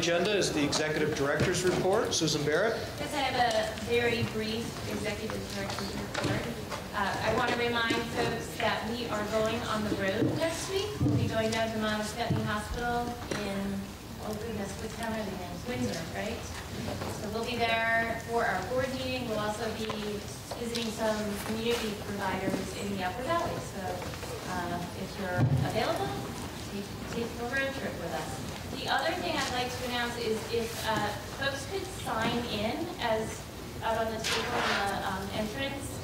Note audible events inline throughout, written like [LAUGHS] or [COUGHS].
agenda is the Executive Director's Report. Susan Barrett. Yes, I have a very brief executive director's report. Uh, I want to remind folks that we are going on the road next week. We'll be going down to Ascutney Hospital in, oh goodness, what town are they in? Windsor, right? So we'll be there for our board meeting. We'll also be visiting some community providers in the Upper Valley. So uh, if you're available, take, take a road trip with us. The other thing I'd like to announce is if uh, folks could sign in as out on the table in the um, entrance,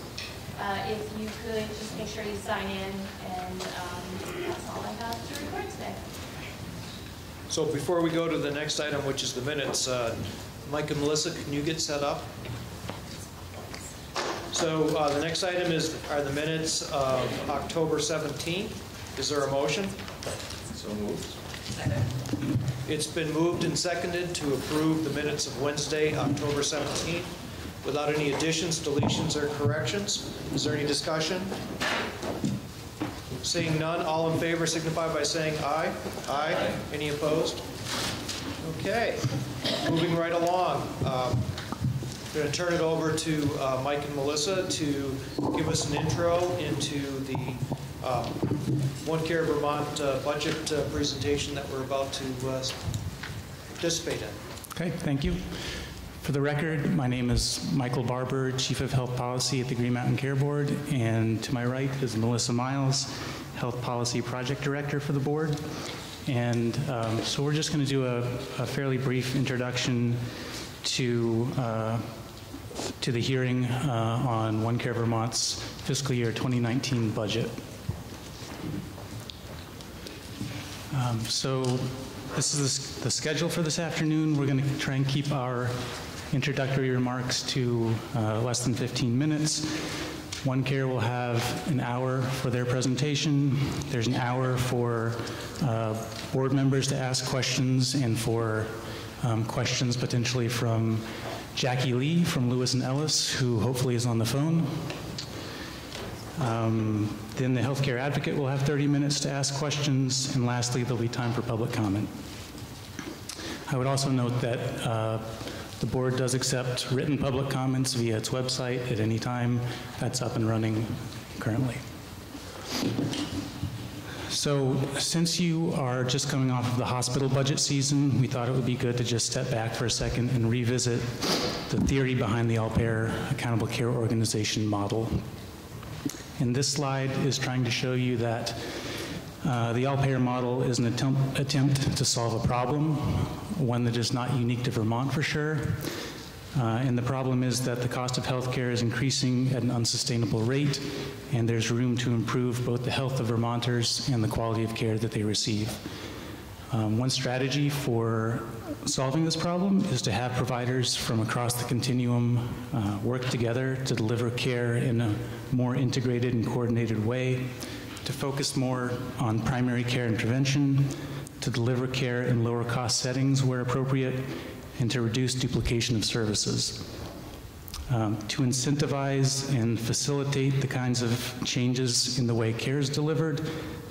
uh, if you could just make sure you sign in, and um, that's all I have to report today. So before we go to the next item, which is the minutes, uh, Mike and Melissa, can you get set up? So uh, the next item is, are the minutes of October 17th. Is there a motion? So moved. It's been moved and seconded to approve the minutes of Wednesday, October 17th, without any additions, deletions, or corrections. Is there any discussion? Seeing none, all in favor signify by saying aye. Aye. Any opposed? Okay, moving right along. Um, Going to turn it over to uh, Mike and Melissa to give us an intro into the um, One Care Vermont uh, budget uh, presentation that we're about to uh, participate in. Okay, thank you. For the record, my name is Michael Barber, Chief of Health Policy at the Green Mountain Care Board, and to my right is Melissa Miles, Health Policy Project Director for the board. And um, so we're just going to do a, a fairly brief introduction to uh, to the hearing uh, on One Care Vermont's fiscal year 2019 budget. Um, So this is the schedule for this afternoon. We're going to try and keep our introductory remarks to uh, less than 15 minutes. One Care will have an hour for their presentation. There's an hour for uh, board members to ask questions and for um, questions potentially from Jackie Lee from Lewis and Ellis, who hopefully is on the phone. Um, Then the healthcare advocate will have 30 minutes to ask questions, and lastly, there'll be time for public comment. I would also note that uh, the board does accept written public comments via its website at any time. That's up and running currently. So since you are just coming off of the hospital budget season, we thought it would be good to just step back for a second and revisit the theory behind the All-Payer Accountable Care Organization model. And this slide is trying to show you that uh, the all-payer model is an attempt, attempt to solve a problem, one that is not unique to Vermont for sure. Uh, and the problem is that the cost of healthcare is increasing at an unsustainable rate, and there's room to improve both the health of Vermonters and the quality of care that they receive. Um, one strategy for solving this problem is to have providers from across the continuum uh, work together to deliver care in a more integrated and coordinated way, to focus more on primary care and prevention, to deliver care in lower cost settings where appropriate, and to reduce duplication of services. Um, to incentivize and facilitate the kinds of changes in the way care is delivered,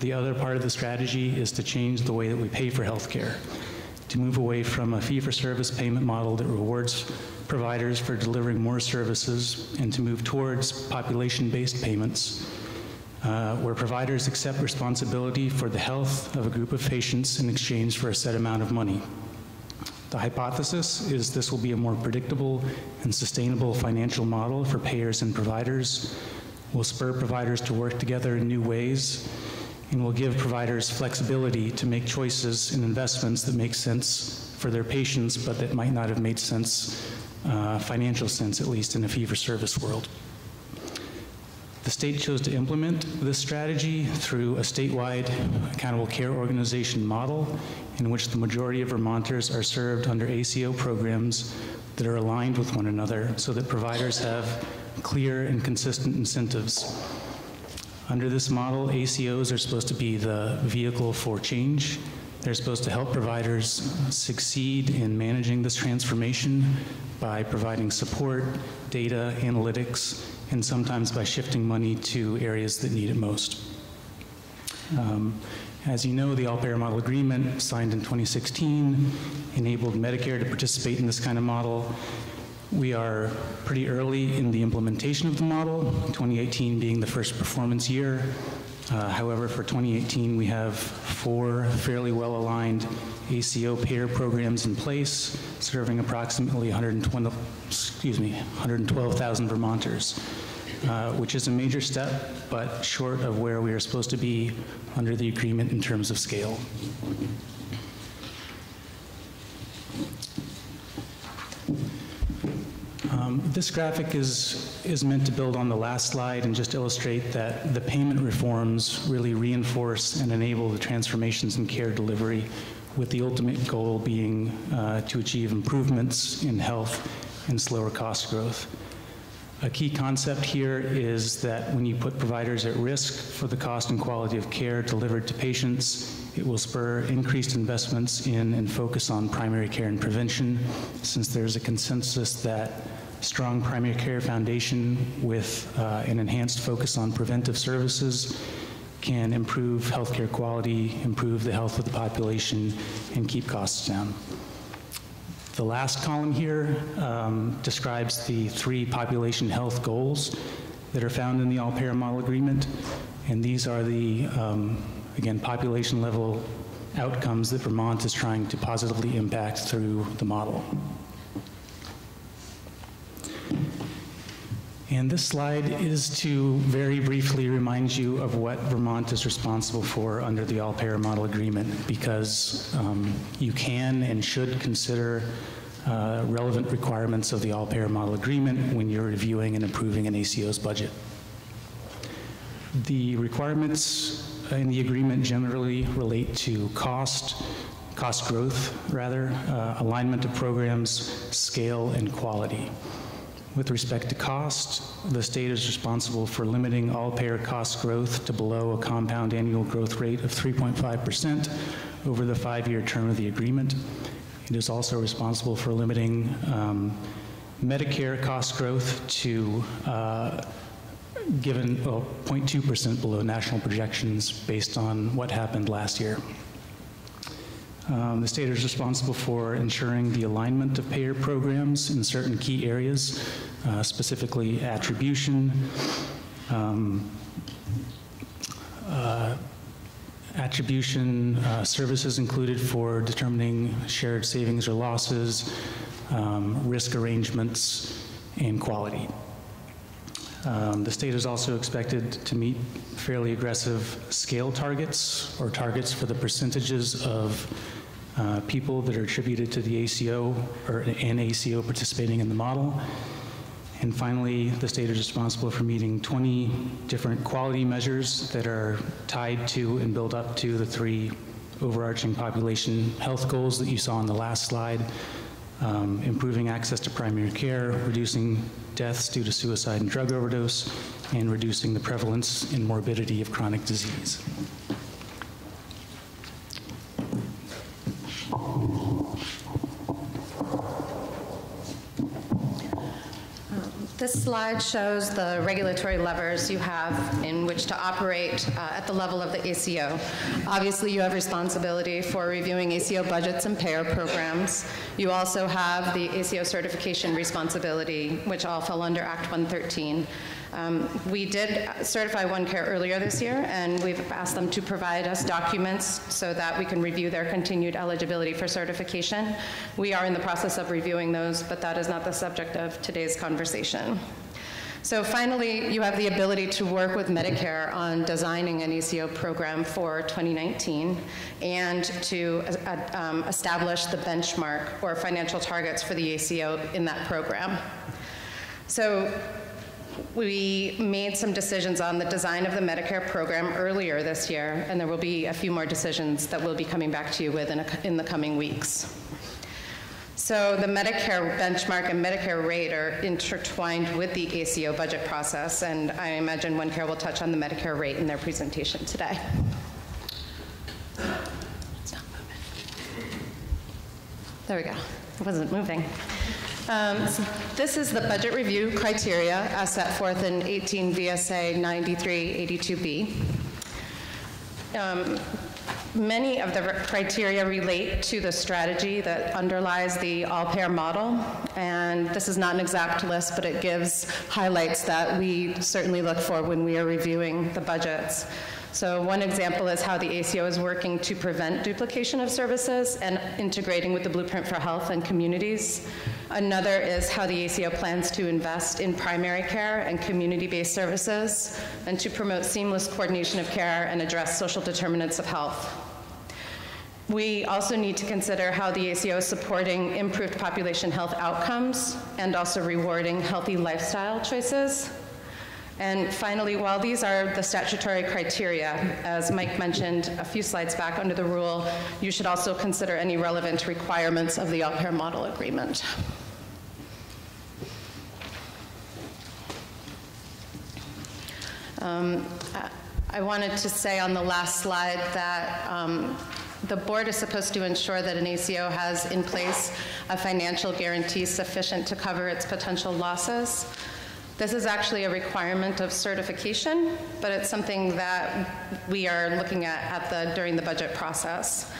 the other part of the strategy is to change the way that we pay for health care, to move away from a fee-for-service payment model that rewards providers for delivering more services and to move towards population-based payments uh, where providers accept responsibility for the health of a group of patients in exchange for a set amount of money. The hypothesis is this will be a more predictable and sustainable financial model for payers and providers, will spur providers to work together in new ways, and will give providers flexibility to make choices and investments that make sense for their patients, but that might not have made sense, uh, financial sense at least, in a fee-for-service world. The state chose to implement this strategy through a statewide accountable care organization model in which the majority of Vermonters are served under ACO programs that are aligned with one another so that providers have clear and consistent incentives. Under this model, ACOs are supposed to be the vehicle for change. They're supposed to help providers succeed in managing this transformation by providing support, data, analytics, and sometimes by shifting money to areas that need it most. Um, As you know, the All-Payer Model Agreement, signed in 2016, enabled Medicare to participate in this kind of model. We are pretty early in the implementation of the model, 2018 being the first performance year. Uh, However, for 2018, we have four fairly well-aligned ACO payer programs in place, serving approximately 120, excuse me, 112,000 Vermonters, uh, which is a major step, but short of where we are supposed to be under the agreement in terms of scale. Um, This graphic is, is meant to build on the last slide and just illustrate that the payment reforms really reinforce and enable the transformations in care delivery, with the ultimate goal being uh, to achieve improvements in health and slower cost growth. A key concept here is that when you put providers at risk for the cost and quality of care delivered to patients, it will spur increased investments in and focus on primary care and prevention, since there's a consensus that strong primary care foundation with uh, an enhanced focus on preventive services can improve healthcare quality, improve the health of the population, and keep costs down. The last column here um, describes the three population health goals that are found in the all-payer model agreement, and these are the, um, again, population-level outcomes that Vermont is trying to positively impact through the model. And this slide is to very briefly remind you of what Vermont is responsible for under the all-payer model agreement, because um, you can and should consider uh, relevant requirements of the all-payer model agreement when you're reviewing and approving an ACO's budget. The requirements in the agreement generally relate to cost, cost growth, rather, uh, alignment of programs, scale, and quality. With respect to cost, the state is responsible for limiting all payer cost growth to below a compound annual growth rate of 3.5% over the five-year term of the agreement. It is also responsible for limiting um, Medicare cost growth to uh, given, 0.2% below national projections based on what happened last year. Um, The state is responsible for ensuring the alignment of payer programs in certain key areas, uh, specifically attribution, um, uh, attribution, uh, services included for determining shared savings or losses, um, risk arrangements, and quality. Um, The state is also expected to meet fairly aggressive scale targets or targets for the percentages of uh, people that are attributed to the ACO or an ACO participating in the model. And finally, the state is responsible for meeting 20 different quality measures that are tied to and build up to the three overarching population health goals that you saw on the last slide, um, improving access to primary care, reducing deaths due to suicide and drug overdose, and reducing the prevalence and morbidity of chronic disease. This slide shows the regulatory levers you have in which to operate uh, at the level of the ACO. Obviously, you have responsibility for reviewing ACO budgets and payer programs. You also have the ACO certification responsibility, which all fell under Act 113. Um, We did certify OneCare earlier this year, and we've asked them to provide us documents so that we can review their continued eligibility for certification. We are in the process of reviewing those, but that is not the subject of today's conversation. So finally, you have the ability to work with Medicare on designing an ACO program for 2019 and to uh, um, establish the benchmark or financial targets for the ACO in that program. So we made some decisions on the design of the Medicare program earlier this year, and there will be a few more decisions that we'll be coming back to you with in, a, in the coming weeks. So the Medicare benchmark and Medicare rate are intertwined with the ACO budget process, and I imagine OneCare will touch on the Medicare rate in their presentation today. There we go. It wasn't moving. Um, so This is the budget review criteria as set forth in 18 VSA 9382B. Um, Many of the criteria relate to the strategy that underlies the all-payer model, and this is not an exact list, but it gives highlights that we certainly look for when we are reviewing the budgets. So one example is how the ACO is working to prevent duplication of services and integrating with the Blueprint for Health and communities. Another is how the ACO plans to invest in primary care and community-based services and to promote seamless coordination of care and address social determinants of health. We also need to consider how the ACO is supporting improved population health outcomes and also rewarding healthy lifestyle choices. And finally, while these are the statutory criteria, as Mike mentioned a few slides back under the rule, you should also consider any relevant requirements of the all-payer model agreement. Um, I- I wanted to say on the last slide that um, the board is supposed to ensure that an ACO has in place a financial guarantee sufficient to cover its potential losses. This is actually a requirement of certification, but it's something that we are looking at at the, during the budget process.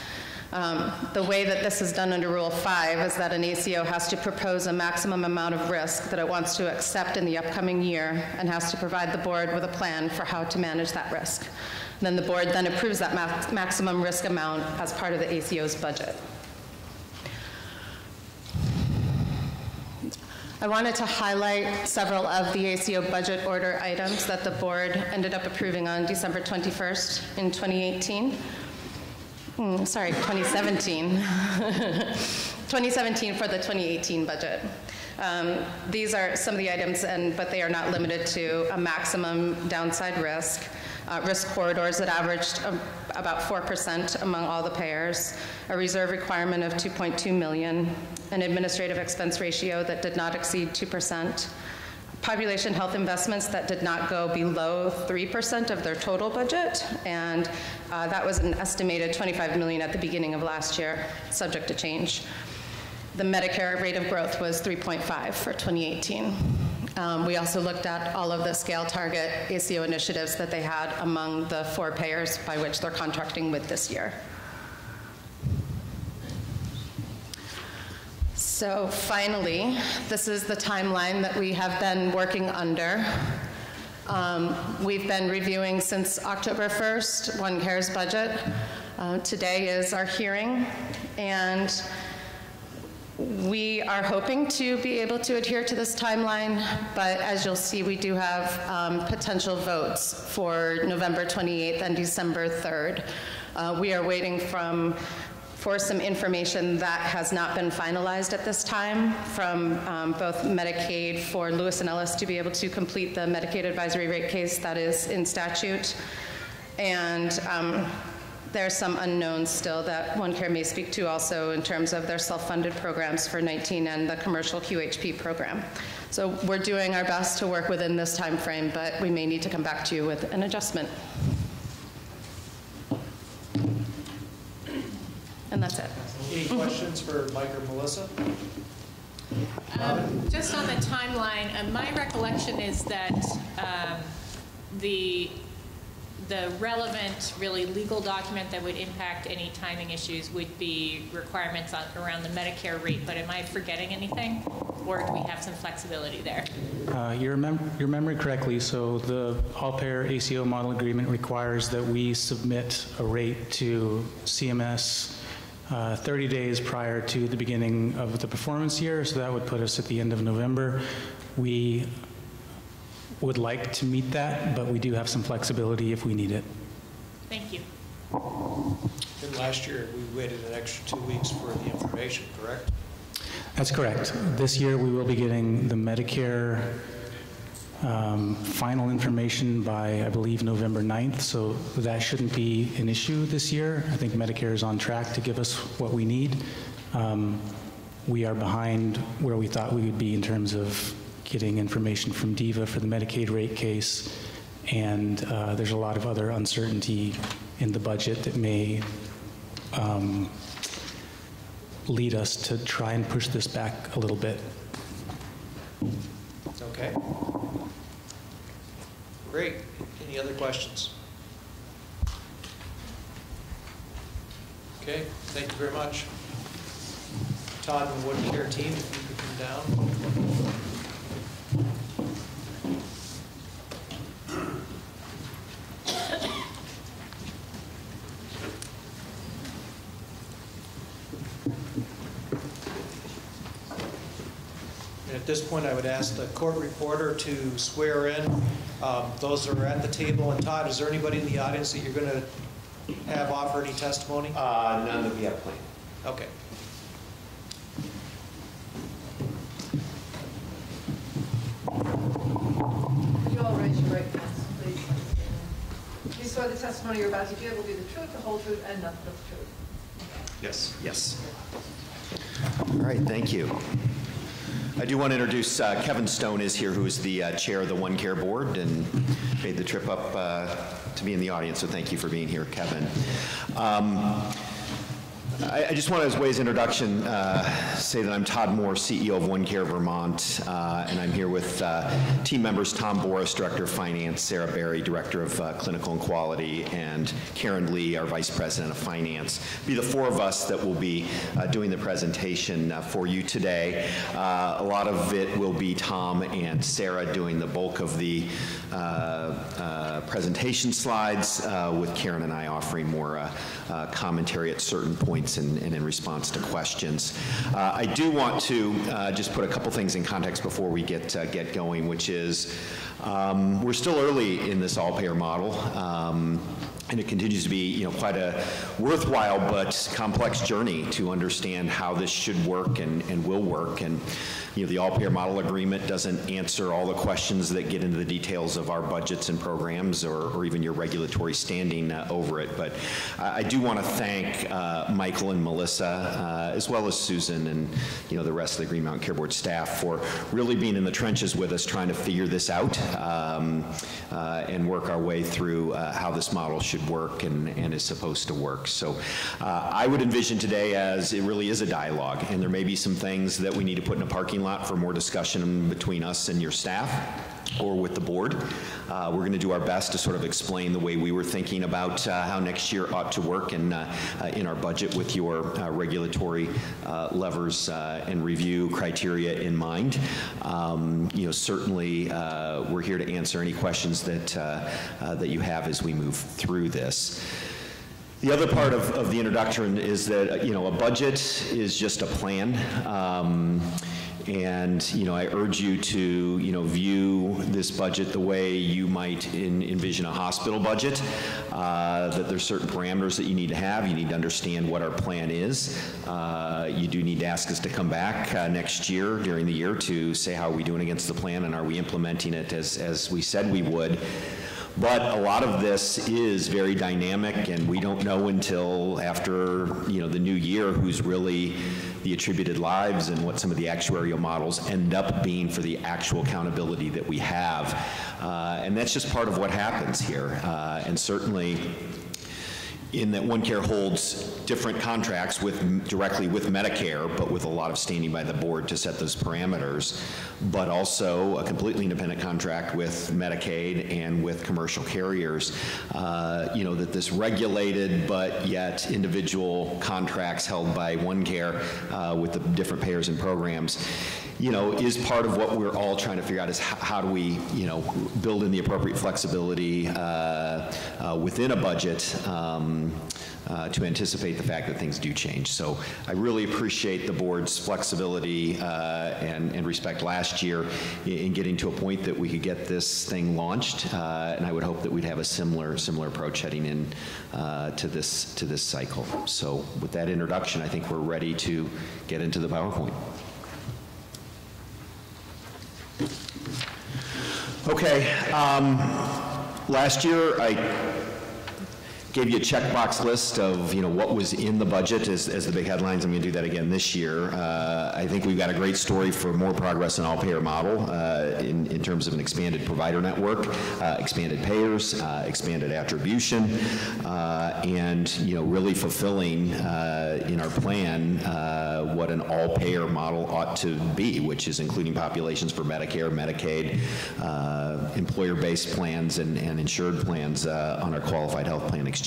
Um, The way that this is done under Rule 5 is that an ACO has to propose a maximum amount of risk that it wants to accept in the upcoming year and has to provide the board with a plan for how to manage that risk. Then the board then approves that ma- maximum risk amount as part of the ACO's budget. I wanted to highlight several of the ACO budget order items that the board ended up approving on December 21st in 2018. Hmm, Sorry, 2017. [LAUGHS] 2017 for the 2018 budget. Um, These are some of the items, and, but they are not limited to a maximum downside risk, uh, risk corridors that averaged um, about 4% among all the payers, a reserve requirement of 2.2 million, an administrative expense ratio that did not exceed 2%, population health investments that did not go below 3% of their total budget, and uh, that was an estimated 25 million at the beginning of last year, subject to change. The Medicare rate of growth was 3.5 for 2018. Um, We also looked at all of the scale target ACO initiatives that they had among the four payers by which they're contracting with this year. So finally, this is the timeline that we have been working under. Um, We've been reviewing since October 1st, One Care's budget. Uh, Today is our hearing, and we are hoping to be able to adhere to this timeline, but as you'll see, we do have um, potential votes for November 28th and December 3rd. Uh, We are waiting from, for some information that has not been finalized at this time from um, both Medicaid for Lewis and Ellis to be able to complete the Medicaid advisory rate case that is in statute. And um, there are some unknowns still that OneCare may speak to also in terms of their self-funded programs for 19 and the commercial QHP program. So we're doing our best to work within this time frame, but we may need to come back to you with an adjustment. And that's it. Any questions for Mike or Melissa? Um, Just on the timeline, uh, my recollection is that um, the, the relevant, really legal document that would impact any timing issues would be requirements on, around the Medicare rate, but am I forgetting anything? Or do we have some flexibility there? Uh, You remember, you remember correctly, so the all-payer ACO model agreement requires that we submit a rate to CMS uh, 30 days prior to the beginning of the performance year, so that would put us at the end of November. We would like to meet that, but we do have some flexibility if we need it. Thank you. And last year, we waited an extra two weeks for the information, correct? That's correct. This year, we will be getting the Medicare um, final information by, I believe, November 9th, so that shouldn't be an issue this year. I think Medicare is on track to give us what we need. Um, We are behind where we thought we would be in terms of getting information from DVHA for the Medicaid rate case, and uh, there's a lot of other uncertainty in the budget that may um, lead us to try and push this back a little bit. Okay. Great. Any other questions? Okay, thank you very much. Todd and Wood Care team, if you could come down. And At this point, I would ask the court reporter to swear in um, those that are at the table. And Todd, is there anybody in the audience that you're going to have offer any testimony? Uh, none that we have planned. Okay. Would you all raise your right hands, please? Do you swear the testimony you're about to give will be the truth, the whole truth, and nothing but the truth? Yes. Yes. All right, thank you. I do want to introduce, uh, Kevin Stone is here, who is the uh, chair of the One Care Board and made the trip up uh, to be in the audience, so thank you for being here, Kevin. Um, I I just want to, as ways introduction, uh, say that I'm Todd Moore, CEO of One Care Vermont, uh, and I'm here with uh, team members Tom Borys, Director of Finance, Sarah Barry, Director of uh, Clinical and Quality, and Karen Lee, our Vice President of Finance. Be the four of us that will be uh, doing the presentation uh, for you today. A lot of it will be Tom and Sarah doing the bulk of the presentation slides, with Karen and I offering more commentary at certain points and and in response to questions. Uh, I do want to uh, just put a couple things in context before we get, uh, get going, which is, um, we're still early in this all-payer model. Um, and it continues to be, you know, quite a worthwhile but complex journey to understand how this should work and, and will work. And, you know, the all-payer model agreement doesn't answer all the questions that get into the details of our budgets and programs or, or even your regulatory standing uh, over it. But I, I do want to thank uh, Michael and Melissa, uh, as well as Susan and, you know, the rest of the Green Mountain Care Board staff for really being in the trenches with us, trying to figure this out um, uh, and work our way through uh, how this model should work and, and is supposed to work. So I would envision today as it really is a dialogue, and there may be some things that we need to put in a parking lot for more discussion between us and your staff or with the board. Uh, We're going to do our best to sort of explain the way we were thinking about uh, how next year ought to work and uh, uh, in our budget with your uh, regulatory uh, levers and review criteria in mind. Um, You know, certainly, we're here to answer any questions that, that you have as we move through this. The other part of, of the introduction is that, you know, a budget is just a plan. Um, and, you know, I urge you to, you know, view this budget the way you might en- envision a hospital budget, uh, that there's certain parameters that you need to have. You need to understand what our plan is. Uh, You do need to ask us to come back uh, next year, during the year, to say how are we doing against the plan and are we implementing it as, as we said we would. But a lot of this is very dynamic, and we don't know until after, you know, the new year who's really the attributed lives and what some of the actuarial models end up being for the actual accountability that we have. Uh, And that's just part of what happens here. Uh, And certainly, in that OneCare holds different contracts with, directly with Medicare, but with a lot of standing by the board to set those parameters, but also a completely independent contract with Medicaid and with commercial carriers. Uh, You know, that this regulated but yet individual contracts held by OneCare uh, with the different payers and programs, you know, is part of what we're all trying to figure out is h- how do we, you know, build in the appropriate flexibility uh, uh, within a budget um, uh, to anticipate the fact that things do change. So I really appreciate the board's flexibility uh, and and respect last year in- in getting to a point that we could get this thing launched, uh, and I would hope that we'd have a similar, similar approach heading in uh, to this, to this cycle. So with that introduction, I think we're ready to get into the PowerPoint. Okay, um, last year, I gave you a checkbox list of, you know, what was in the budget as, as the big headlines. I'm going to do that again this year. Uh, I think we've got a great story for more progress in all-payer model uh, in, in terms of an expanded provider network, uh, expanded payers, uh, expanded attribution, uh, and, you know, really fulfilling uh, in our plan what an all-payer model ought to be, which is including populations for Medicare, Medicaid, employer-based plans, and, and insured plans on our qualified health plan exchange.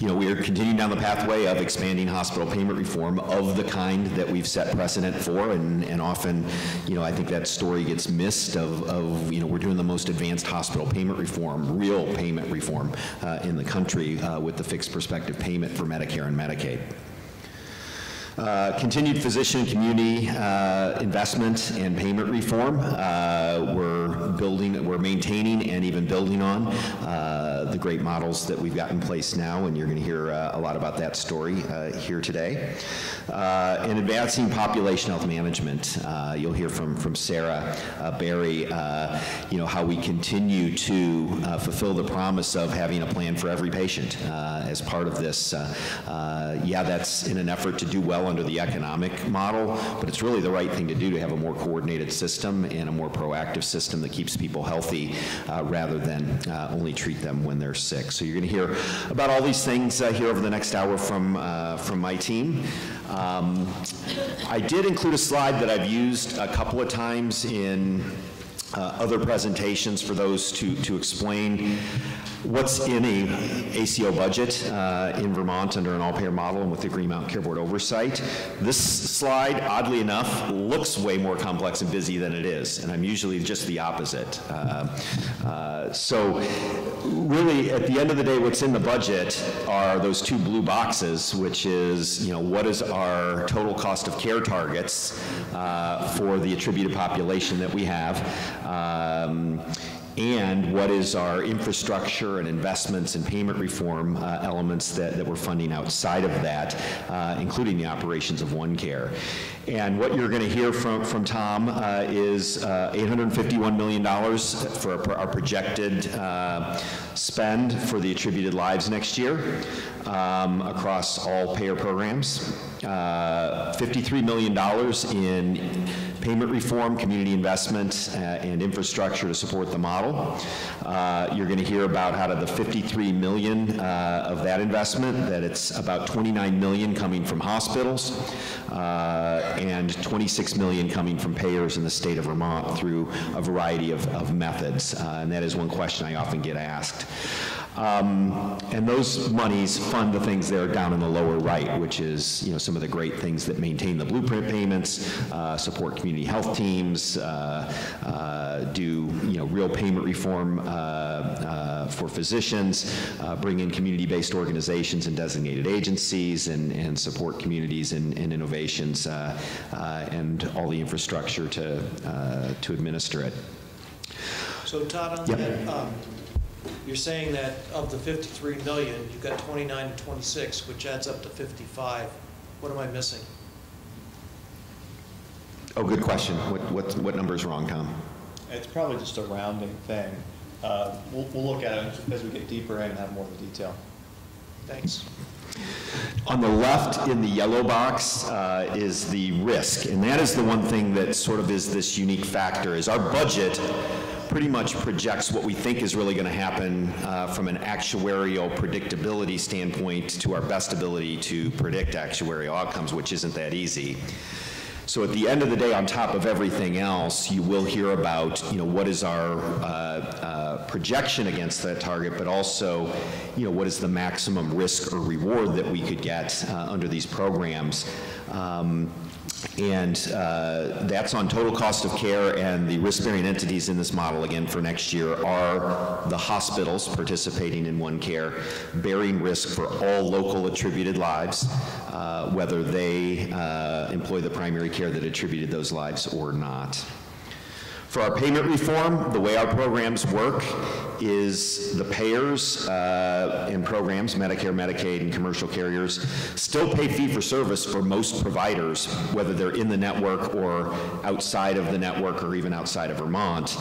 You know, we are continuing down the pathway of expanding hospital payment reform of the kind that we've set precedent for, and, and often, you know, I think that story gets missed of, of, you know, we're doing the most advanced hospital payment reform, real payment reform uh, in the country uh, with the fixed prospective payment for Medicare and Medicaid. Uh, Continued physician community uh, investment and payment reform. Uh, We're building, we're maintaining and even building on uh, the great models that we've got in place now, and you're going to hear uh, a lot about that story here today. And advancing population health management. You'll hear from, from Sarah Barry, you know, how we continue to fulfill the promise of having a plan for every patient as part of this. Yeah, that's in an effort to do well under the economic model, but it's really the right thing to do to have a more coordinated system and a more proactive system that keeps people healthy uh, rather than uh, only treat them when they're sick. So you're going to hear about all these things uh, here over the next hour from, uh, from my team. Um, I did include a slide that I've used a couple of times in uh, other presentations for those to, to explain what's in a ACO budget uh, in Vermont under an all-payer model and with the Green Mountain Care Board oversight. This slide, oddly enough, looks way more complex and busy than it is, and I'm usually just the opposite. Uh, uh, So really, at the end of the day, what's in the budget are those two blue boxes, which is, you know, what is our total cost of care targets uh, for the attributed population that we have, um, and what is our infrastructure and investments and payment reform uh, elements that, that we're funding outside of that, uh, including the operations of OneCare. And what you're going to hear from, from Tom uh, is uh, $851 million for our- projected uh, spend for the attributed lives next year um, across all payer programs. Uh, $53 million in payment reform, community investment, uh, and infrastructure to support the model. Uh, You're going to hear about out of the 53 million uh, of that investment, that it's about 29 million coming from hospitals, uh, and 26 million coming from payers in the state of Vermont through a variety of of methods. Uh, And that is one question I often get asked. Um, And those monies fund the things that are down in the lower right, which is, you know, some of the great things that maintain the blueprint payments, uh, support community health teams, uh, uh, do, you know, real payment reform uh, uh, for physicians, uh, bring in community-based organizations and designated agencies, and, and support communities and and innovations, uh, uh, and all the infrastructure to, uh, to administer it. So Todd, on Yep. that, um, you're saying that of the 53 million, you've got 29 and 26, which adds up to 55. What am I missing? Oh, good question. What, what, what number is wrong, Tom? It's probably just a rounding thing. Uh, We'll, we'll look at it as we get deeper in and have more of the detail. Thanks. On the left, in the yellow box, uh, is the risk, and that is the one thing that sort of is this unique factor, is our budget pretty much projects what we think is really going to happen uh, from an actuarial predictability standpoint to our best ability to predict actuarial outcomes, which isn't that easy. So at the end of the day, on top of everything else, you will hear about, you know, what is our uh, uh, projection against that target, but also, you know, what is the maximum risk or reward that we could get uh, under these programs. Um, and uh, that's on total cost of care, and the risk-bearing entities in this model, again, for next year, are the hospitals participating in One Care, bearing risk for all local attributed lives, uh, whether they uh, employ the primary care that attributed those lives or not. For our payment reform, the way our programs work is the payers uh, and programs, Medicare, Medicaid, and commercial carriers, still pay fee-for-service for most providers, whether they're in the network or outside of the network or even outside of Vermont.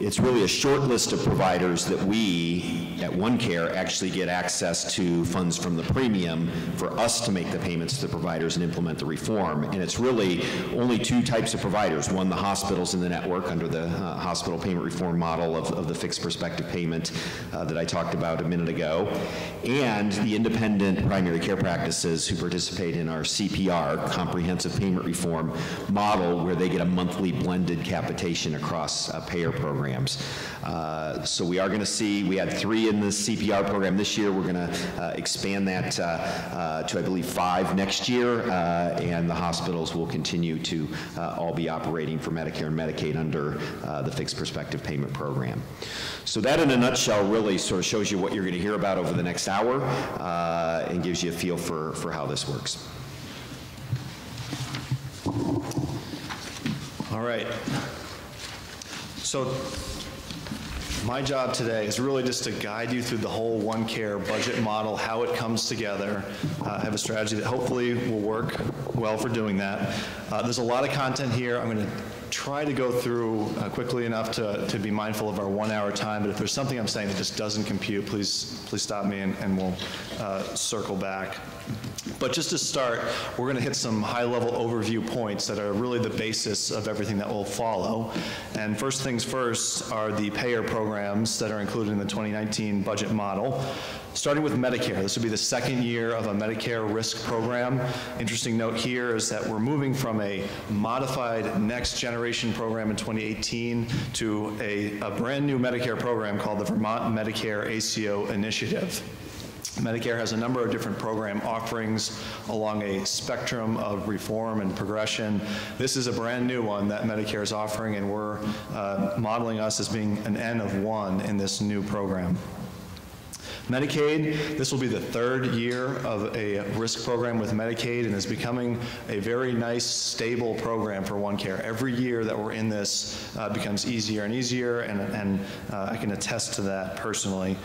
It's really a short list of providers that we, at OneCare, actually get access to funds from the premium for us to make the payments to the providers and implement the reform. And it's really only two types of providers. One, the hospitals in the network under the uh, hospital payment reform model of, of the fixed prospective payment uh, that I talked about a minute ago, and the independent primary care practices who participate in our CPR, comprehensive payment reform model, where they get a monthly blended capitation across uh, payer programs. Programs. Uh, So we are going to see, we had three in the CPR program this year. We're going to expand that uh, uh, to, I believe, five next year, uh, and the hospitals will continue to uh, all be operating for Medicare and Medicaid under uh, the fixed prospective payment program. So that, in a nutshell, really sort of shows you what you're going to hear about over the next hour uh, and gives you a feel for, for how this works. All right. So my job today is really just to guide you through the whole One Care budget model, how it comes together. Uh, I have a strategy that hopefully will work well for doing that. Uh, There's a lot of content here. I'm going to try to go through uh, quickly enough to, to be mindful of our one-hour time, but if there's something I'm saying that just doesn't compute, please, please stop me and, and we'll uh, circle back. But just to start, we're going to hit some high-level overview points that are really the basis of everything that will follow. And first things first are the payer programs that are included in the 2019 budget model. Starting with Medicare, this will be the second year of a Medicare risk program. Interesting note here is that we're moving from a modified next generation program in 2018 to a, a brand-new Medicare program called the Vermont Medicare ACO Initiative. Medicare has a number of different program offerings along a spectrum of reform and progression. This is a brand-new one that Medicare is offering, and we're uh, modeling us as being an N of one in this new program. Medicaid, this will be the third year of a risk program with Medicaid and is becoming a very nice, stable program for OneCare. Every year that we're in this uh, becomes easier and easier, and, and uh, I can attest to that personally.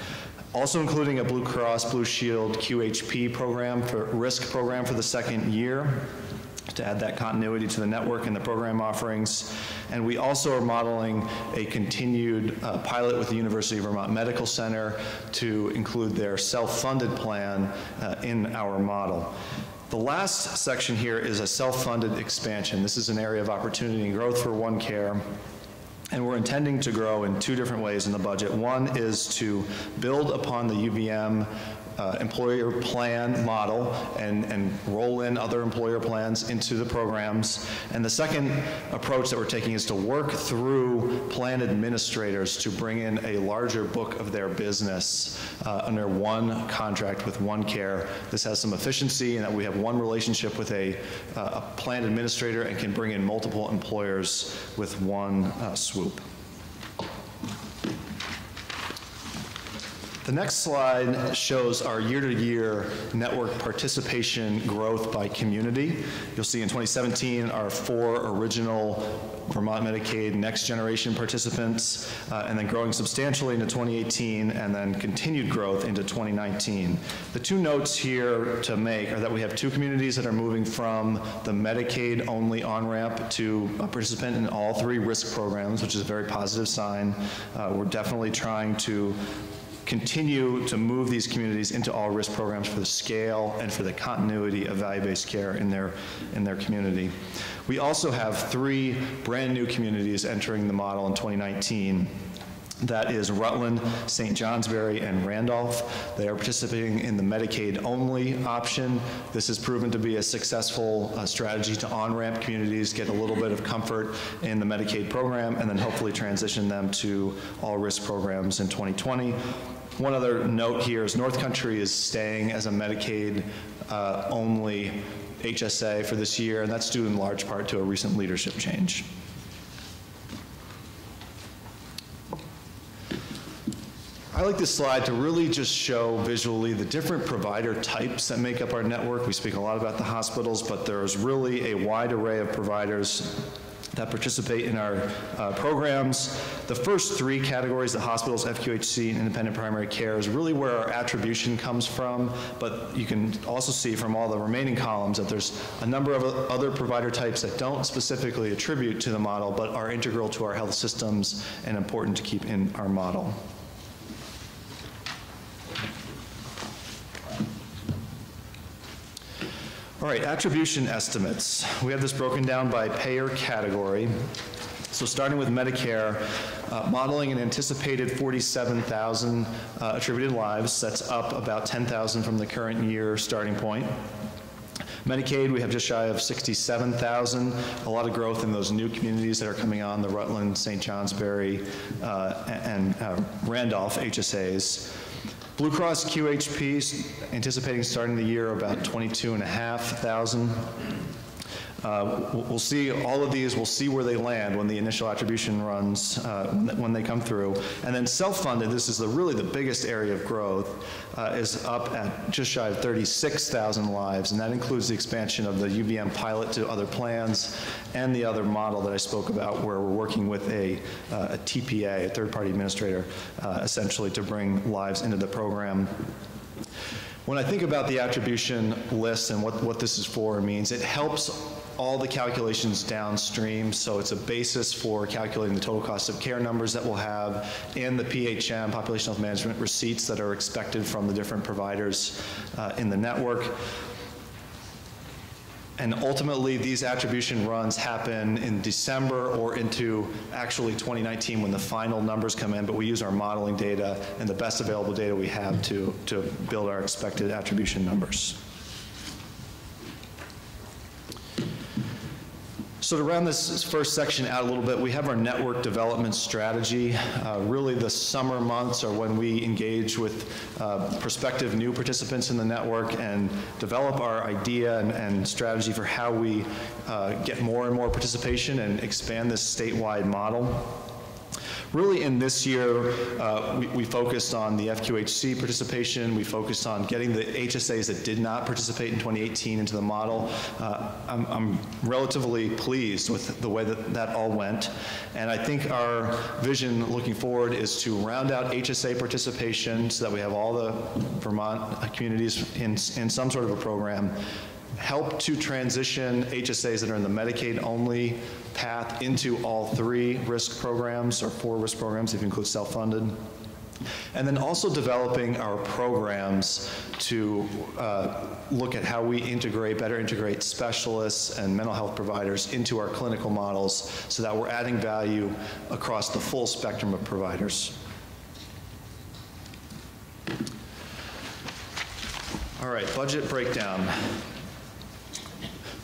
Also including a Blue Cross Blue Shield QHP program for risk program for the second year to add that continuity to the network and the program offerings. And we also are modeling a continued uh, pilot with the University of Vermont Medical Center to include their self-funded plan uh, in our model. The last section here is a self-funded expansion. This is an area of opportunity and growth for OneCare. And we're intending to grow in two different ways in the budget. One is to build upon the UVM uh, employer plan model and, and roll in other employer plans into the programs. And the second approach that we're taking is to work through plan administrators to bring in a larger book of their business uh, under one contract with one care. This has some efficiency in that we have one relationship with a, uh, a plan administrator and can bring in multiple employers with one uh, swoop. The next slide shows our year-to-year network participation growth by community. You'll see in 2017, our four original Vermont Medicaid next generation participants, uh, and then growing substantially into 2018, and then continued growth into 2019. The two notes here to make are that we have two communities that are moving from the Medicaid only on-ramp to a participant in all three risk programs, which is a very positive sign. Uh, we're definitely trying to continue to move these communities into all risk programs for the scale and for the continuity of value-based care in their, in their community. We also have three brand-new communities entering the model in 2019. That is Rutland, St. Johnsbury, and Randolph. They are participating in the Medicaid-only option. This has proven to be a successful uh, strategy to on-ramp communities, get a little bit of comfort in the Medicaid program, and then hopefully transition them to all-risk programs in 2020. One other note here is North Country is staying as a Medicaid-only uh, HSA for this year, and that's due in large part to a recent leadership change. I like this slide to really just show visually the different provider types that make up our network. We speak a lot about the hospitals, but there's really a wide array of providers that participate in our uh, programs. The first three categories, the hospitals, FQHC, and independent primary care, is really where our attribution comes from, but you can also see from all the remaining columns that there's a number of other provider types that don't specifically attribute to the model, but are integral to our health systems and important to keep in our model. All right, attribution estimates. We have this broken down by payer category. So starting with Medicare, uh, modeling an anticipated 47,000 uh, attributed lives, that's up about 10,000 from the current year starting point. Medicaid, we have just shy of 67,000. A lot of growth in those new communities that are coming on, the Rutland, St. Johnsbury, uh, and uh, Randolph HSAs. Blue Cross QHP anticipating starting the year about 22,500. Uh, We'll see, all of these, we'll see where they land when the initial attribution runs, uh, when they come through. And then self-funded, this is the, really the biggest area of growth, uh, is up at just shy of 36,000 lives, and that includes the expansion of the UVM pilot to other plans and the other model that I spoke about, where we're working with a uh, a TPA, a third-party administrator, uh, essentially to bring lives into the program. When I think about the attribution list and what, what this is for, means it helps all the calculations downstream, so it's a basis for calculating the total cost of care numbers that we'll have and the PHM, Population Health Management receipts that are expected from the different providers uh, in the network. And ultimately, these attribution runs happen in December or into actually 2019 when the final numbers come in, but we use our modeling data and the best available data we have to, to build our expected attribution numbers. So to round this first section out a little bit, we have our network development strategy. Uh, Really, the summer months are when we engage with uh, prospective new participants in the network and develop our idea and- and strategy for how we uh, get more and more participation and expand this statewide model. Really, in this year, uh, we we focused on the FQHC participation, we focused on getting the HSAs that did not participate in 2018 into the model. Uh, I'm I'm relatively pleased with the way that that all went, and I think our vision looking forward is to round out HSA participation so that we have all the Vermont communities in in some sort of a program, help to transition HSAs that are in the Medicaid-only path into all three risk programs, or four risk programs if you include self-funded. And then also developing our programs to uh, look at how we integrate, better integrate specialists and mental health providers into our clinical models so that we're adding value across the full spectrum of providers. All right, budget breakdown.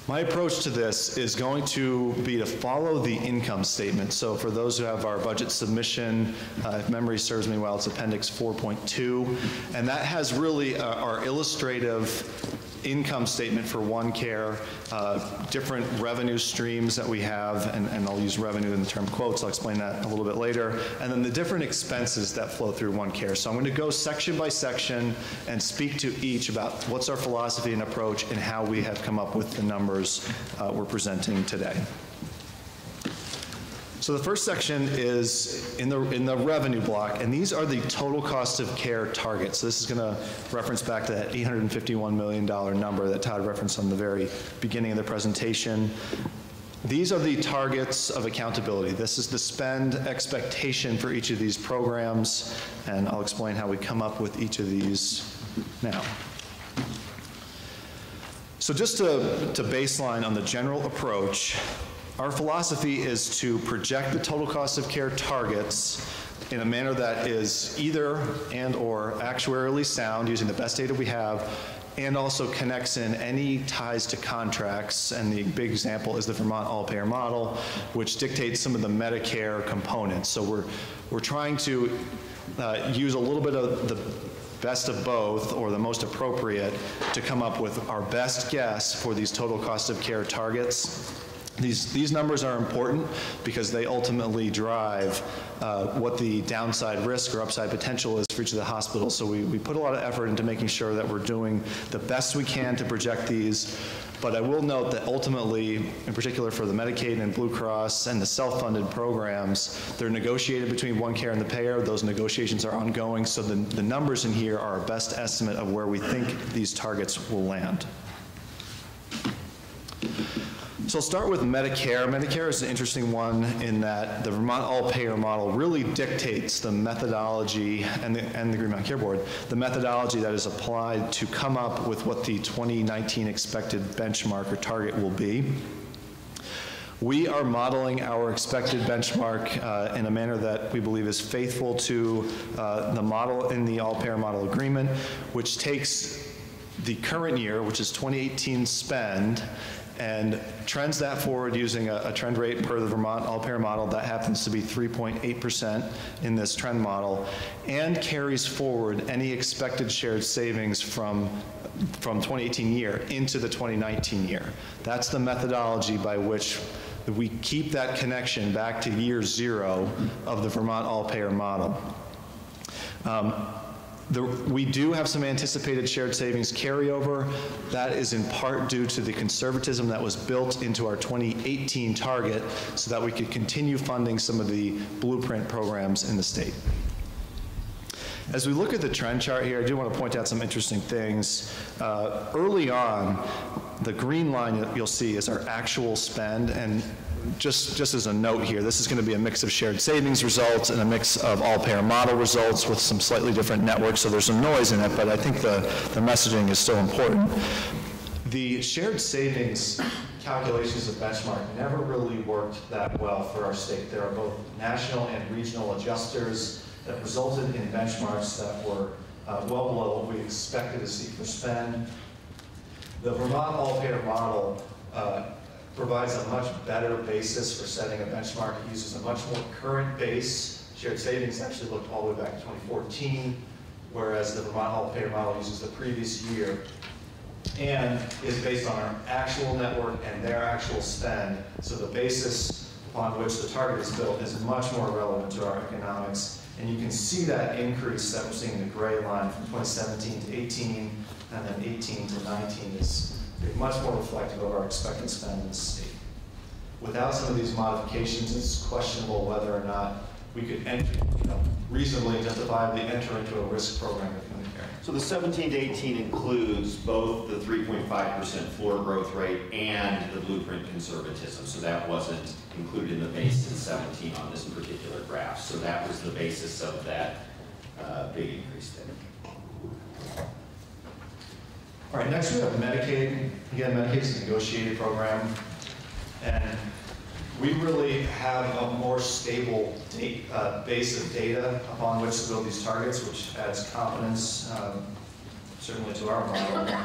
My approach to this is going to be to follow the income statement. So for those who have our budget submission, uh, if memory serves me well, it's Appendix 4.2, and that has really uh, our illustrative income statement for OneCare, uh, different revenue streams that we have, and, and I'll use revenue in the term quotes, I'll explain that a little bit later, and then the different expenses that flow through OneCare. So I'm going to go section by section and speak to each about what's our philosophy and approach and how we have come up with the numbers uh, we're presenting today. So the first section is in the, in the revenue block, and these are the total cost of care targets. So this is going to reference back to that $851 million number that Todd referenced on the very beginning of the presentation. These are the targets of accountability. This is the spend expectation for each of these programs, and I'll explain how we come up with each of these now. So just to, to baseline on the general approach, our philosophy is to project the total cost of care targets in a manner that is either and/or actuarially sound, using the best data we have, and also connects in any ties to contracts. And the big example is the Vermont all-payer model, which dictates some of the Medicare components. So we're, we're trying to uh, use a little bit of the best of both, or the most appropriate, to come up with our best guess for these total cost of care targets. These, these numbers are important because they ultimately drive uh, what the downside risk or upside potential is for each of the hospitals. So we, we put a lot of effort into making sure that we're doing the best we can to project these. But I will note that ultimately, in particular for the Medicaid and Blue Cross and the self-funded programs, they're negotiated between OneCare and the payer. Those negotiations are ongoing, so the, the numbers in here are our best estimate of where we think these targets will land. So I'll start with Medicare. Medicare is an interesting one in that the Vermont all-payer model really dictates the methodology, and the, and the Green Mountain Care Board, the methodology that is applied to come up with what the 2019 expected benchmark or target will be. We are modeling our expected benchmark uh, in a manner that we believe is faithful to uh, the model in the all-payer model agreement, which takes the current year, which is 2018 spend, and trends that forward using a, a trend rate per the Vermont all-payer model, that happens to be 3.8% in this trend model, and carries forward any expected shared savings from, from 2018 year into the 2019 year. That's the methodology by which we keep that connection back to year zero of the Vermont all-payer model. Um, the- We do have some anticipated shared savings carryover. That is in part due to the conservatism that was built into our 2018 target so that we could continue funding some of the blueprint programs in the state. As we look at the trend chart here, I do want to point out some interesting things. Uh, Early on, the green line that you'll see is our actual spend, and just, just as a note here, this is going to be a mix of shared savings results and a mix of all-payer model results with some slightly different networks, so there's some noise in it, but I think the, the messaging is still important. The shared savings calculations of benchmark never really worked that well for our state. There are both national and regional adjusters that resulted in benchmarks that were uh, well below what we expected to see for spend. The Vermont all-payer model uh, provides a much better basis for setting a benchmark. It uses a much more current base. Shared savings actually looked all the way back to 2014, whereas the Vermont all-payer model uses the previous year and is based on our actual network and their actual spend. So the basis upon which the target is built is much more relevant to our economics. And you can see that increase that we're seeing in the gray line from 2017 to 18, and then 18 to 19 is much more reflective of our expected spend in the state. Without some of these modifications, it's questionable whether or not we could enter, you know, reasonably justifiably enter into a risk program with Medicare. So the 17 to 18 includes both the 3.5% floor growth rate and the blueprint conservatism. So that wasn't included in the base in 17 on this particular graph. So that was the basis of that uh, big increase there. All right, next we have Medicaid. Again, Medicaid is a negotiated program, and we really have a more stable date, uh, base of data upon which to build these targets, which adds confidence, um, certainly to our model.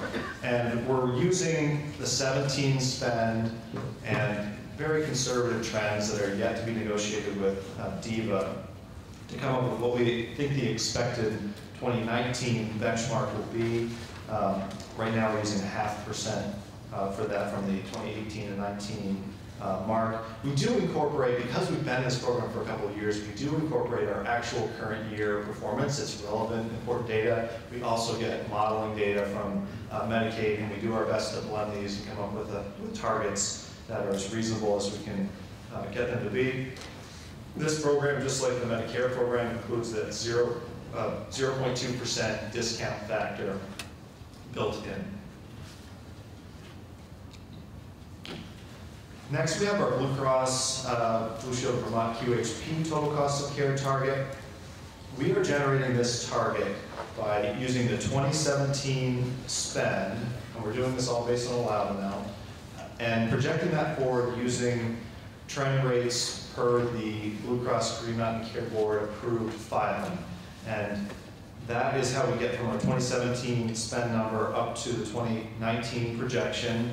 And we're using the 17 spend and very conservative trends that are yet to be negotiated with uh, DVHA to come up with what we think the expected 2019 benchmark will be. Um, Right now, we're using a half percent uh, for that from the 2018 and 19 uh, mark. We do incorporate, because we've been in this program for a couple of years, we do incorporate our actual current year performance. It's relevant, important data. We also get modeling data from uh, Medicaid, and we do our best to blend these and come up with, a- with targets that are as reasonable as we can uh, get them to be. This program, just like the Medicare program, includes that zero, uh, 0.2% discount factor built in. Next, we have our Blue Cross uh, Blue Shield Vermont QHP total cost of care target. We are generating this target by using the 2017 spend, and we're doing this all based on allowed amount, and projecting that forward using trend rates per the Blue Cross Green Mountain Care Board approved filing. And that is how we get from our 2017 spend number up to the 2019 projection.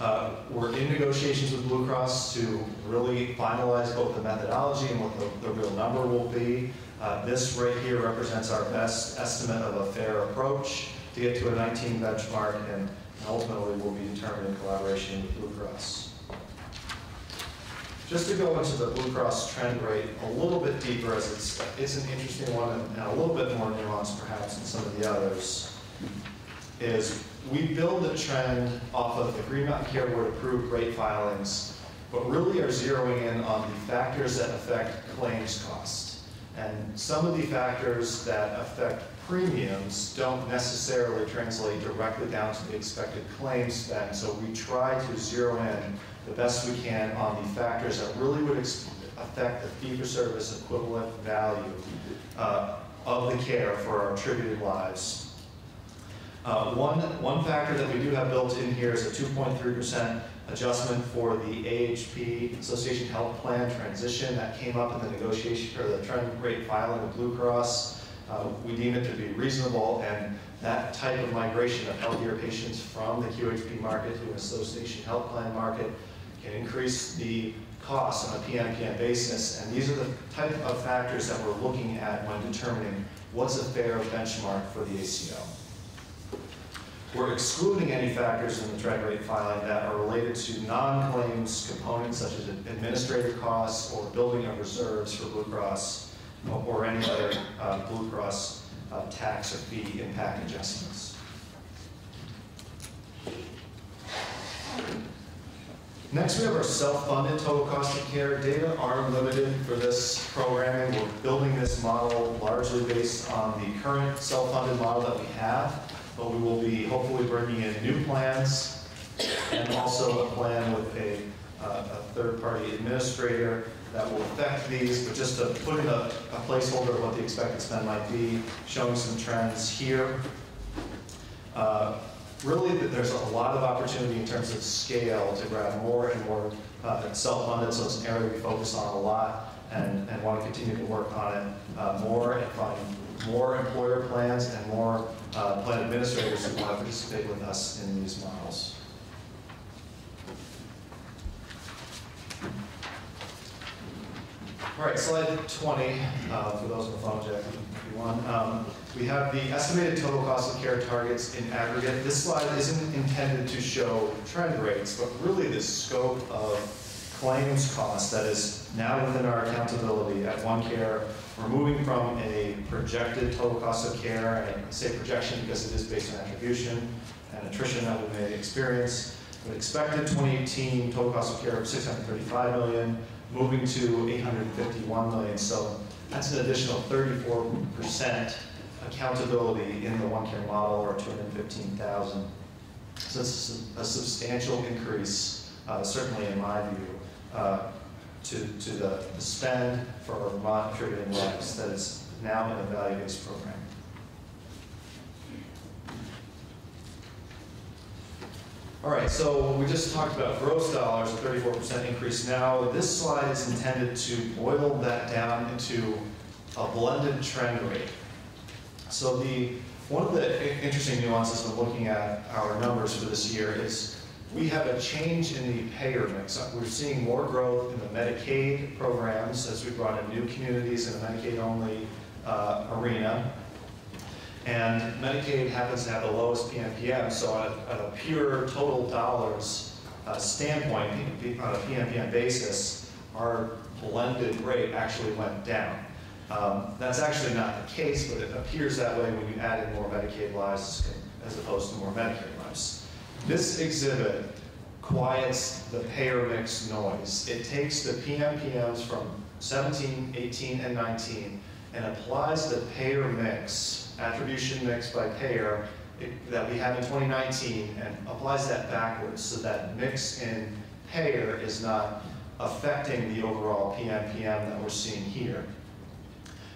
Uh, We're in negotiations with Blue Cross to really finalize both the methodology and what the, the real number will be. Uh, This right here represents our best estimate of a fair approach to get to a 19 benchmark and ultimately will be determined in collaboration with Blue Cross. Just to go into the Blue Cross trend rate a little bit deeper, as it's, it's an interesting one and a little bit more nuanced perhaps than some of the others, is we build the trend off of the Green Mountain Care Board approved rate filings, but really are zeroing in on the factors that affect claims cost. And some of the factors that affect premiums don't necessarily translate directly down to the expected claim spend. So we try to zero in the best we can on the factors that really would affect the fee-for-service equivalent value uh, of the care for our attributed lives. Uh, One, one factor that we do have built in here is a 2.3% adjustment for the AHP Association Health Plan transition that came up in the negotiation, or the trend rate filing with Blue Cross. Uh, We deem it to be reasonable and that type of migration of healthier patients from the QHP market to an association health plan market can increase the costs on a PMPM basis. And these are the type of factors that we're looking at when determining what's a fair benchmark for the ACO. We're excluding any factors in the trend rate filing that are related to non-claims components such as administrative costs or building of reserves for Blue Cross or- or any other uh, Blue Cross uh, tax or fee impact adjustments. Next, we have our self-funded total cost of care. Data are limited for this programming. We're building this model largely based on the current self-funded model that we have, but we will be hopefully bringing in new plans and also a plan with a, uh, a third-party administrator that will affect these, but just to put in a, a placeholder of what the expected spend might be, showing some trends here. Uh, Really, there's a lot of opportunity in terms of scale to grab more and more uh, self-funded, so it's an area we focus on a lot and, and want to continue to work on it uh, more and find more employer plans and more uh, plan administrators who want to participate with us in these models. All right, slide 20, uh, for those on the phone, Jack, want. Um, We have the estimated total cost of care targets in aggregate. This slide isn't intended to show trend rates, but really the scope of claims cost that is now within our accountability at OneCare. We're moving from a projected total cost of care, and I say projection because it is based on attribution and attrition that we may experience. An expected 2018 total cost of care of 635 million, moving to 851 million. So that's an additional 34% accountability in the OneCare model, or 215,000. So it's a substantial increase, uh, certainly in my view, uh, to, to the the spend for contributing lives that is now in a value-based program. All right, so we just talked about gross dollars, a 34% increase. Now, this slide is intended to boil that down into a blended trend rate. So the, one of the interesting nuances when looking at our numbers for this year is we have a change in the payer mix. We're seeing more growth in the Medicaid programs as we brought in new communities in the Medicaid-only uh, arena. And Medicaid happens to have the lowest PMPM, so on a, on a pure total dollars uh, standpoint, on a PMPM basis, our blended rate actually went down. Um, That's actually not the case, but it appears that way when you add in more Medicaid lives as opposed to more Medicare lives. This exhibit quiets the payer mix noise. It takes the PMPMs from 17, 18, and 19 and applies the payer mix, attribution mix by payer, that we have in 2019, and applies that backwards, so that mix in payer is not affecting the overall PMPM that we're seeing here.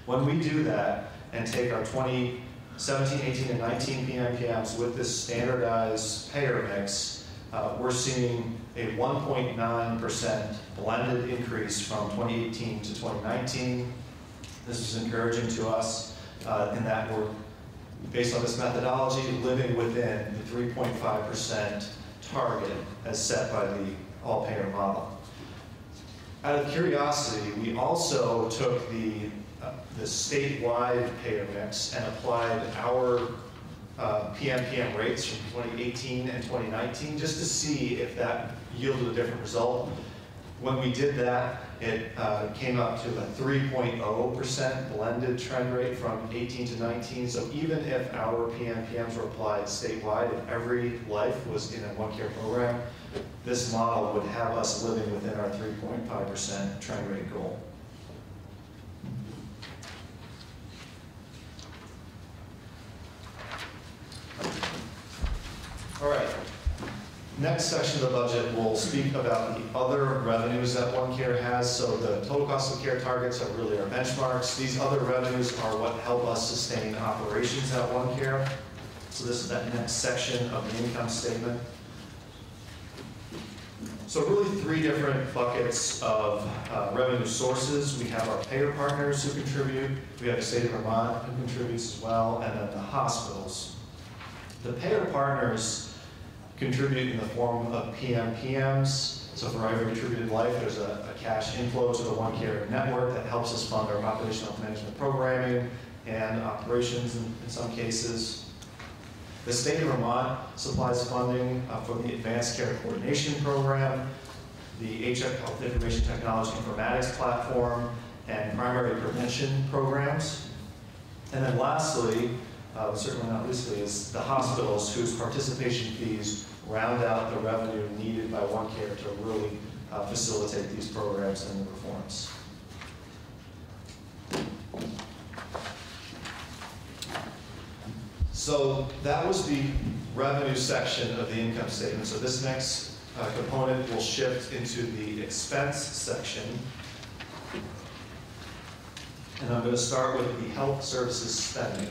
When we do that and take our 2017, 18, and 19 PMPMs with this standardized payer mix, uh, we're seeing a 1.9% blended increase from 2018 to 2019. This is encouraging to us uh, in that we're, based on this methodology, living within the 3.5% target as set by the all-payer model. Out of curiosity, we also took the, uh, the statewide payer mix and applied our uh, PMPM rates from 2018 and 2019, just to see if that yielded a different result. When we did that, it uh, came up to a 3.0% blended trend rate from 18 to 19. So even if our PMPMs were applied statewide, if every life was in a OneCare program, this model would have us living within our 3.5% trend rate goal. All right. Next section of the budget will speak about the other revenues that OneCare has. So the total cost of care targets are really our benchmarks. These other revenues are what help us sustain operations at OneCare. So this is that next section of the income statement. So really three different buckets of uh, revenue sources. We have our payer partners who contribute, we have the state of Vermont who contributes as well, and then the hospitals. The payer partners contribute in the form of PMPMs. So for every attributed life, there's a, a cash inflow to the OneCare network that helps us fund our population health management programming and operations in, in some cases. The state of Vermont supplies funding uh, for the Advanced Care Coordination Program, the HF Health Information Technology Informatics Platform, and primary prevention programs. And then lastly, uh, certainly not leastly, is the hospitals whose participation fees round out the revenue needed by OneCare to really uh, facilitate these programs and the reforms. So that was the revenue section of the income statement. So this next uh, component will shift into the expense section. And I'm going to start with the health services spending.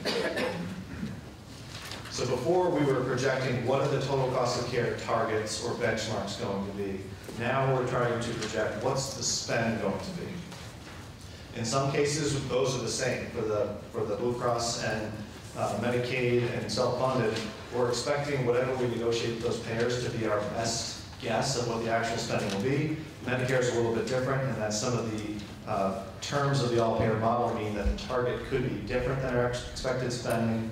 So before, we were projecting what are the total cost of care targets or benchmarks going to be. Now we're trying to project what's the spend going to be. In some cases, those are the same. For the, for the Blue Cross and uh, Medicaid and self-funded, we're expecting whatever we negotiate with those payers to be our best guess of what the actual spending will be. Medicare is a little bit different, and that some of the uh, terms of the all-payer model mean that the target could be different than our expected spending.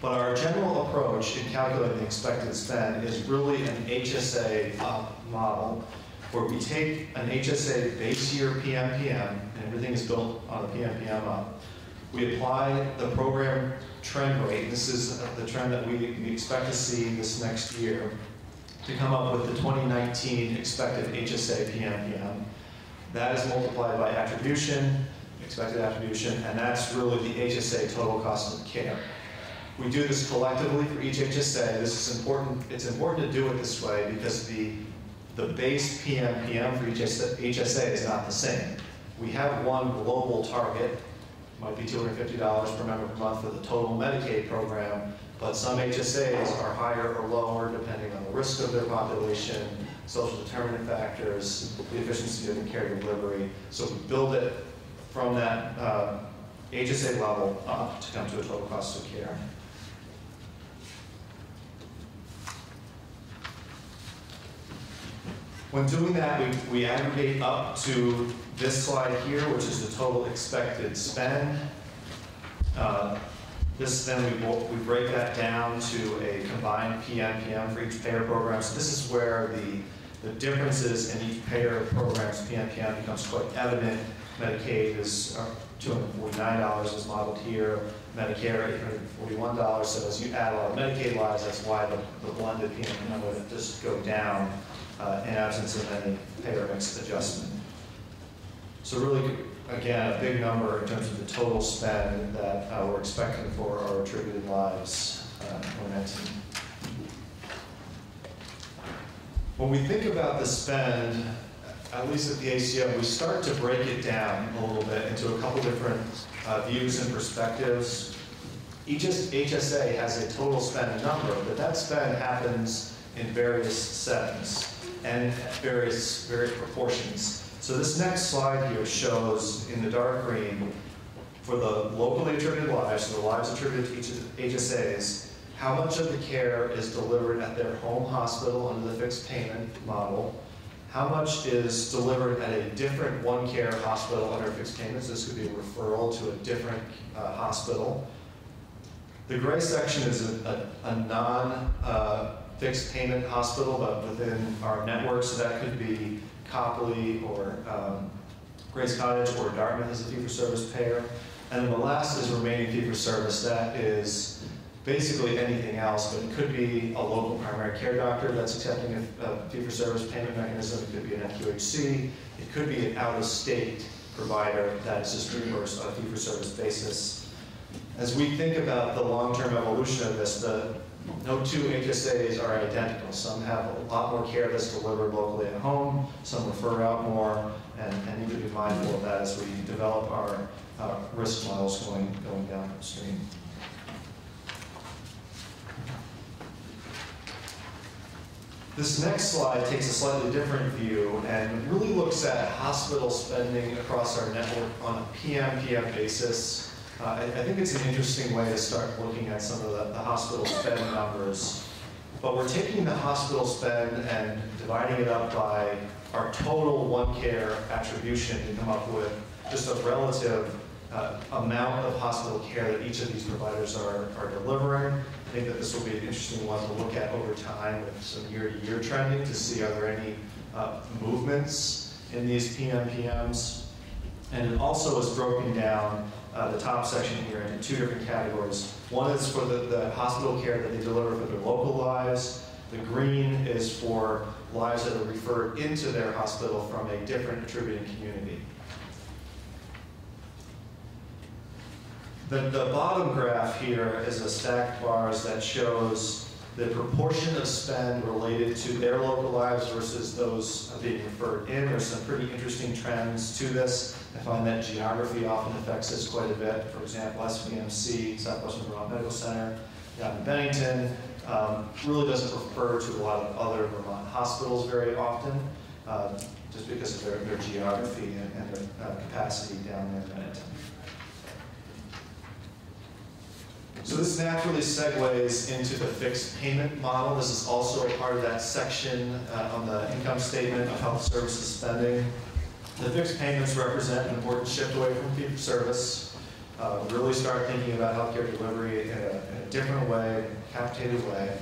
But our general approach in calculating the expected spend is really an HSA uh, model, where we take an HSA base year PMPM, and everything is built on a PMPM up. We apply the program trend rate, this is the trend that we, we expect to see this next year, to come up with the 2019 expected HSA PMPM. That is multiplied by attribution, expected attribution, and that's really the HSA total cost of care. We do this collectively for each HSA. This is important. It's important to do it this way because the, the base PMPM for each HSA is not the same. We have one global target, might be $250 per member per month for the total Medicaid program, but some HSAs are higher or lower depending on the risk of their population, social determinant factors, the efficiency of the care delivery. So we build it from that uh, HSA level up to come to a total cost of care. When doing that, we, we aggregate up to this slide here, which is the total expected spend. Uh, This, then we, we break that down to a combined PMPM for each payer program. So this is where the, the differences in each payer program's PMPM becomes quite evident. Medicaid is uh, $249 is modeled here, Medicare $841. So as you add a lot of Medicaid lives, that's why the, the blended PMPM would just go down uh, in absence of any payer mix adjustment. So really, again, a big number in terms of the total spend that uh, we're expecting for our attributed lives uh, 2019. When we think about the spend, at least at the ACO, we start to break it down a little bit into a couple different uh, views and perspectives. Each HSA has a total spend number, but that spend happens in various settings and various, various proportions. So this next slide here shows in the dark green for the locally attributed lives, so the lives attributed to each of the HSAs, how much of the care is delivered at their home hospital under the fixed payment model, how much is delivered at a different OneCare hospital under fixed payments. This could be a referral to a different uh, hospital. The gray section is a, a, a non uh, fixed payment hospital, but within our network, so that could be Copley or um, Grace Cottage or Dartmouth as a fee-for-service payer. And then the last is remaining fee-for-service. That is basically anything else, but it could be a local primary care doctor that's accepting a, a fee-for-service payment mechanism. It could be an FQHC. It could be an out-of-state provider that is just reimbursed on a fee-for-service basis. As we think about the long-term evolution of this, the no two HSAs are identical. Some have a lot more care that's delivered locally at home, some refer out more, and, and need to be mindful of that as we develop our uh, risk models going, going downstream. This next slide takes a slightly different view and really looks at hospital spending across our network on a PMPM basis. Uh, I I think it's an interesting way to start looking at some of the the hospital spend numbers. But we're taking the hospital spend and dividing it up by our total OneCare attribution to come up with just a relative uh, amount of hospital care that each of these providers are, are delivering. I think that this will be an interesting one to look at over time with some year-to-year trending to see are there any uh, movements in these PMPMs. And it also is broken down, uh, the top section here, into two different categories. One is for the, the hospital care that they deliver for their local lives. The green is for lives that are referred into their hospital from a different attributing community. The, the bottom graph here is a stacked bars that shows the proportion of spend related to their local lives versus those being referred in. There's some pretty interesting trends to this. I find that geography often affects this quite a bit. For example, SVMC, Southwestern Vermont Medical Center, down in Bennington, um, really doesn't refer to a lot of other Vermont hospitals very often, uh, just because of their, their geography and, and their uh, capacity down there in Bennington. So this naturally segues into the fixed payment model. This is also a part of that section uh, on the income statement of health services spending. The fixed payments represent an important shift away from fee-for-service. Uh, really start thinking about healthcare delivery in a, in a different way, capitated way.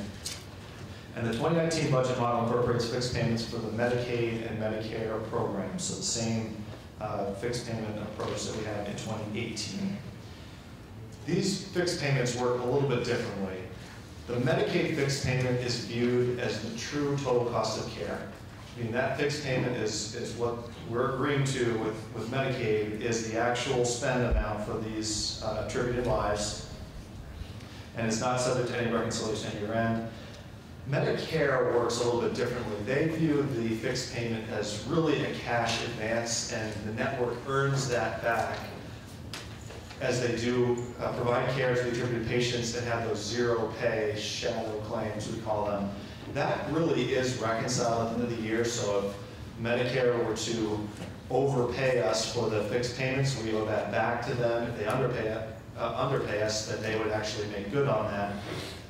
And the 2019 budget model incorporates fixed payments for the Medicaid and Medicare programs, so the same uh, fixed payment approach that we had in 2018. These fixed payments work a little bit differently. The Medicaid fixed payment is viewed as the true total cost of care. I mean, that fixed payment is, is what we're agreeing to with, with Medicaid is the actual spend amount for these uh, attributed lives. And it's not subject to any reconciliation at year end. Medicare works a little bit differently. They view the fixed payment as really a cash advance, and the network earns that back as they do uh, provide care to the attributed patients that have those zero pay shadow claims, we call them. That really is reconciled at the end of the year, so if Medicare were to overpay us for the fixed payments, we owe that back to them. If they underpay, uh, underpay us, then they would actually make good on that.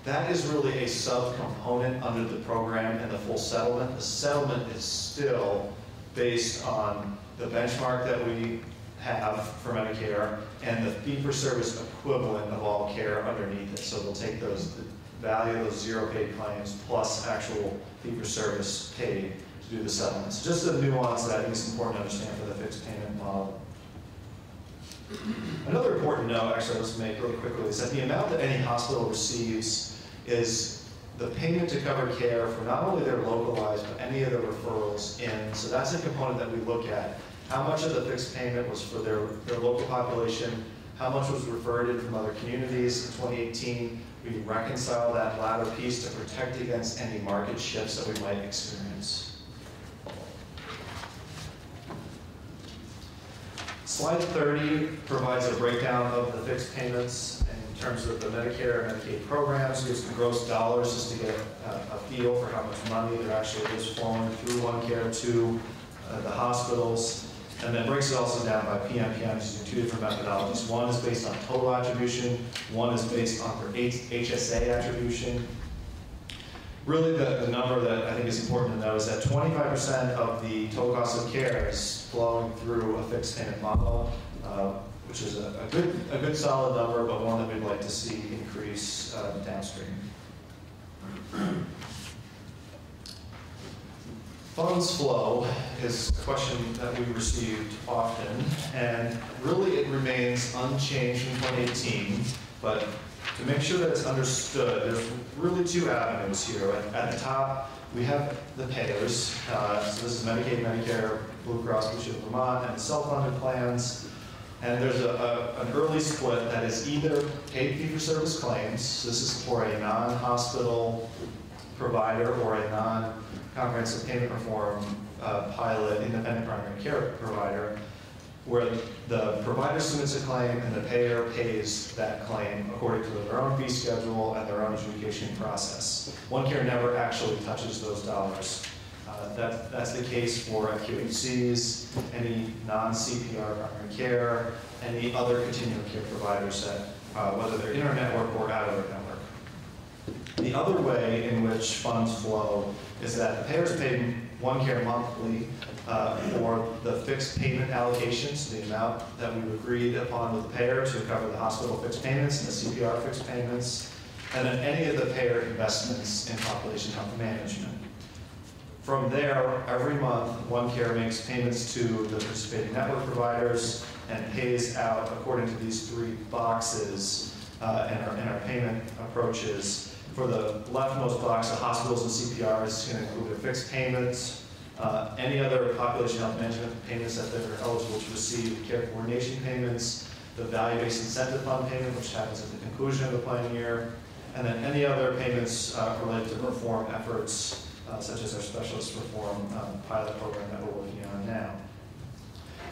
That is really a subcomponent under the program and the full settlement. The settlement is still based on the benchmark that we have for Medicare and the fee-for-service equivalent of all care underneath it. So they'll take those, the value of those zero paid claims plus actual fee-for-service paid to do the settlements. Just a nuance that I think is important to understand for the fixed payment model. Another important note, actually, let's make really quickly, is that the amount that any hospital receives is the payment to cover care for not only their localized, but any of the referrals in. So that's a component that we look at. How much of the fixed payment was for their, their local population? How much was referred in from other communities? In 2018, we reconcile that latter piece to protect against any market shifts that we might experience. Slide 30 provides a breakdown of the fixed payments in terms of the Medicare and Medicaid programs, gives the gross dollars just to get a, a feel for how much money there actually is flowing through OneCare to uh, the hospitals. And then breaks it also down by PMPMs using two different methodologies. One is based on total attribution, one is based on HSA attribution. Really, the, the number that I think is important to know is that 25% of the total cost of care is flowing through a fixed payment model, uh, which is a, a good, a good solid number, but one that we'd like to see increase uh, downstream. Funds flow is a question that we received often, and really it remains unchanged from 2018, but to make sure that it's understood, there's really two avenues here. At, the top, we have the payers. Uh, so this is Medicaid, Medicare, Blue Cross Blue Shield Vermont, and self-funded plans. And there's a, a, an early split that is either paid fee-for-service claims. This is for a non-hospital provider or a non-comprehensive payment reform uh, pilot independent primary care provider where the provider submits a claim and the payer pays that claim according to their own fee schedule and their own adjudication process. OneCare never actually touches those dollars. Uh, That, that's the case for FQHCs, any non-CPR primary care, any other continuum care providers that, uh, whether they're in our network or out of our network. The other way in which funds flow is that the payers pay OneCare monthly uh, for the fixed payment allocations, the amount that we've agreed upon with the payer to cover the hospital fixed payments and the CPR fixed payments, and then any of the payer investments in population health management. From there, every month, OneCare makes payments to the participating network providers and pays out according to these three boxes uh, our, in our payment approaches. For the leftmost box, the hospitals and CPRs is going to include their fixed payments, uh, any other population health management payments that they're eligible to receive, care coordination payments, the value-based incentive fund payment, which happens at the conclusion of the plan year, and then any other payments uh, related to reform efforts, uh, such as our specialist reform um, pilot program that we're working on now.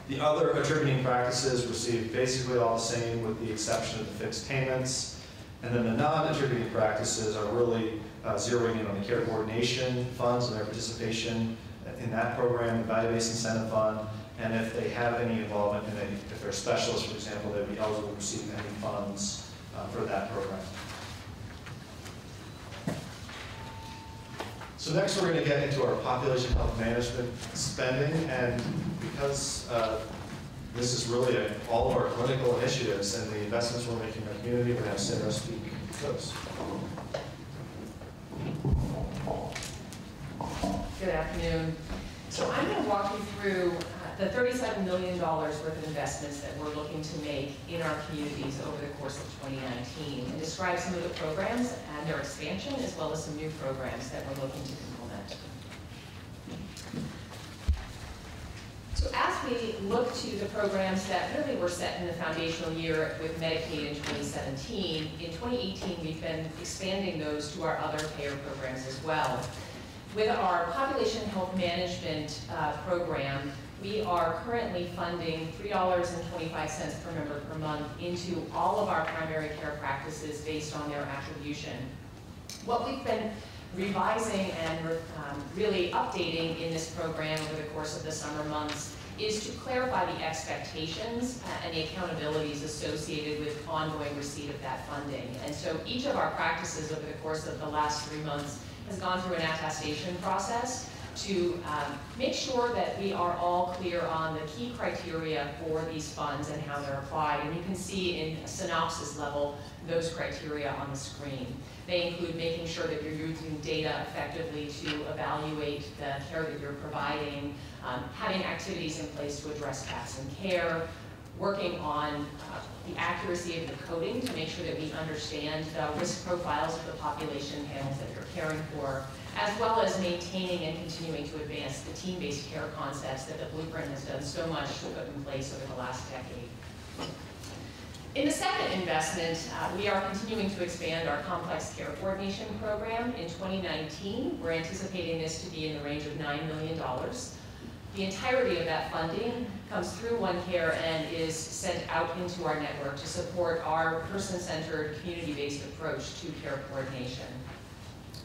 The other attributing practices receive basically all the same with the exception of the fixed payments. And then the non-attributing practices are really uh, zeroing in on the care coordination funds and their participation in that program, the value-based incentive fund, and if they have any involvement in a, if they're specialists, for example, they'd be eligible to receive any funds uh, for that program. So next, we're going to get into our population health management spending, and because uh, this is really a- all of our clinical initiatives and the investments we're making in our community, we're going to have Sarah speak. Good afternoon. So I'm going to walk you through uh, the $37 million worth of investments that we're looking to make in our communities over the course of 2019 and describe some of the programs and their expansion as well as some new programs that we're looking to implement. So as we look to the programs that really were set in the foundational year with Medicaid in 2017, in 2018 we've been expanding those to our other payer programs as well. With our population health management uh, program, we are currently funding $3.25 per member per month into all of our primary care practices based on their attribution. What we've been revising and um, really updating in this program over the course of the summer months is to clarify the expectations uh, and the accountabilities associated with ongoing receipt of that funding. And so each of our practices over the course of the last three months has gone through an attestation process to um, make sure that we are all clear on the key criteria for these funds and how they're applied. And you can see in a synopsis level those criteria on the screen. They include making sure that you're using data effectively to evaluate the care that you're providing, um, having activities in place to address gaps in care, working on uh, the accuracy of the coding to make sure that we understand the risk profiles of the population panels that you're caring for, as well as maintaining and continuing to advance the team-based care concepts that the Blueprint has done so much to put in place over the last decade. In the second investment, uh, we are continuing to expand our complex care coordination program. In 2019, we're anticipating this to be in the range of $9 million. The entirety of that funding comes through OneCare and is sent out into our network to support our person-centered, community-based approach to care coordination.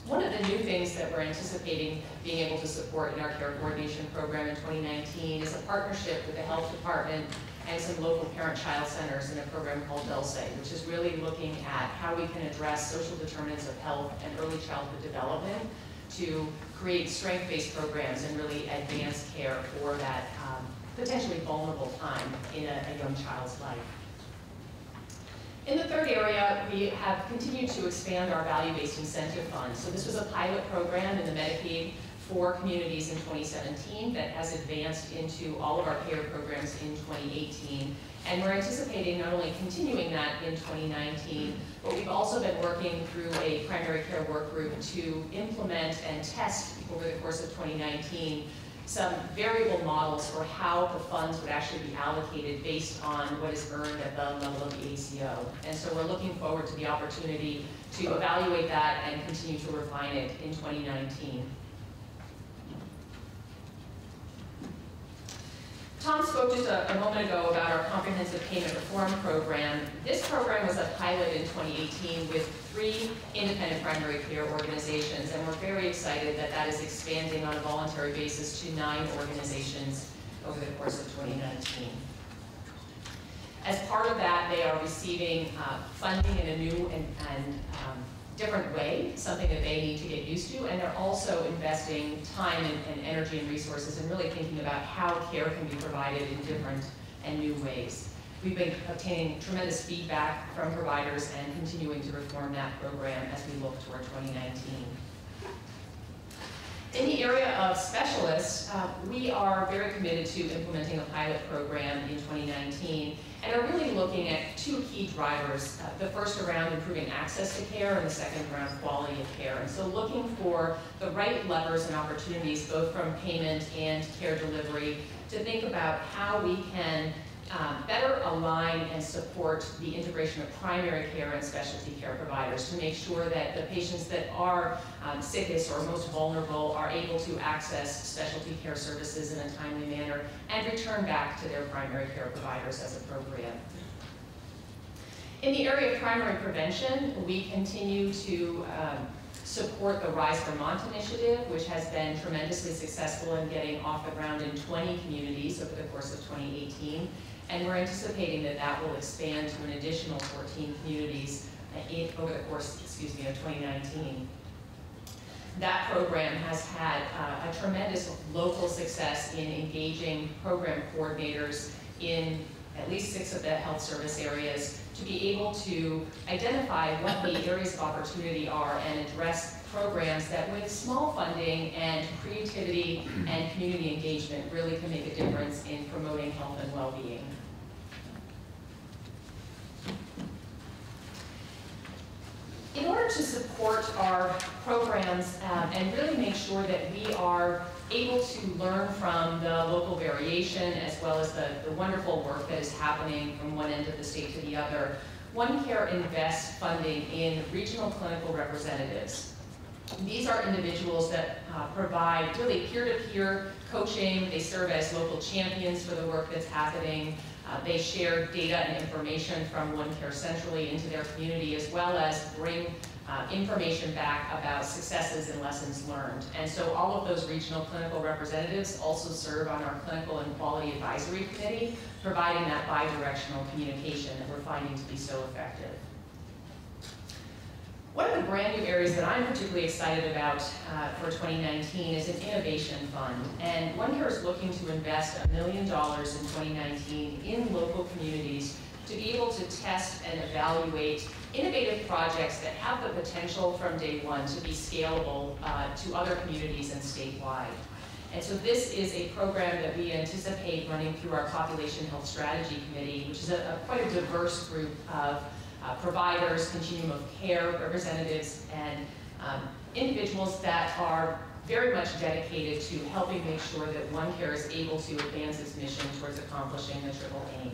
One of the new things that we're anticipating being able to support in our care coordination program in 2019 is a partnership with the health department and some local parent-child centers in a program called DULCE, which is really looking at how we can address social determinants of health and early childhood development to create strength-based programs and really advance care for that um, potentially vulnerable time in a, a young child's life. In the third area, we have continued to expand our value-based incentive fund. So this was a pilot program in the Medicaid for communities in 2017 that has advanced into all of our payer programs in 2018. And we're anticipating not only continuing that in 2019, but we've also been working through a primary care work group to implement and test over the course of 2019 some variable models for how the funds would actually be allocated based on what is earned at the level of the ACO. And so we're looking forward to the opportunity to evaluate that and continue to refine it in 2019. Tom spoke just a, a moment ago about our comprehensive payment reform program. This program was a pilot in 2018 with three independent primary care organizations, and we're very excited that that is expanding on a voluntary basis to nine organizations over the course of 2019. As part of that, they are receiving uh, funding in a new and, and um, different way, something that they need to get used to, and they're also investing time and, and energy and resources and really thinking about how care can be provided in different and new ways. We've been obtaining tremendous feedback from providers and continuing to reform that program as we look toward 2019. In the area of specialists, uh, we are very committed to implementing a pilot program in 2019 and are really looking at two key drivers. Uh, the first around improving access to care and the second around quality of care. And so looking for the right levers and opportunities both from payment and care delivery to think about how we can um, better align and support the integration of primary care and specialty care providers to make sure that the patients that are um, sickest or most vulnerable are able to access specialty care services in a timely manner and return back to their primary care providers as appropriate. In the area of primary prevention, we continue to um, support the Rise Vermont initiative, which has been tremendously successful in getting off the ground in 20 communities over the course of 2018. And we're anticipating that that will expand to an additional 14 communities uh, in, over the course, excuse me, of 2019. That program has had uh, a tremendous local success in engaging program coordinators in at least six of the health service areas to be able to identify what the areas of opportunity are and address programs that with small funding and creativity and community engagement really can make a difference in promoting health and well-being. In order to support our programs um, and really make sure that we are able to learn from the local variation as well as the, the wonderful work that is happening from one end of the state to the other, OneCare invests funding in regional clinical representatives. These are individuals that uh, provide really peer-to-peer -peer coaching. They serve as local champions for the work that's happening. Uh, they share data and information from OneCare centrally into their community as well as bring uh, information back about successes and lessons learned. And so all of those regional clinical representatives also serve on our clinical and quality advisory committee, providing that bi-directional communication that we're finding to be so effective. One of the brand new areas that I'm particularly excited about uh, for 2019 is an innovation fund. And OneCare is looking to invest a million dollars in 2019 in local communities to be able to test and evaluate innovative projects that have the potential from day one to be scalable uh, to other communities and statewide. And so this is a program that we anticipate running through our Population Health Strategy Committee, which is a, a quite a diverse group of uh, providers, continuum of care representatives, and um, individuals that are very much dedicated to helping make sure that OneCare is able to advance its mission towards accomplishing the triple aim.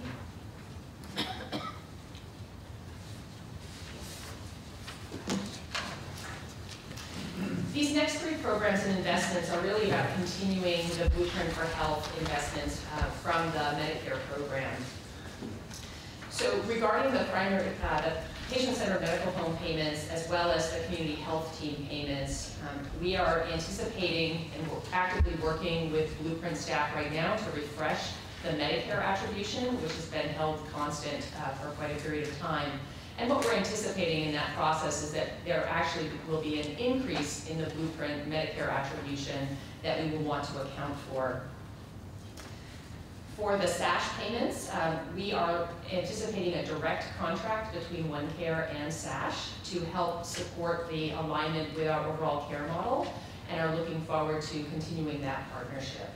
These next three programs and investments are really about continuing the Blueprint for Health investments uh, from the Medicare program. So regarding the primary, uh, the patient-centered medical home payments, as well as the community health team payments, um, we are anticipating and we're actively working with Blueprint staff right now to refresh the Medicare attribution, which has been held constant uh, for quite a period of time. And what we're anticipating in that process is that there actually will be an increase in the Blueprint Medicare attribution that we will want to account for for the SASH payments, um, we are anticipating a direct contract between OneCare and SASH to help support the alignment with our overall care model and are looking forward to continuing that partnership.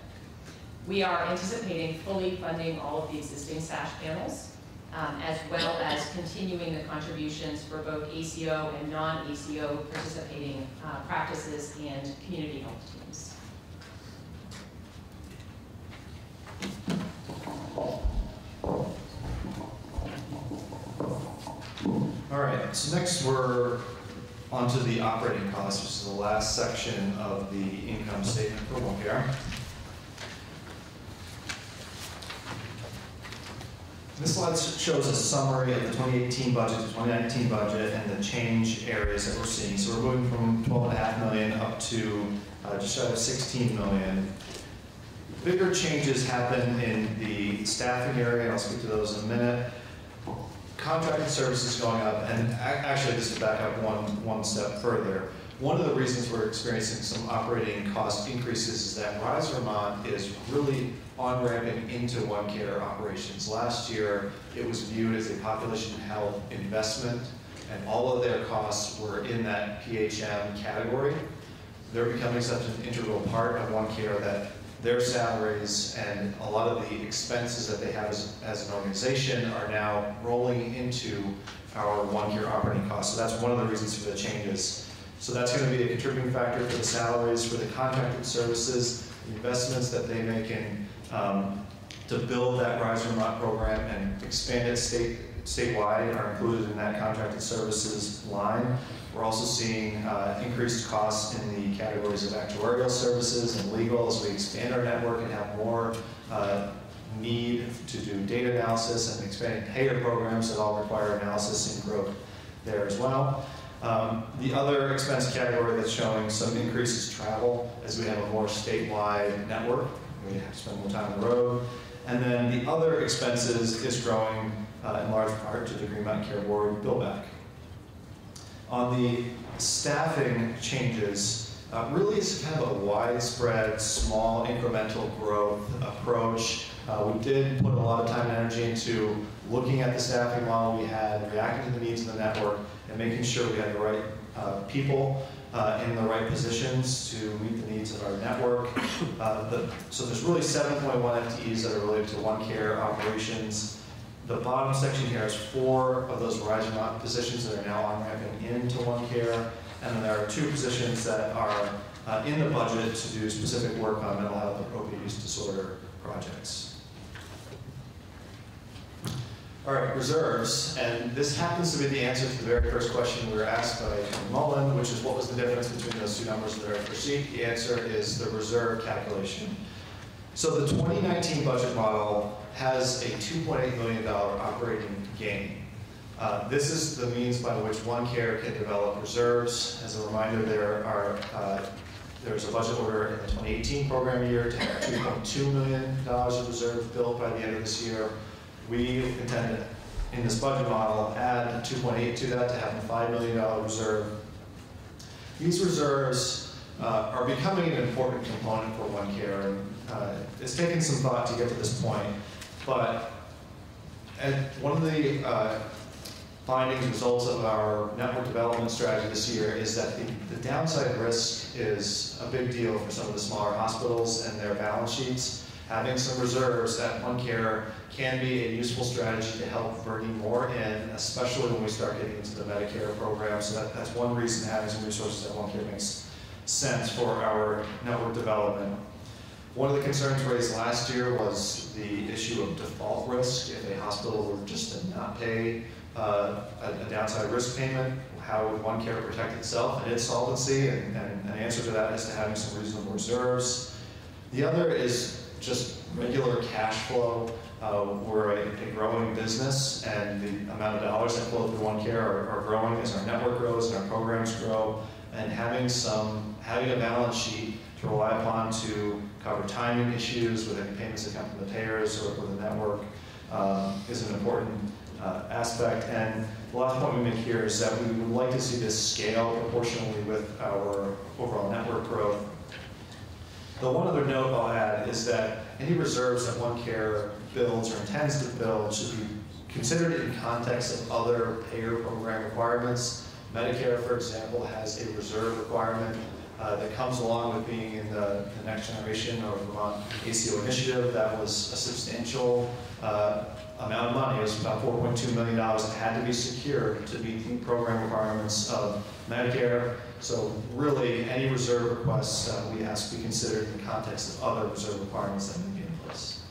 We are anticipating fully funding all of the existing SASH panels, um, as well as continuing the contributions for both ACO and non-ACO participating uh, practices and community health teams. All right, so next we're onto the operating costs, which is the last section of the income statement for OneCare. This slide shows a summary of the 2018 budget to 2019 budget and the change areas that we're seeing. So we're moving from 12.5 million up to uh, just shy of 16 million. Bigger changes happen in the staffing area, and I'll speak to those in a minute. Contracted services going up, and actually, just to back up one, one step further, one of the reasons we're experiencing some operating cost increases is that Rise Vermont is really on-ramping into One Care operations. Last year, it was viewed as a population health investment, and all of their costs were in that PHM category. They're becoming such an integral part of One Care that their salaries and a lot of the expenses that they have as, as an organization are now rolling into our OneCare operating costs. So that's one of the reasons for the changes. So that's going to be a contributing factor for the salaries, for the contracted services, the investments that they make in, um, to build that Rise Vermont program and expand it state, statewide are included in that contracted services line. We're also seeing uh, increased costs in the categories of actuarial services and legal as we expand our network and have more uh, need to do data analysis and expanding payer programs that all require analysis and growth there as well. Um, The other expense category that's showing some increase is travel, as we have a more statewide network. We have to spend more time on the road. And then the other expenses is growing uh, in large part to the Green Mountain Care Board bill back. On the staffing changes, uh, really is kind of a widespread, small incremental growth approach. Uh, We did put a lot of time and energy into looking at the staffing model we had, reacting to the needs of the network, and making sure we had the right uh, people uh, in the right positions to meet the needs of our network. Uh, the- So there's really 7.1 FTEs that are related to One Care operations. The bottom section here is four of those Verizon positions that are now on-ramping into One Care. And then there are two positions that are uh, in the budget to do specific work on mental health and opioid use disorder projects. All right, reserves, and this happens to be the answer to the very first question we were asked by Mullin, which is what was the difference between those two numbers in the sheet? The answer is the reserve calculation. So the 2019 budget model has a $2.8 million operating gain. Uh, This is the means by which OneCare can develop reserves. As a reminder, there are, uh, there's a budget order in the 2018 program year to have $2.2 million of reserves built by the end of this year. We intend to, in this budget model, to add 2.8 to that to have a $5 million reserve. These reserves uh, are becoming an important component for OneCare, and uh, it's taken some thought to get to this point, but one of the uh, findings, results of our network development strategy this year is that the, the downside risk is a big deal for some of the smaller hospitals and their balance sheets. Having some reserves at OneCare can be a useful strategy to help bring more in, especially when we start getting into the Medicare program. So that, that's one reason having some resources at OneCare makes sense for our network development. One of the concerns raised last year was the issue of default risk. If a hospital were just to not pay uh, a a downside risk payment, how would OneCare protect itself and its solvency? And, and an answer to that is to having some reasonable reserves. The other is just regular cash flow. Uh, We're a a growing business, and the amount of dollars that flow through OneCare are are growing as our network grows and our programs grow. And having some, having a balance sheet to rely upon to cover timing issues with any payments that come from the payers or with the network um, is an important uh, aspect. And the last point we make here is that we would like to see this scale proportionally with our overall network growth. The one other note I'll add is that any reserves that one OneCare builds or intends to build should be considered in context of other payer program requirements. Medicare, for example, has a reserve requirement uh, that comes along with being in the, the next generation or Vermont ACO initiative. That was a substantial uh, amount of money. It was about $4.2 million that had to be secured to meet the program requirements of Medicare. So really, any reserve requests uh, we ask be considered in the context of other reserve requirements that may be in place.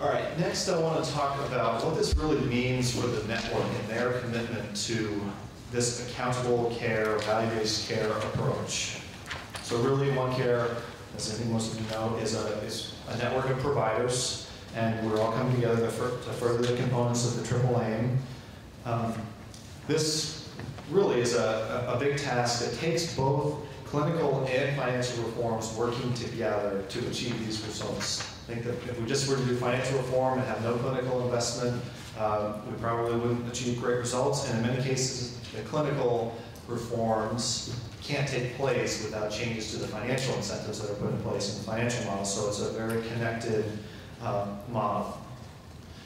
All right, next I want to talk about what this really means for the network and their commitment to this accountable care, value-based care approach. So really, OneCare as I think most of you know, is a, is a network of providers, and we're all coming together to to further the components of the triple aim. Um, This really is a a big task that takes both clinical and financial reforms working together to achieve these results. I think that if we just were to do financial reform and have no clinical investment, uh, we probably wouldn't achieve great results. And in many cases, the clinical reforms can't take place without changes to the financial incentives that are put in place in the financial model. So it's a very connected um, model.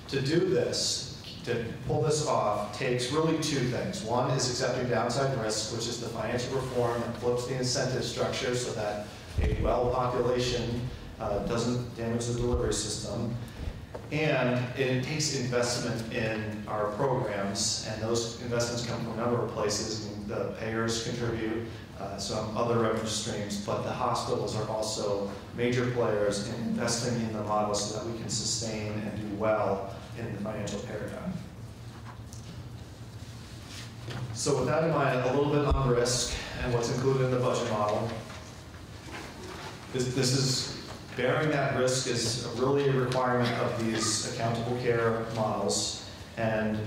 To do this, to pull this off, takes really two things. One is accepting downside risk, which is the financial reform that flips the incentive structure so that a well population uh, doesn't damage the delivery system. And it takes investment in our programs, and those investments come from a number of places. The payers contribute, uh, some other revenue streams, but the hospitals are also major players in investing in the model so that we can sustain and do well in the financial paradigm. So with that in mind, a little bit on risk and what's included in the budget model. This, this is, bearing that risk is really a requirement of these accountable care models. And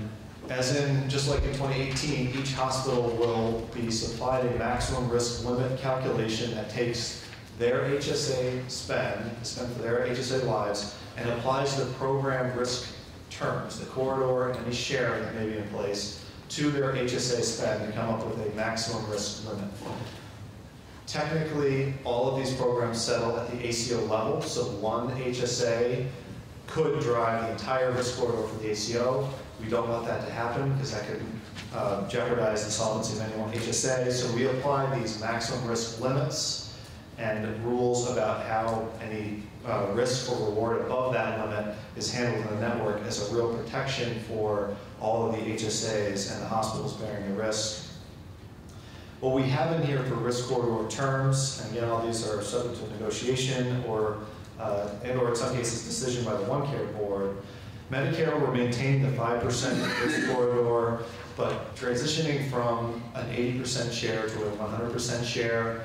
as in, just like in 2018, each hospital will be supplied a maximum risk limit calculation that takes their HSA spend, spend for their HSA lives, and applies the program risk terms, the corridor and any share that may be in place, to their HSA spend and come up with a maximum risk limit. Technically, all of these programs settle at the ACO level, so one HSA could drive the entire risk corridor for the ACO. We don't want that to happen because that could uh, jeopardize the solvency of any one HSA. So we apply these maximum risk limits and rules about how any uh, risk or reward above that limit is handled in the network as a real protection for all of the HSAs and the hospitals bearing the risk. What we have in here for risk corridor terms, and again, all these are subject to negotiation or, uh, and or in some cases, decision by the One Care Board. Medicare will maintain the 5% risk corridor, but transitioning from an 80% share to a 100% share,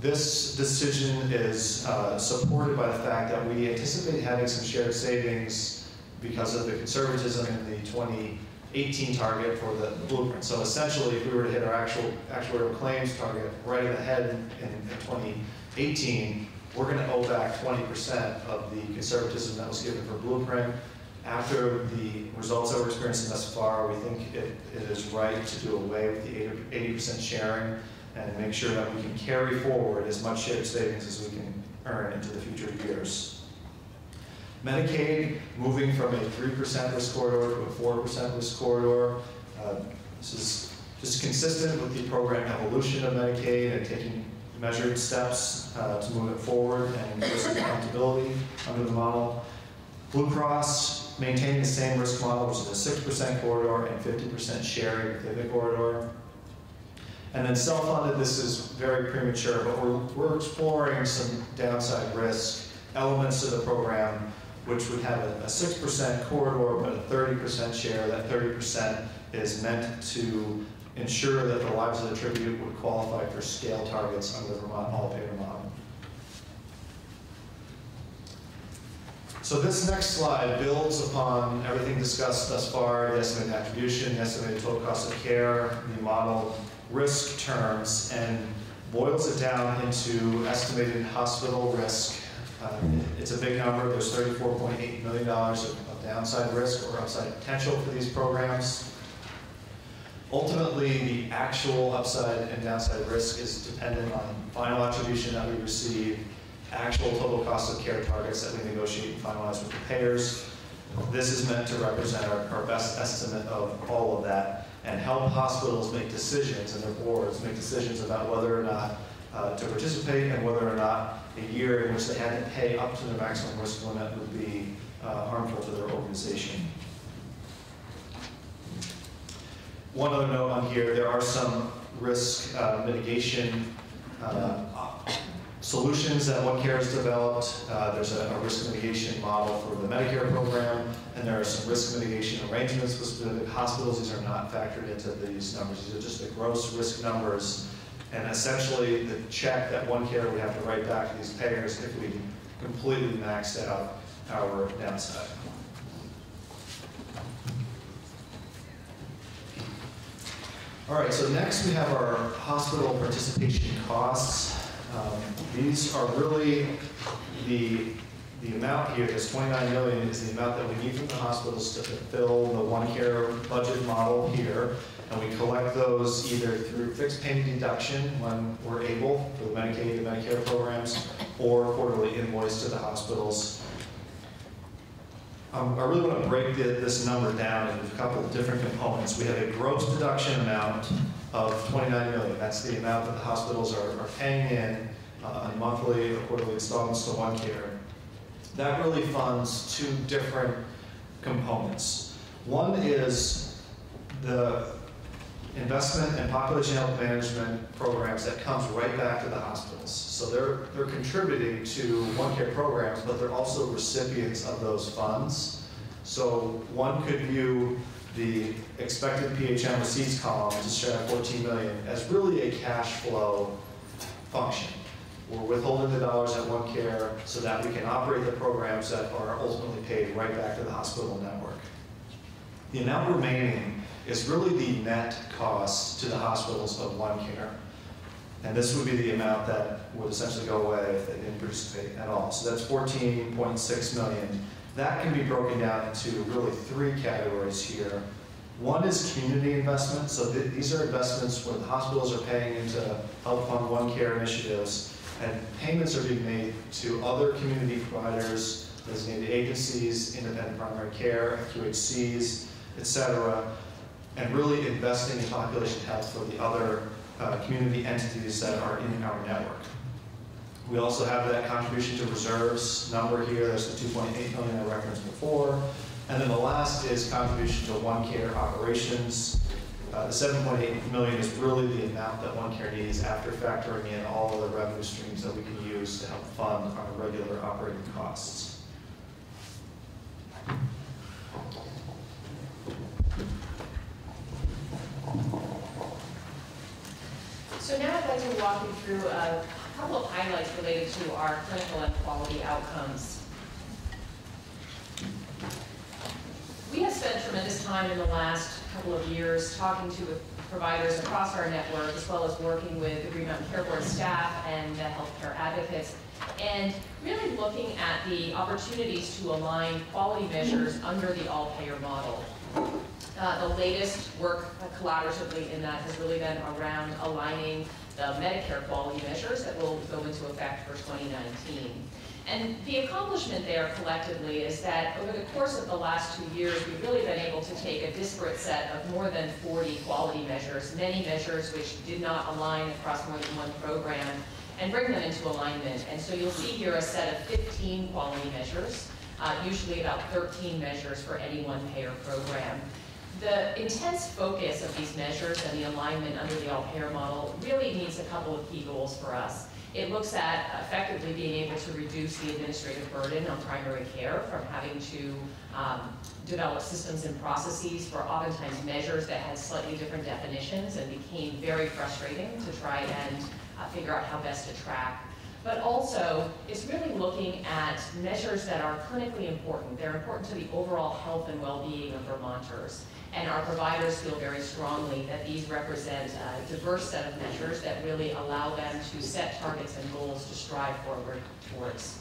this decision is uh, supported by the fact that we anticipate having some shared savings because of the conservatism in the 2018 target for the blueprint. So essentially, if we were to hit our actual actuarial claims target right ahead in, in 2018, we're going to owe back 20% of the conservatism that was given for blueprint. After the results that we're experiencing thus far, we think it, it is right to do away with the 80% sharing and make sure that we can carry forward as much shared savings as we can earn into the future years. Medicaid, moving from a 3% risk corridor to a 4% risk corridor. Uh, This is just consistent with the program evolution of Medicaid and taking measured steps uh, to move it forward and risk accountability under the model. Blue Cross maintaining the same risk model, which is a 6% corridor and 50% sharing within the corridor. And then self-funded, this is very premature, but we're, we're exploring some downside risk elements of the program, which would have a, a 6% corridor, but a 30% share. That 30% is meant to ensure that the lives of the tribute would qualify for scale targets under the Vermont all-payer model. So this next slide builds upon everything discussed thus far, the estimated attribution, the estimated total cost of care, the model risk terms, and boils it down into estimated hospital risk. Uh, It's a big number, there's $34.8 million of of downside risk or upside potential for these programs. Ultimately, the actual upside and downside risk is dependent on final attribution that we receive, actual total cost of care targets that we negotiate and finalize with the payers. This is meant to represent our, our best estimate of all of that and help hospitals make decisions and their boards make decisions about whether or not uh, to participate and whether or not a year in which they had to pay up to the maximum risk limit would be uh, harmful to their organization. One other note on here, there are some risk uh, mitigation uh, solutions that OneCare has developed. Uh, There's a a risk mitigation model for the Medicare program, and there are some risk mitigation arrangements with specific hospitals. These are not factored into these numbers. These are just the gross risk numbers and essentially the check that OneCare would have to write back to these payers if we completely maxed out our downside. All right, so next we have our hospital participation costs. Um, These are really the, the amount here, this 29 million is the amount that we need from the hospitals to fulfill the one care budget model here. And we collect those either through fixed payment deduction when we're able for the Medicaid and Medicare programs, or quarterly invoice to the hospitals. Um, I really want to break thi- this number down into a couple of different components. We have a gross deduction amount of 29 million. That's the amount that the hospitals are are paying in uh, on monthly or quarterly installments to OneCare. That really funds two different components. One is the investment in population health management programs that comes right back to the hospitals. So they're, they're contributing to One Care programs, but they're also recipients of those funds. So one could view the expected PHM receipts column, just shy of 14 million, as really a cash flow function. We're withholding the dollars at One Care so that we can operate the programs that are ultimately paid right back to the hospital network. The amount remaining is really the net cost to the hospitals of OneCare. And this would be the amount that would essentially go away if they didn't participate at all. So that's 14.6 million. That can be broken down into really three categories here. One is community investment. So th- these are investments where the hospitals are paying into Health fund OneCare initiatives. And payments are being made to other community providers, designated agencies, independent primary care, QHCs, et cetera, and really investing in population health for the other uh, community entities that are in our network. We also have that contribution to reserves number here, there's the 2.8 million I referenced before. And then the last is contribution to OneCare operations. Uh, The 7.8 million is really the amount that OneCare needs after factoring in all of the revenue streams that we can use to help fund our regular operating costs. So now I'd like to walk you through a couple of highlights related to our clinical and quality outcomes. We have spent tremendous time in the last couple of years talking to providers across our network, as well as working with the Green Mountain Care Board staff and the healthcare advocates, and really looking at the opportunities to align quality measures under the all-payer model. Uh, The latest work collaboratively in that has really been around aligning the Medicare quality measures that will go into effect for 2019. And the accomplishment there collectively is that over the course of the last two years, we've really been able to take a disparate set of more than 40 quality measures, many measures which did not align across more than one program, and bring them into alignment. And so you'll see here a set of 15 quality measures, uh, usually about 13 measures for any one payer program. The intense focus of these measures and the alignment under the all-payer model really means a couple of key goals for us. It looks at effectively being able to reduce the administrative burden on primary care from having to um, develop systems and processes for oftentimes measures that had slightly different definitions and became very frustrating to try and uh, figure out how best to track. But also, it's really looking at measures that are clinically important. They're important to the overall health and well-being of Vermonters. And our providers feel very strongly that these represent a diverse set of measures that really allow them to set targets and goals to strive forward towards.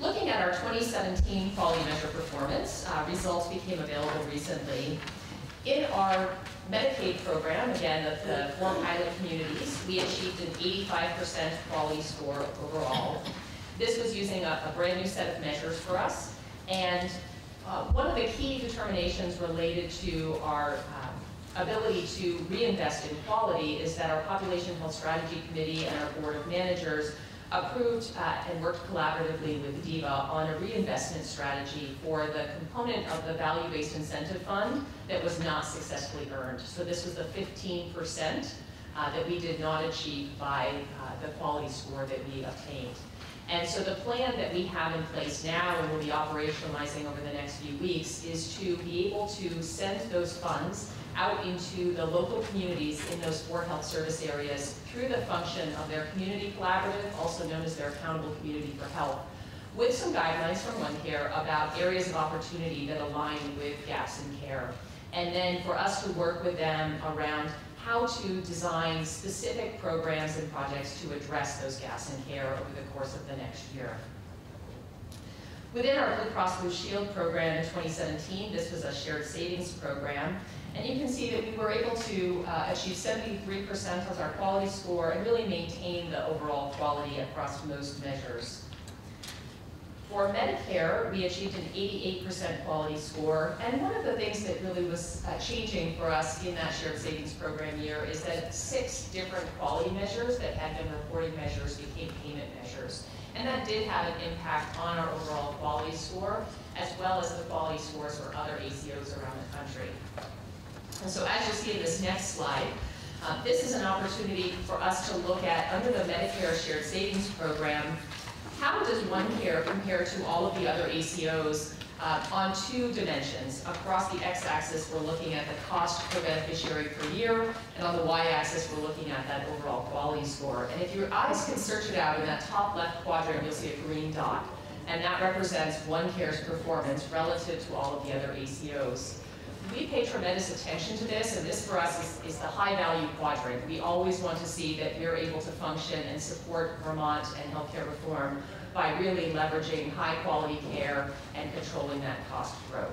Looking at our 2017 quality measure performance, uh, results became available recently. In our Medicaid program, again, of the four pilot communities, we achieved an 85% quality score overall. This was using a, a brand new set of measures for us, and uh, one of the key determinations related to our um, ability to reinvest in quality is that our Population Health Strategy Committee and our Board of Managers approved uh, and worked collaboratively with DVHA on a reinvestment strategy for the component of the value-based incentive fund that was not successfully earned. So this was the 15% uh, that we did not achieve by uh, the quality score that we obtained. And so the plan that we have in place now and will be operationalizing over the next few weeks is to be able to send those funds out into the local communities in those four health service areas through the function of their community collaborative, also known as their accountable community for health, with some guidelines from OneCare about areas of opportunity that align with gaps in care. And then for us to work with them around how to design specific programs and projects to address those gaps in care over the course of the next year. Within our Blue Cross Blue Shield program in 2017, this was a shared savings program, and you can see that we were able to uh, achieve 73% as our quality score and really maintain the overall quality across most measures. For Medicare, we achieved an 88% quality score, and one of the things that really was uh, changing for us in that shared savings program year is that six different quality measures that had been reporting measures became payment measures. And that did have an impact on our overall quality score, as well as the quality scores for other ACOs around the country. And so as you'll see in this next slide, uh, this is an opportunity for us to look at, under the Medicare Shared Savings Program, how does OneCare compare to all of the other ACOs uh, on two dimensions? Across the x-axis, we're looking at the cost per beneficiary per year, and on the y-axis, we're looking at that overall quality score. And if your eyes can search it out in that top left quadrant, you'll see a green dot, and that represents OneCare's performance relative to all of the other ACOs. We pay tremendous attention to this, and this for us is, is the high value quadrant. We always want to see that we're able to function and support Vermont and healthcare reform by really leveraging high quality care and controlling that cost growth.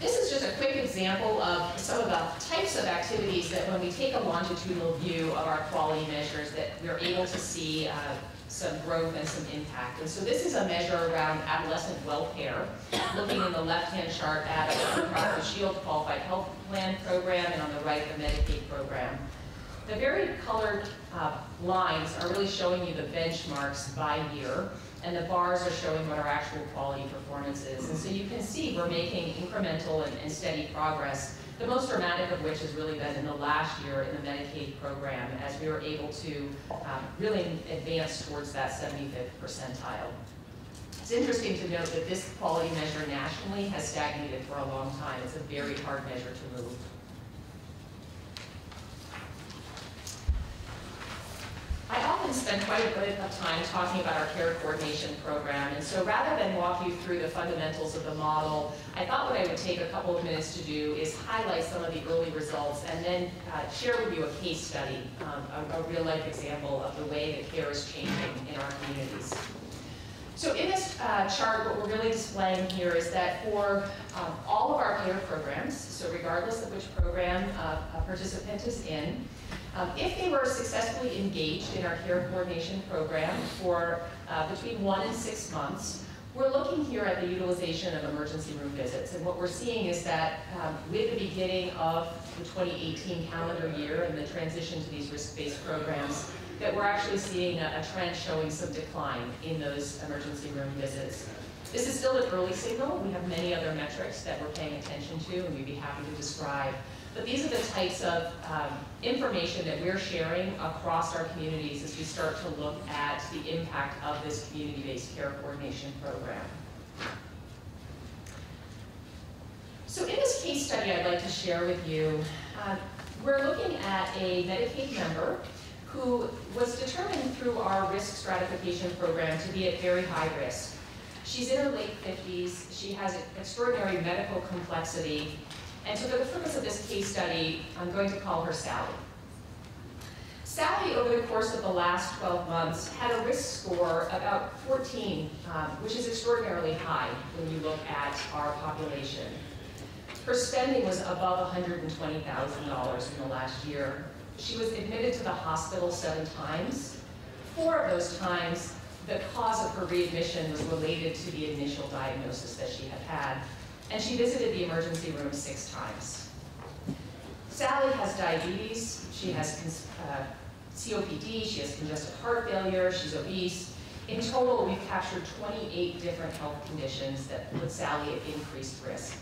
This is just a quick example of some of the types of activities that when we take a longitudinal view of our quality measures that we're able to see uh, some growth and some impact. And so this is a measure around adolescent well-care, looking in the left-hand chart at the Shield Qualified Health Plan program and on the right the Medicaid program. The very colored uh, lines are really showing you the benchmarks by year, and the bars are showing what our actual quality performance is. And so you can see we're making incremental and, and steady progress, the most dramatic of which has really been in the last year in the Medicaid program, as we were able to um, really advance towards that 75th percentile. It's interesting to note that this quality measure nationally has stagnated for a long time. It's a very hard measure to move. I often spend quite a bit of time talking about our care coordination program, and so rather than walk you through the fundamentals of the model, I thought what I would take a couple of minutes to do is highlight some of the early results and then uh, share with you a case study, um, a, a real-life example of the way that care is changing in our communities. So in this uh, chart, what we're really displaying here is that for um, all of our care programs, so regardless of which program uh, a participant is in, um, if they were successfully engaged in our care coordination program for uh, between one and six months, we're looking here at the utilization of emergency room visits. And what we're seeing is that um, with the beginning of the 2018 calendar year and the transition to these risk-based programs, that we're actually seeing a, a trend showing some decline in those emergency room visits. This is still an early signal. We have many other metrics that we're paying attention to and we'd be happy to describe. But these are the types of um, information that we're sharing across our communities as we start to look at the impact of this community-based care coordination program. So in this case study I'd like to share with you, uh, we're looking at a Medicaid member who was determined through our risk stratification program to be at very high risk. She's in her late 50s, she has extraordinary medical complexity, and so for the purpose of this case study, I'm going to call her Sally. Sally, over the course of the last 12 months, had a risk score about 14, um, which is extraordinarily high when you look at our population. Her spending was above $120,000 in the last year. She was admitted to the hospital seven times. Four of those times, the cause of her readmission was related to the initial diagnosis that she had had and she visited the emergency room six times. Sally has diabetes, she has uh, COPD, she has congestive heart failure, she's obese. In total, we've captured 28 different health conditions that put Sally at increased risk.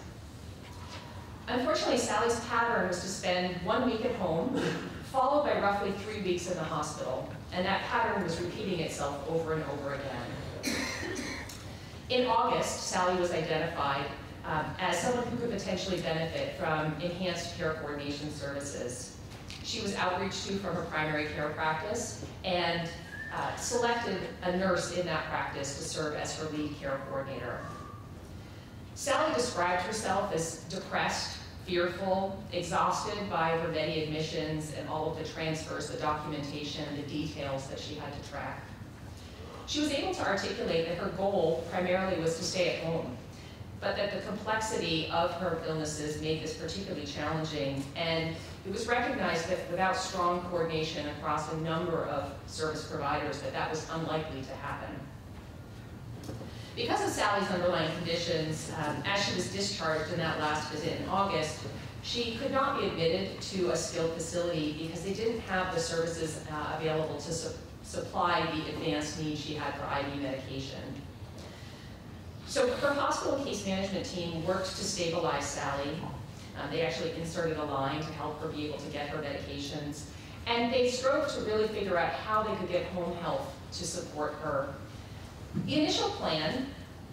Unfortunately, Sally's pattern was to spend one week at home, followed by roughly three weeks in the hospital, and that pattern was repeating itself over and over again. In August, Sally was identified um, as someone who could potentially benefit from enhanced care coordination services. She was outreached to from her primary care practice and uh, selected a nurse in that practice to serve as her lead care coordinator. Sally described herself as depressed, fearful, exhausted by her many admissions and all of the transfers, the documentation, the details that she had to track. She was able to articulate that her goal primarily was to stay at home, but that the complexity of her illnesses made this particularly challenging, and it was recognized that without strong coordination across a number of service providers, that that was unlikely to happen. Because of Sally's underlying conditions, um, as she was discharged in that last visit in August, she could not be admitted to a skilled facility because they didn't have the services uh, available to su supply the advanced needs she had for IV medication. So her hospital case management team worked to stabilize Sally. Um, they actually inserted a line to help her be able to get her medications. And they strove to really figure out how they could get home health to support her the initial plan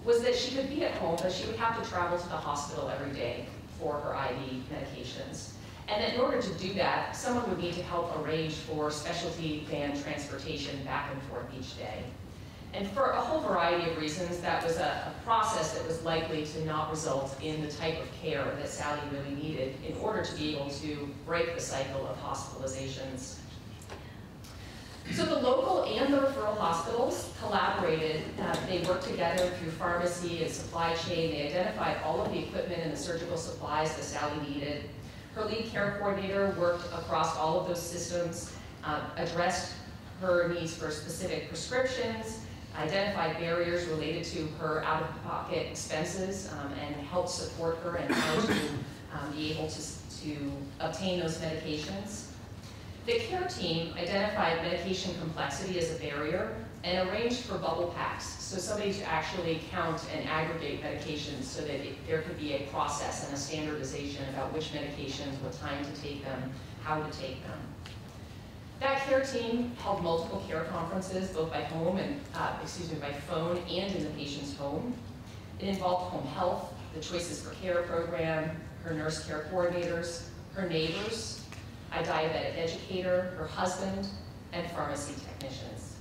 was that she could be at home, but she would have to travel to the hospital every day for her IV medications. And that in order to do that, someone would need to help arrange for specialty van transportation back and forth each day. And for a whole variety of reasons, that was a, a, process that was likely to not result in the type of care that Sally really needed in order to be able to break the cycle of hospitalizations so the local and the referral hospitals collaborated. Uh, they worked together through pharmacy and supply chain. They identified all of the equipment and the surgical supplies that Sally needed. Her lead care coordinator worked across all of those systems, uh, addressed her needs for specific prescriptions, identified barriers related to her out-of-pocket expenses, um, and helped support her and how to um, be able to, to obtain those medications. The care team identified medication complexity as a barrier and arranged for bubble packs, so somebody to actually count and aggregate medications so that it, there could be a process and a standardization about which medications, what time to take them, how to take them. That care team held multiple care conferences, both by home and, uh, excuse me, by phone and in the patient's home. It involved home health, the Choices for Care program, her nurse care coordinators, her neighbors, a diabetic educator, her husband, and pharmacy technicians.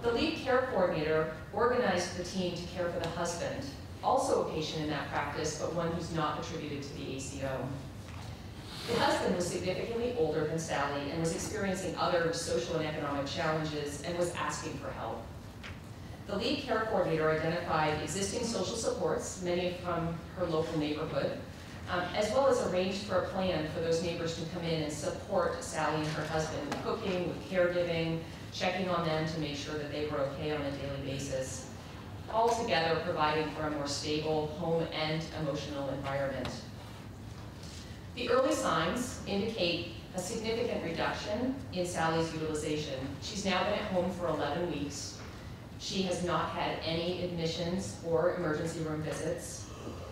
The lead care coordinator organized the team to care for the husband, also a patient in that practice, but one who's not attributed to the ACO. The husband was significantly older than Sally and was experiencing other social and economic challenges and was asking for help. The lead care coordinator identified existing social supports, many from her local neighborhood, um, as well as arranged for a plan for those neighbors to come in and support Sally and her husband with cooking, with caregiving, checking on them to make sure that they were okay on a daily basis. All together providing for a more stable home and emotional environment. The early signs indicate a significant reduction in Sally's utilization. She's now been at home for 11 weeks. She has not had any admissions or emergency room visits.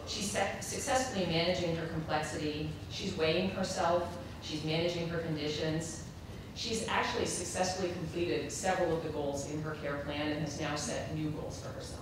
She's successfully managing her complexity. She's weighing herself. She's managing her conditions. She's actually successfully completed several of the goals in her care plan and has now set new goals for herself.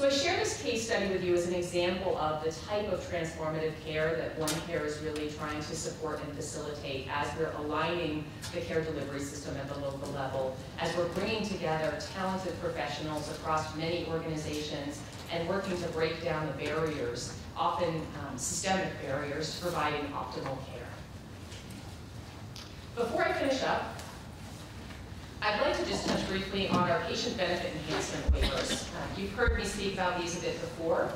So I share this case study with you as an example of the type of transformative care that One Care is really trying to support and facilitate as we're aligning the care delivery system at the local level, as we're bringing together talented professionals across many organizations and working to break down the barriers, often um, systemic barriers, to providing optimal care. Before I finish up, I'd like to just touch briefly on our patient benefit enhancement waivers. Uh, you've heard me speak about these a bit before,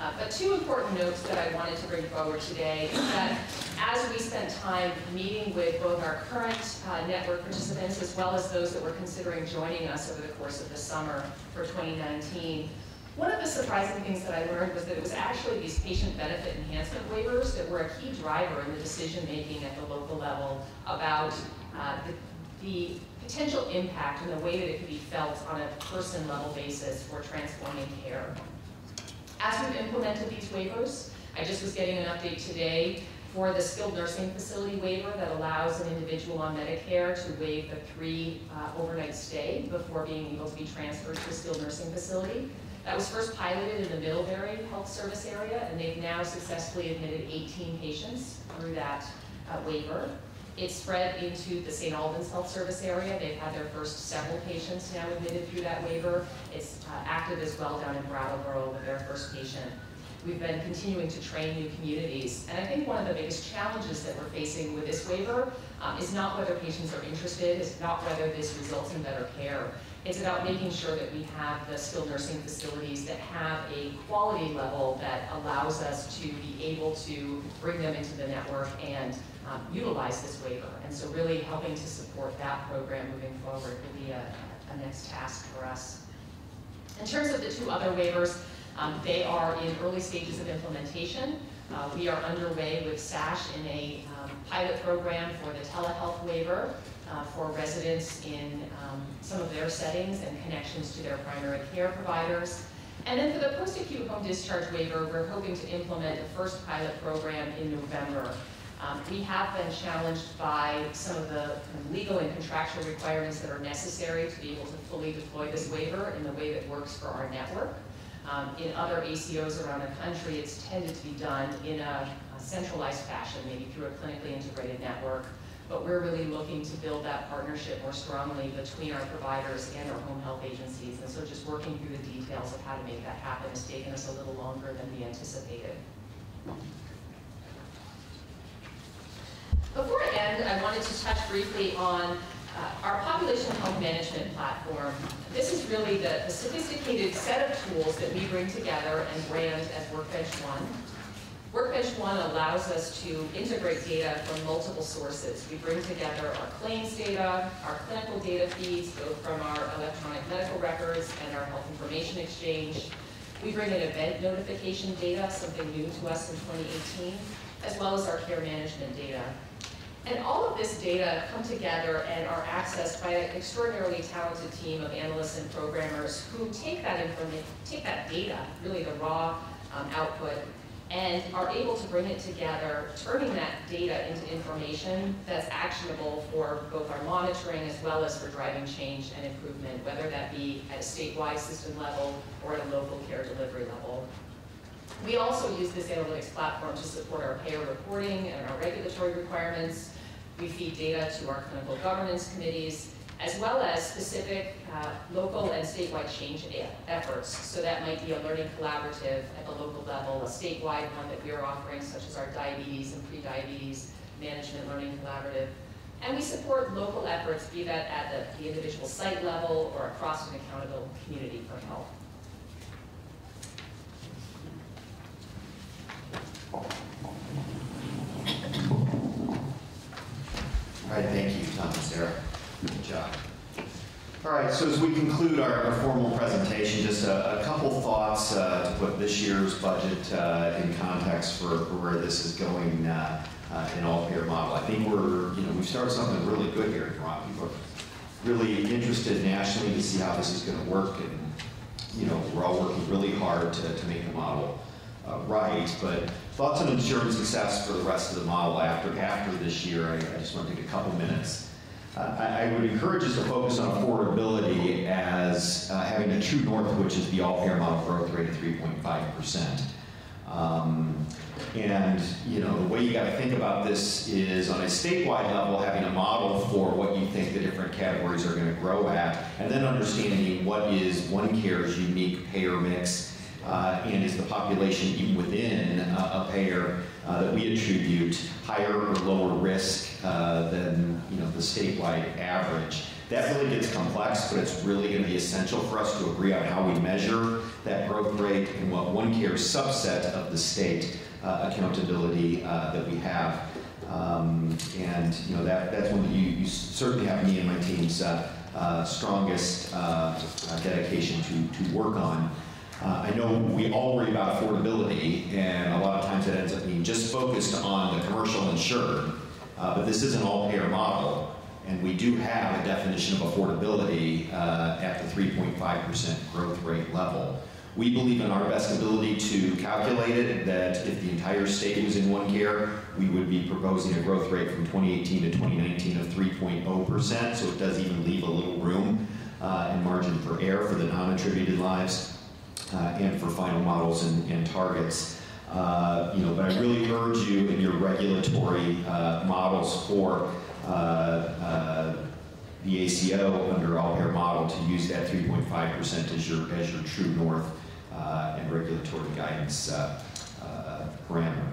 uh, but two important notes that I wanted to bring forward today is that as we spent time meeting with both our current uh, network participants as well as those that were considering joining us over the course of the summer for 2019, one of the surprising things that I learned was that it was actually these patient benefit enhancement waivers that were a key driver in the decision-making at the local level about uh, the, the potential impact and the way that it could be felt on a person-level basis for transforming care. As we've implemented these waivers, I just was getting an update today for the skilled nursing facility waiver that allows an individual on Medicare to waive the three uh, overnight stay before being able to be transferred to a skilled nursing facility. That was first piloted in the Middlebury Health Service area, and they've now successfully admitted 18 patients through that uh, waiver. It's spread into the St. Albans Health Service area. They've had their first several patients now admitted through that waiver. It's uh, active as well down in Brattleboro with their first patient. We've been continuing to train new communities. And I think one of the biggest challenges that we're facing with this waiver um, is not whether patients are interested, it's not whether this results in better care. It's about making sure that we have the skilled nursing facilities that have a quality level that allows us to be able to bring them into the network and um, utilize this waiver. And so really helping to support that program moving forward will be a, a next task for us. In terms of the two other waivers, um, they are in early stages of implementation. Uh, we are underway with SASH in a um, pilot program for the telehealth waiver uh, for residents in um, some of their settings and connections to their primary care providers. And then for the post-acute home discharge waiver, we're hoping to implement the first pilot program in November. Um, we have been challenged by some of the legal and contractual requirements that are necessary to be able to fully deploy this waiver in the way that works for our network. Um, in other ACOs around the country, it's tended to be done in a, a centralized fashion, maybe through a clinically integrated network. But we're really looking to build that partnership more strongly between our providers and our home health agencies. And so just working through the details of how to make that happen has taken us a little longer than we anticipated. Before I end, I wanted to touch briefly on uh, our population health management platform. This is really the, the sophisticated set of tools that we bring together and brand as Workbench One. Workbench One allows us to integrate data from multiple sources. We bring together our claims data, our clinical data feeds, both from our electronic medical records and our health information exchange. We bring in event notification data, something new to us in 2018, as well as our care management data. And all of this data come together and are accessed by an extraordinarily talented team of analysts and programmers who take that information, take that data, really the raw um, output, and are able to bring it together, turning that data into information that's actionable for both our monitoring as well as for driving change and improvement, whether that be at a statewide system level or at a local care delivery level. We also use this analytics platform to support our payer reporting and our regulatory requirements. We feed data to our clinical governance committees, as well as specific uh, local and statewide change efforts. So that might be a learning collaborative at the local level, a statewide one that we are offering, such as our diabetes and pre-diabetes management learning collaborative. And we support local efforts, be that at the, the individual site level or across an accountable community for health. All right, thank you, Tom and Sarah. Good job. All right, so as we conclude our, our formal presentation, just a, a couple thoughts uh, to put this year's budget uh, in context for, for, where this is going uh, uh in all-payer model. I think we're, you know, we've started something really good here in Toronto. People are really interested nationally to see how this is going to work, and you know, we're all working really hard to, to make the model uh, right, but thoughts on ensuring success for the rest of the model after, after this year, I, I just want to take a couple minutes. Uh, I, I, would encourage us to focus on affordability as uh, having a true north, which is the all-payer model growth rate of 3.5%. Um, and you know the way you got to think about this is on a statewide level, having a model for what you think the different categories are going to grow at, and then understanding what is OneCare's unique payer mix and is the population even within a payer uh, that we attribute higher or lower risk uh, than you know the statewide average. That really gets complex, but it's really going to be essential for us to agree on how we measure that growth rate and what OneCare subset of the state uh, accountability uh, that we have. Um, and you know that that's one that you, you certainly have me and my team's uh, strongest dedication to to work on. Uh, I know we all worry about affordability, and a lot of times it ends up being just focused on the commercial insured, uh, but this is an all-payer model, and we do have a definition of affordability uh, at the 3.5% growth rate level. We believe in our best ability to calculate it, that if the entire state was in OneCare, we would be proposing a growth rate from 2018 to 2019 of 3.0%, so it does even leave a little room uh, and margin for error for the non-attributed lives. Uh, and for final models and, and targets. Uh, you know, but I really urge you in your regulatory uh, models for uh, uh, the ACO under all-payer model to use that 3.5% as your as your true north uh, and regulatory guidance parameter.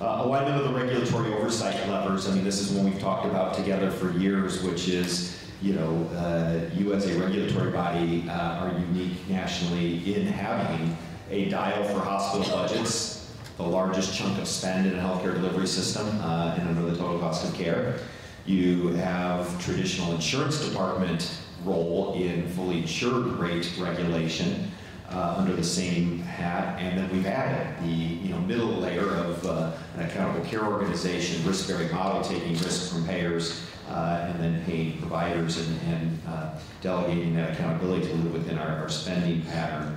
Alignment of the regulatory oversight levers. I mean, this is one we've talked about together for years, which is you know, uh, you as a regulatory body uh, are unique nationally in having a dial for hospital budgets, the largest chunk of spend in a healthcare delivery system uh, and under the total cost of care. You have traditional insurance department role in fully insured rate regulation uh, under the same hat, and then we've added the you know middle layer of uh, an accountable care organization, risk-bearing model, taking risk from payers, uh, and then paying providers and, and uh, delegating that accountability to live within our, our spending pattern.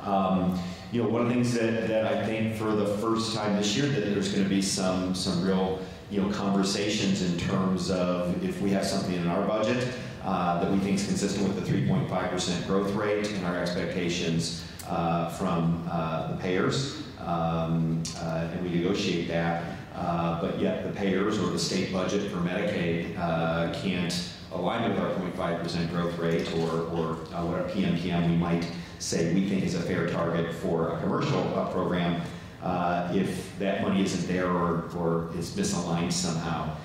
Um, you know, one of the things that, that I think for the first time this year that there's going to be some some real you know conversations in terms of if we have something in our budget uh, that we think is consistent with the 3.5% growth rate and our expectations uh, from uh, the payers, um, uh, and we negotiate that. Uh, but yet the payers or the state budget for Medicaid uh, can't align with our 0.5% growth rate or, or uh, what a PMPM we might say we think is a fair target for a commercial uh, program uh, if that money isn't there or, or is misaligned somehow.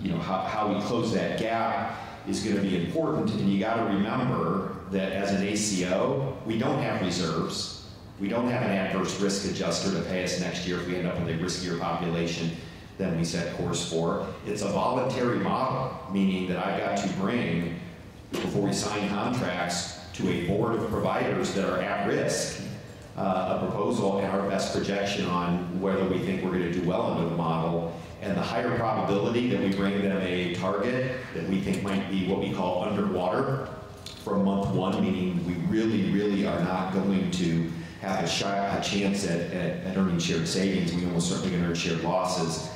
You know, how, how we close that gap is going to be important, and you got to remember that as an ACO, we don't have reserves. We don't have an adverse risk adjuster to pay us next year if we end up with a riskier population than we set course for. It's a voluntary model, meaning that I've got to bring, before we sign contracts, to a board of providers that are at risk, uh, a proposal and our best projection on whether we think we're going to do well under the model. And the higher probability that we bring them a target that we think might be what we call underwater for month one, meaning we really, really are not going to have a, shot, a chance at, at, at earning shared savings. We almost certainly earn shared losses.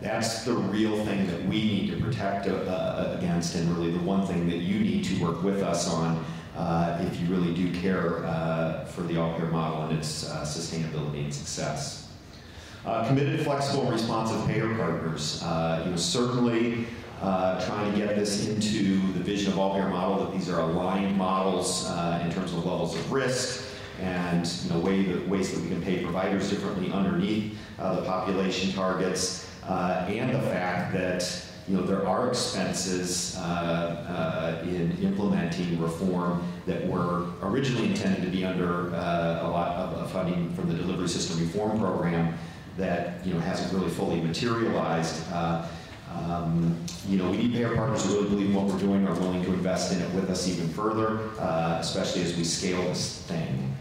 That's the real thing that we need to protect uh, uh, against, and really the one thing that you need to work with us on uh, if you really do care uh, for the all-payer model and its uh, sustainability and success. Uh, committed, flexible, and responsive payer partners. you know, certainly trying to get this into the vision of all-payer model that these are aligned models in terms of levels of risk, and you know, way that, ways that we can pay providers differently underneath uh, the population targets, uh, and the fact that you know, there are expenses uh, uh in implementing reform that were originally intended to be under uh, a lot of funding from the delivery system reform program that you know, hasn't really fully materialized. Uh, um, you know, we need payer partners who really believe in what we're doing, are willing to invest in it with us even further, especially as we scale this thing.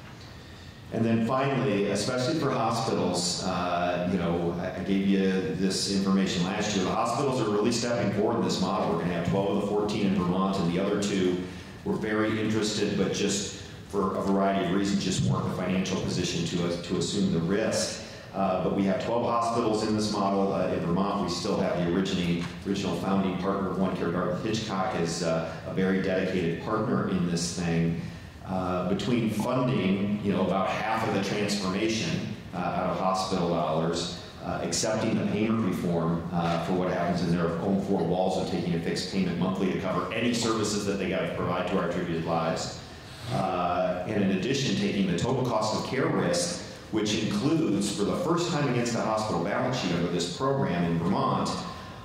And then finally, especially for hospitals, uh, you know, I, gave you this information last year. The hospitals are really stepping forward in this model. We're going to have 12 of the 14 in Vermont, and the other two were very interested, but just for a variety of reasons, just weren't in a financial position to, uh, to assume the risk. Uh, but we have 12 hospitals in this model. Uh, in Vermont, we still have the original founding partner, of OneCare Dartmouth Hitchcock, is uh, a very dedicated partner in this thing. Uh, between funding, you know, about half of the transformation uh, out of hospital dollars, uh, accepting the payment reform uh, for what happens in their own four walls of taking a fixed payment monthly to cover any services that they got to provide to our attributed lives. Uh, and in addition, taking the total cost of care risk, which includes, for the first time against the hospital balance sheet under this program in Vermont,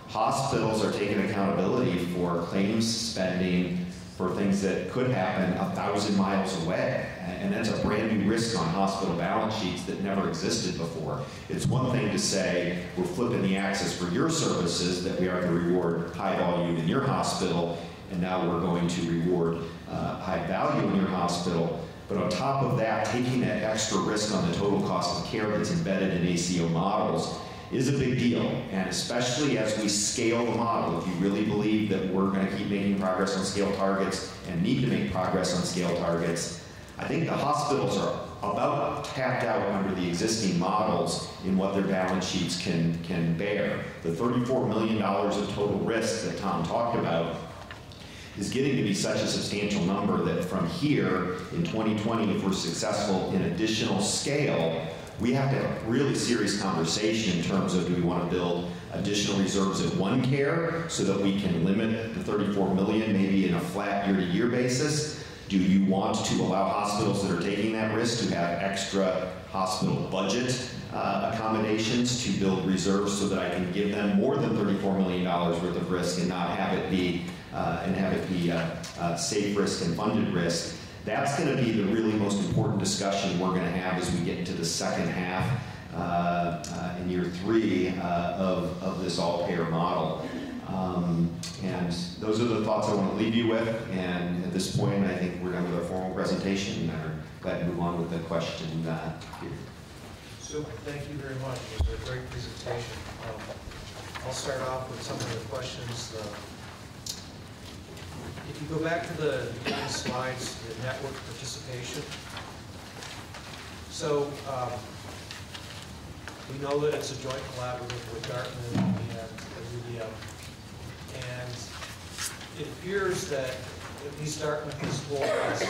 hospitals are taking accountability for claims spending for things that could happen a thousand miles away. And that's a brand new risk on hospital balance sheets that never existed before. It's one thing to say, we're flipping the axis for your services, that we are going to reward high volume in your hospital, and now we're going to reward uh, high value in your hospital. But on top of that, taking that extra risk on the total cost of care that's embedded in ACO models is a big deal, and especially as we scale the model, if you really believe that we're going to keep making progress on scale targets and need to make progress on scale targets, I think the hospitals are about tapped out under the existing models in what their balance sheets can, can bear. The $34 million of total risk that Tom talked about is getting to be such a substantial number that from here, in 2020, if we're successful in additional scale, we have to have a really serious conversation in terms of do we want to build additional reserves at OneCare so that we can limit the 34 million maybe in a flat year-to-year basis? Do you want to allow hospitals that are taking that risk to have extra hospital budget uh, accommodations to build reserves so that I can give them more than $34 million worth of risk and not have it be, uh, and have it be uh, safe risk and funded risk? That's going to be the really most important discussion we're going to have as we get into the second half uh, uh, in year three uh, of, of this all-payer model. Um, and those are the thoughts I want to leave you with. And at this point, I think we're done with our formal presentation. And I'm glad to move on with the question uh, here. Super, thank you very much. It was a great presentation. Um, I'll start off with some of the questions. If you go back to the slides, the network participation. So um, we know that it's a joint collaborative with Dartmouth and UVM. And it appears that at least Dartmouth has told us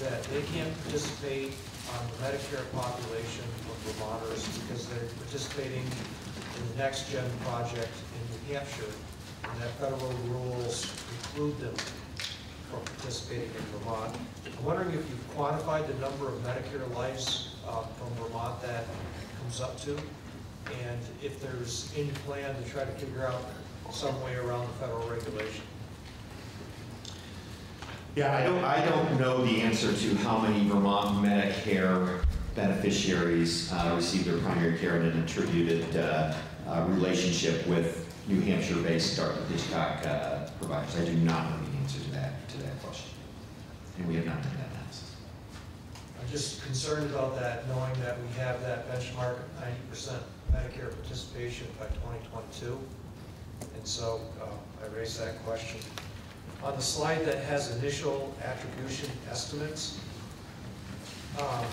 that they can't participate on the Medicare population of Vermonters because they're participating in the Next Gen project in New Hampshire, and that federal rules preclude them from participating in Vermont. I'm wondering if you've quantified the number of Medicare lives uh, from Vermont that comes up to, and if there's any plan to try to figure out some way around the federal regulation. Yeah, I don't, I don't know the answer to how many Vermont Medicare beneficiaries uh, receive their primary care in an attributed uh, uh, relationship with New Hampshire-based Dartmouth Hitchcock uh, providers. I do not know the answer to that, to that question. And we have not done that analysis. I'm just concerned about that, knowing that we have that benchmark of ninety percent Medicare participation by twenty twenty-two. And so uh, I raised that question. On the slide that has initial attribution estimates, um,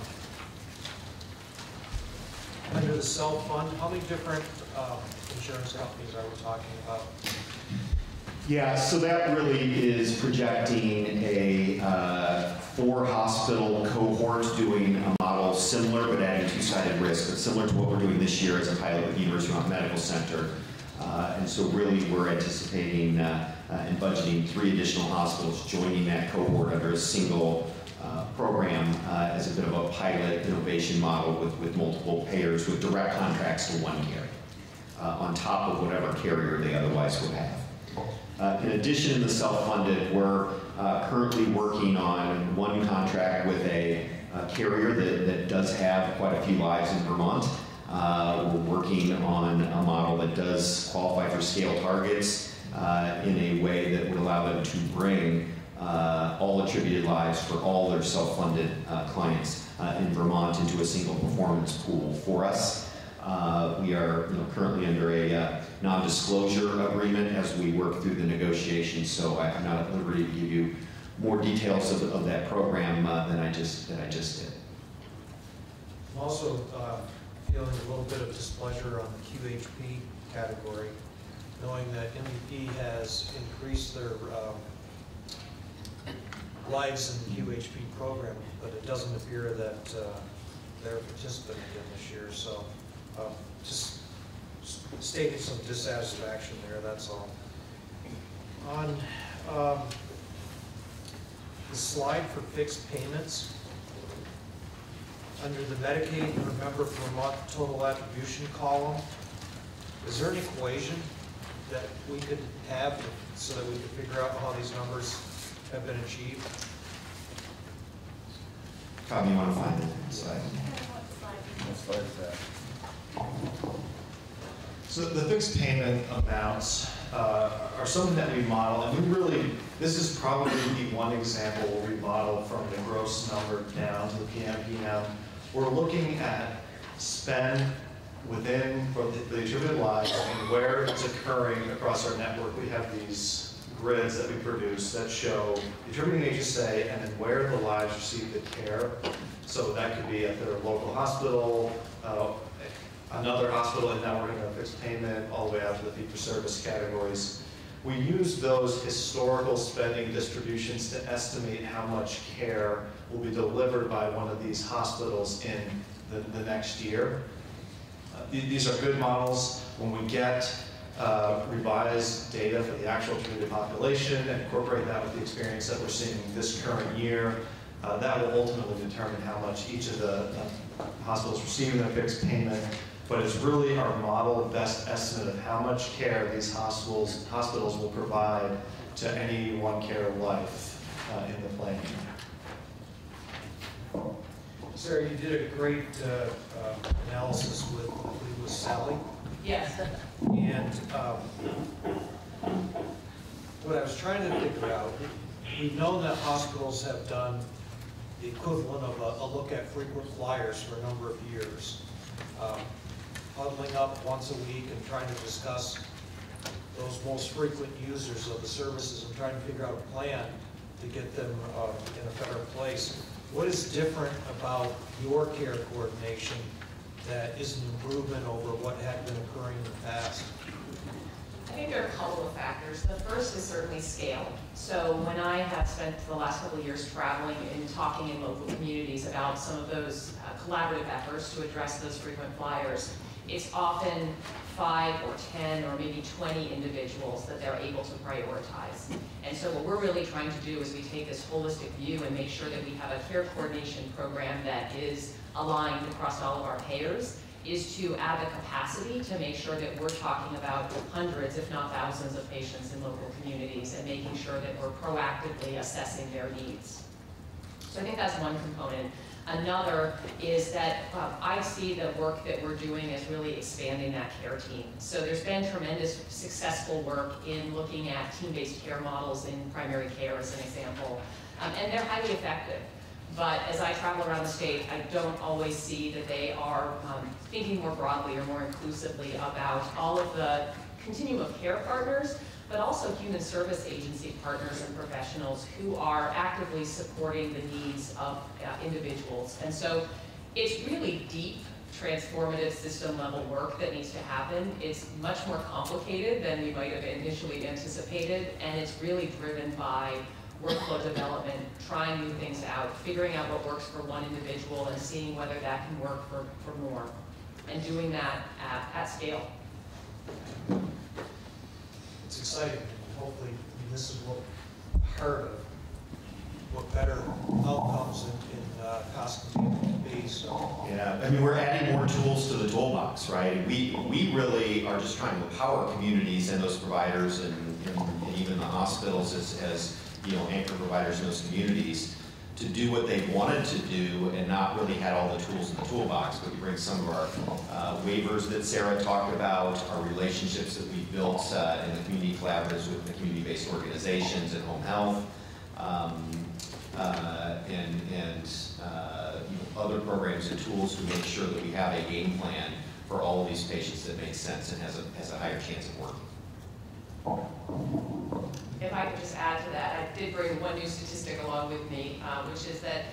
under the self-fund, how many different um, insurance companies are we talking about? Yeah, so that really is projecting a uh, four-hospital cohort doing a model similar but adding two-sided risk, but similar to what we're doing this year as a pilot with the University of Vermont Medical Center. Uh, And so really, we're anticipating uh, uh, and budgeting three additional hospitals joining that cohort under a single uh, program uh, as a bit of a pilot innovation model with, with multiple payers with direct contracts to one carrier, on top of whatever carrier they otherwise would have. Uh, In addition to the self-funded, we're uh, currently working on one contract with a uh, carrier that, that does have quite a few lives in Vermont. Uh, We're working on a model that does qualify for scale targets uh, in a way that would allow them to bring uh, all attributed lives for all their self-funded clients in Vermont into a single performance pool for us. We are you know, currently under a non-disclosure agreement as we work through the negotiations, so I- I'm not at liberty to give you more details of, of that program uh, than I just, that I just did. I'm also uh, feeling a little bit of displeasure on the QHP category, knowing that MVP has increased their um, lives in the QHP program, but it doesn't appear that uh, they're a participant again this year, so um, just stating some dissatisfaction there, that's all. On um, the slide for fixed payments, under the Medicaid, remember Vermont total attribution column, is there an equation that we could have so that we could figure out how these numbers have been achieved? Tom, you want to find it? Slide. So the fixed payment amounts uh, are something that we model, and we really, this is probably the one example where we model from the gross number down to the PMP now. We're looking at spend within the the attributed lives and where it's occurring across our network. We have these grids that we produce that show the attributing HSA and then where the lives receive the care. So that could be at their local hospital, uh, another hospital, and now we're going to fixed payment all the way out to the fee-for-service categories. we use those historical spending distributions to estimate how much care will be delivered by one of these hospitals in the, the next year. Uh, the- These are good models. When we get uh, revised data for the actual treated population and incorporate that with the experience that we're seeing this current year, uh, that will ultimately determine how much each of the hospitals receiving their fixed payment. But it's really our model of best estimate of how much care these hospitals, hospitals will provide to any OneCare life uh, in the plan. Sarah, you did a great uh, uh, analysis with, I believe it was Sally. Yes. And um, what I was trying to figure out, we've known that hospitals have done the equivalent of a- a look at frequent flyers for a number of years. Um, Huddling up once a week and trying to discuss those most frequent users of the services and trying to figure out a plan to get them uh, in a better place. What is different about your care coordination that is an improvement over what had been occurring in the past? I think there are a couple of factors. The first is certainly scale. So when I have spent the last couple of years traveling and talking in local communities about some of those uh, collaborative efforts to address those frequent flyers, it's often five or 10 or maybe 20 individuals that they're able to prioritize. And so what we're really trying to do is we take this holistic view and make sure that we have a care coordination program that is aligned across all of our payers is to add the capacity to make sure that we're talking about hundreds, if not thousands, of patients in local communities and making sure that we're proactively assessing their needs. So I think that's one component. Another is that um, I see the work that we're doing as really expanding that care team. So there's been tremendous successful work in looking at team-based care models in primary care as an example, um, and they're highly effective. But as I travel around the state, I don't always see that they are um, thinking more broadly or more inclusively about all of the continuum of care partners, but also human service agency partners and professionals who are actively supporting the needs of uh, individuals. And so it's really deep, transformative system level work that needs to happen. It's much more complicated than we might have initially anticipated, and it's really driven by workflow development, trying new things out, figuring out what works for one individual and seeing whether that can work for, for more, and doing that at, at scale. It's exciting. Hopefully, I mean, this is what part of what better outcomes in, in uh, can be, so. Yeah, I mean, we're adding more tools to the toolbox, right? We, we really are just trying to empower communities and those providers and, and even the hospitals as, as, you know, anchor providers in those communities to do what they wanted to do and not really had all the tools in the toolbox. But we bring some of our uh, waivers that Sarah talked about, our relationships that we've built uh, in the community collaboratives with the community-based organizations and home health, um, uh, and, and uh, you know, other programs and tools to make sure that we have a game plan for all of these patients that makes sense and has a, has a higher chance of working. If I could just add to that, I did bring one new statistic along with me, uh, which is that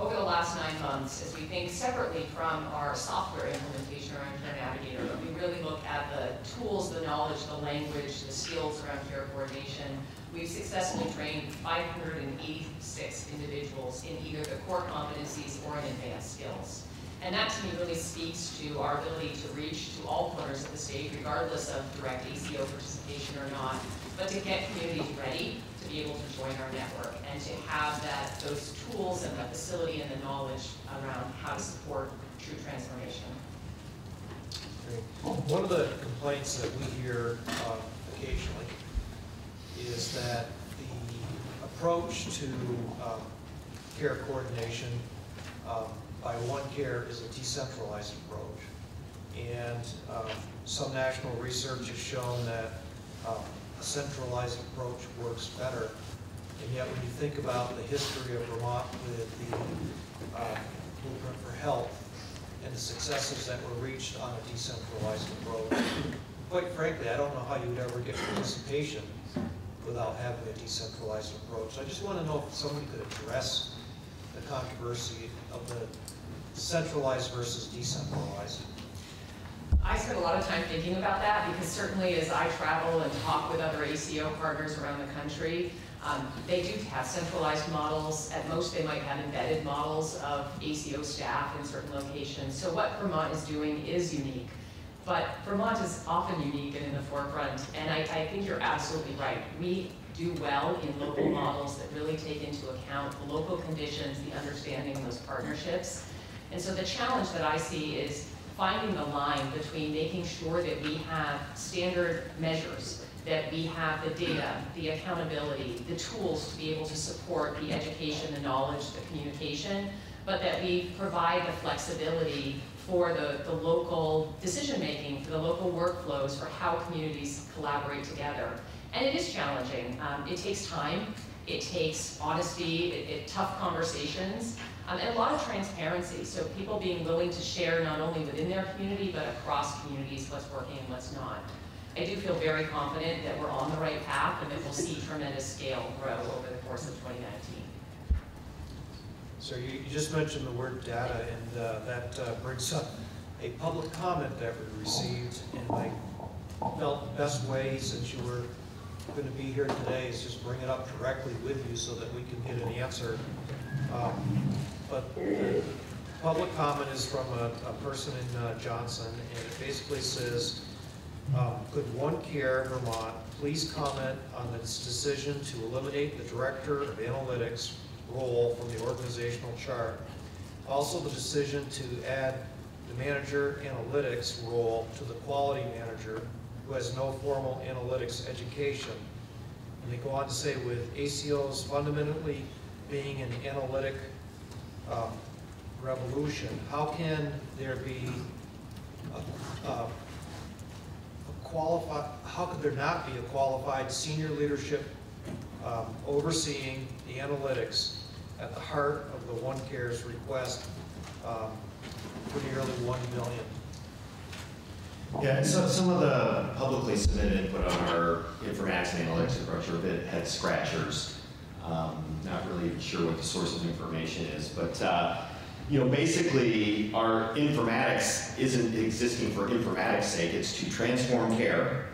over the last nine months, as we think separately from our software implementation around Care Navigator, but we really look at the tools, the knowledge, the language, the skills around care coordination, we've successfully trained 586 individuals in either the core competencies or in advanced skills. And that to me really speaks to our ability to reach to all corners of the state, regardless of direct ACO participation or not, but to get communities ready to be able to join our network and to have that, those tools and the facility and the knowledge around how to support true transformation. One of the complaints that we hear uh, occasionally is that the approach to um, care coordination um, by One Care is a decentralized approach. And um, some national research has shown that um, a centralized approach works better. And yet, when you think about the history of Vermont with the uh, Blueprint for Health, and the successes that were reached on a decentralized approach. Quite frankly, I don't know how you would ever get participation without having a decentralized approach. So I just want to know if somebody could address the controversy of the centralized versus decentralized. I spend a lot of time thinking about that because certainly as I travel and talk with other ACO partners around the country, um, they do have centralized models. At most, they might have embedded models of ACO staff in certain locations. So what Vermont is doing is unique. But Vermont is often unique and in the forefront, and I, I think you're absolutely right. We do well in local models that really take into account the local conditions, the understanding of those partnerships. And so the challenge that I see is finding the line between making sure that we have standard measures, that we have the data, the accountability, the tools to be able to support the education, the knowledge, the communication, but that we provide the flexibility for the, the local decision-making, for the local workflows, for how communities collaborate together. And it is challenging. Um, it takes time. It takes honesty, it, it, tough conversations, um, and a lot of transparency. So people being willing to share not only within their community, but across communities what's working and what's not. I do feel very confident that we're on the right path and that we'll see tremendous scale grow over the course of 2019. So you, you just mentioned the word data, and uh, that uh, brings up a public comment that we received, and I felt the best way, since you were going to be here today, is just bring it up directly with you so that we can get an answer. Um, But the public comment is from a, a person in uh, Johnson, and it basically says, um, could OneCare Vermont please comment on its decision to eliminate the Director of Analytics role from the organizational chart? Also, the decision to add the Manager Analytics role to the Quality Manager, who has no formal analytics education. And they go on to say, with ACOs fundamentally being an analytic um, revolution, how can there be a, a qualified, how could there not be a qualified senior leadership um, overseeing the analytics at the heart of the One Care's request um, for nearly one million? Yeah, and so some of the publicly submitted input on our informatics and analytics approach are a bit head scratchers. Um, not really sure what the source of information is, but uh, you know, basically, our informatics isn't existing for informatics' sake. It's to transform care,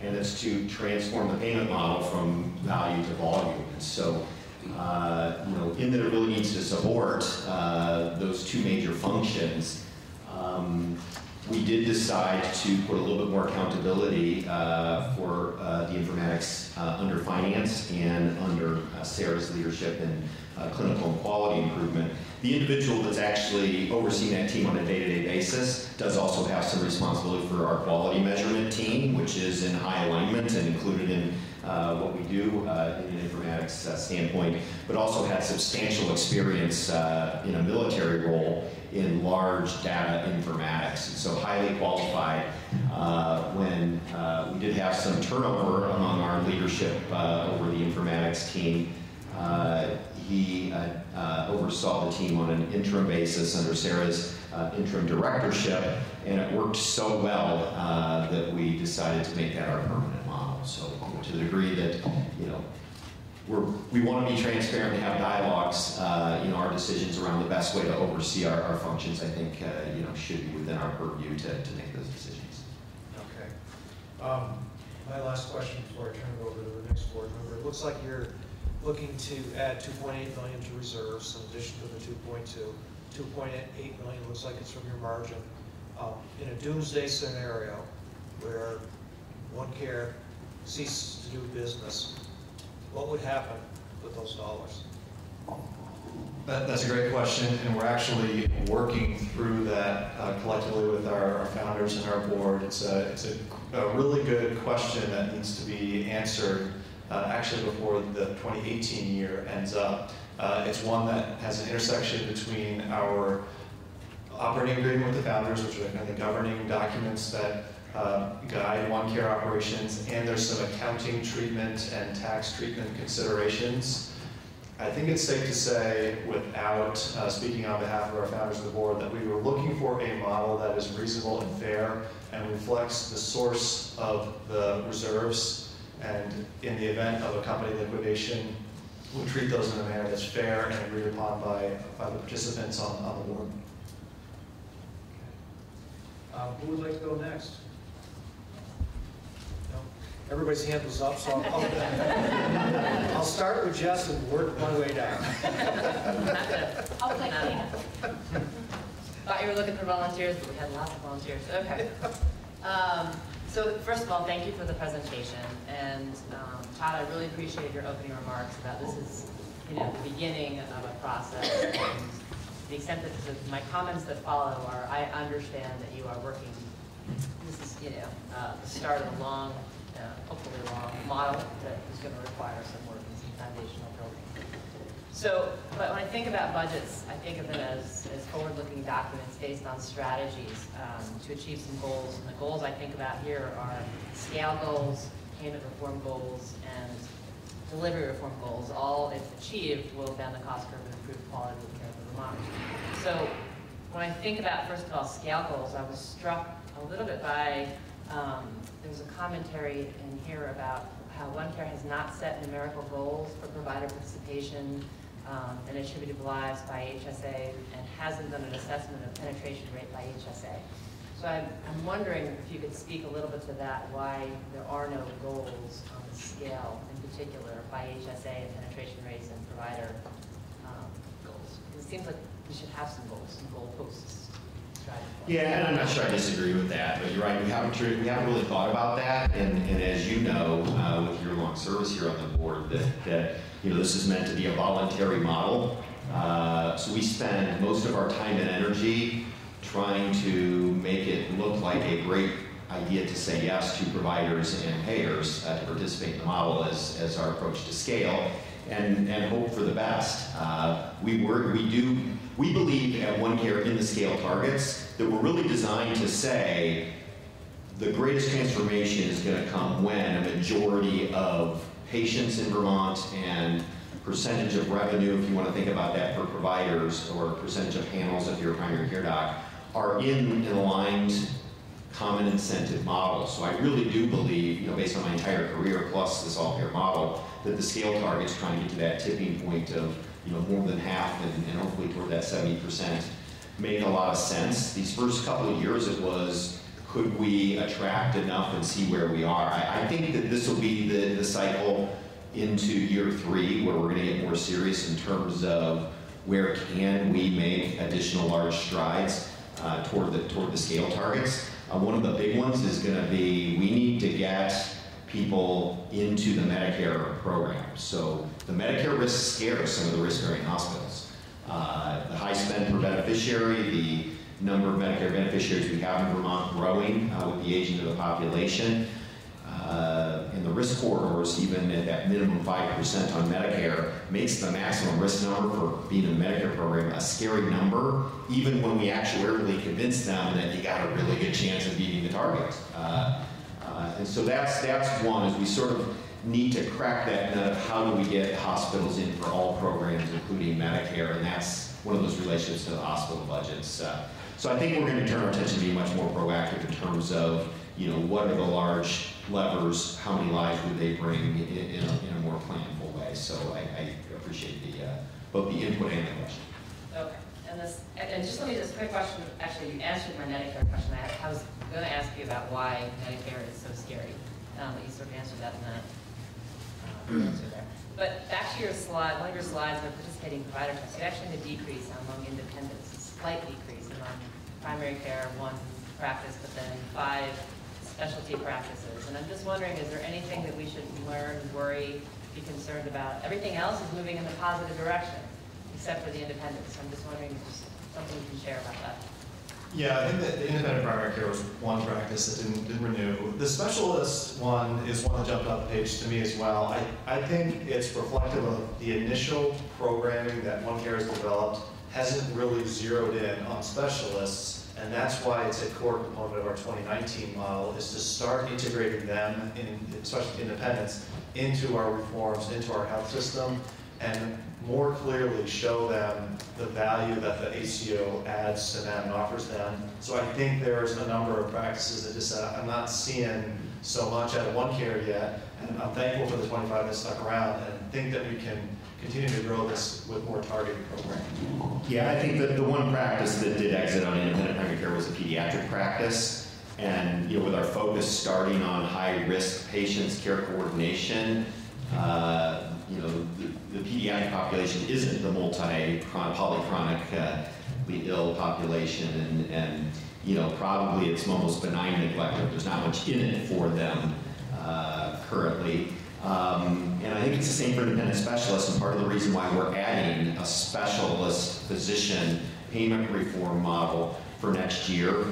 and it's to transform the payment model from value to volume. And so, uh, you know, in that it really needs to support uh, those two major functions. Um, we did decide to put a little bit more accountability uh, for uh, the informatics uh, under finance and under uh, Sarah's leadership in uh, clinical and quality improvement. The individual that's actually overseeing that team on a day-to-day basis does also have some responsibility for our quality measurement team, which is in high alignment and included in uh, what we do uh, in an informatics uh, standpoint, but also had substantial experience uh, in a military role in large data informatics. And so highly qualified uh, when uh, we did have some turnover among our leadership over the informatics team. He oversaw the team on an interim basis under Sarah's interim directorship, and it worked so well that we decided to make that our permanent the degree that, you know, we're, we want to be transparent and have dialogues, uh, you know, our decisions around the best way to oversee our, our functions, I think, uh, you know, should be within our purview to, to make those decisions. Okay. Um, my last question before I turn it over to the next board member. It looks like you're looking to add 2.8 million to reserves in addition to the 2.2. 2.8 million looks like it's from your margin. Um, in a doomsday scenario where OneCare ceases to do business, what would happen with those dollars? That, that's a great question, and we're actually working through that uh, collectively with our, our, founders and our board. It's a, it's a, a really good question that needs to be answered uh, actually before the 2018 year ends up. Uh, it's one that has an intersection between our operating agreement with the founders, which are kind of the governing documents that uh, guide OneCare operations, and there's some accounting treatment and tax treatment considerations. I think it's safe to say, without uh, speaking on behalf of our founders of the board, that we were looking for a model that is reasonable and fair and reflects the source of the reserves and in the event of a company liquidation, we treat those in a manner that's fair and agreed upon by, by the participants on, on the board. Uh, Who would like to go next? Everybody's hand was up, so I'll, I'll- start with Jess and work my way down. I'll play cleanup. Thought you were looking for volunteers, but we had lots of volunteers. Okay. Um, So first of all, thank you for the presentation. And um, Todd, I really appreciate your opening remarks about this is, you know, the beginning of a process. And the extent that the- my comments that follow are, I understand that you are working, this is, you know, uh, the start of a long, uh, hopefully long model that is going to require some work and some foundational building. So, but when I think about budgets, I think of them as, as forward-looking documents based on strategies um, to achieve some goals. And the goals I think about here are scale goals, payment reform goals, and delivery reform goals. All, if achieved, will bend the cost curve and improve quality of care for Vermonters. So when I think about, first of all, scale goals, I was struck a little bit by, um, a commentary in here about how OneCare has not set numerical goals for provider participation um, and attributed lives by HSA and hasn't done an assessment of penetration rate by HSA. So I'm, I'm wondering if you could speak a little bit to that, why there are no goals on the scale in particular by HSA and penetration rates and provider um, goals. It seems like we should have some goals, some goalposts. Yeah, and I'm not sure I disagree with that, but you're right, we haven't, we haven't really thought about that, and, and as you know, uh, with your long service here on the board, that, that, you know, this is meant to be a voluntary model. Uh, So we spend most of our time and energy trying to make it look like a great idea to say yes to providers and payers uh, to participate in the model as, as our approach to scale, and, and hope for the best. Uh, We work, we do, we believe at OneCare in the scale targets that we're really designed to say the greatest transformation is going to come when a majority of patients in Vermont and percentage of revenue, if you want to think about that for providers, or percentage of panels if you're a primary care doc, are in an aligned common incentive model. So I really do believe, you know, based on my entire career plus this all-care model, that the scale target's trying to get to that tipping point of, you know, more than half and, and hopefully toward that 70% made a lot of sense. These first couple of years it was, could we attract enough and see where we are? I, I think that this will be the, the cycle into year three where we're gonna get more serious in terms of where can we make additional large strides uh, toward the, toward the scale targets. Uh, one of the big ones is gonna be, we need to get people into the Medicare program. So the Medicare risk scares some of the risk-bearing hospitals. Uh, The high spend per beneficiary, the number of Medicare beneficiaries we have in Vermont growing uh, with the aging of the population. Uh, And the risk corridors, even at that minimum 5% on Medicare, makes the maximum risk number for being in Medicare program a scary number, even when we actuarially convince them that you got a really good chance of beating the target. Uh, uh, And so that's, that's one, is we sort of need to crack that nut of how do we get hospitals in for all programs, including Medicare, and that's one of those relationships to the hospital budgets. Uh, So I think we're going to turn our attention to be much more proactive in terms of, you know, what are the large levers, how many lives would they bring in, in a, in a more planful way. So I, I appreciate the, uh, both the input and the question. Okay, and this, and just let me, just quick question, actually, you answered my Medicare question. I was going to ask you about why Medicare is so scary. Um, You sort of answered that in that But back to your slide, one of your slides on participating provider tests, you actually had a decrease among independents, a slight decrease among primary care, one practice, but then five specialty practices. And I'm just wondering, is there anything that we should learn, worry, be concerned about? Everything else is moving in the positive direction, except for the independents. So I'm just wondering if there's something you can share about that. Yeah, I think that the independent primary care was one practice that didn't, didn't renew. The specialist one is one that jumped off the page to me as well. I, I think it's reflective of the initial programming that OneCare has developed hasn't really zeroed in on specialists, and that's why it's a core component of our 2019 model, is to start integrating them, in, especially independents, into our reforms, into our health system, and more clearly show them the value that the ACO adds to them and offers them. So I think there's a number of practices that just, uh, I'm not seeing so much out of OneCare yet, and I'm thankful for the 25 that stuck around, and think that we can continue to grow this with more targeted programming. Yeah, I think that the one practice that did exit on independent primary care was a pediatric practice. And, you know, with our focus starting on high-risk patients, care coordination, uh, you know, the, the pediatric population isn't the multi, polychronically ill population, and, and, you know, probably it's almost benign neglect, there's not much in it for them uh, currently. Um, and I think it's the same for independent specialists, and part of the reason why we're adding a specialist physician payment reform model for next year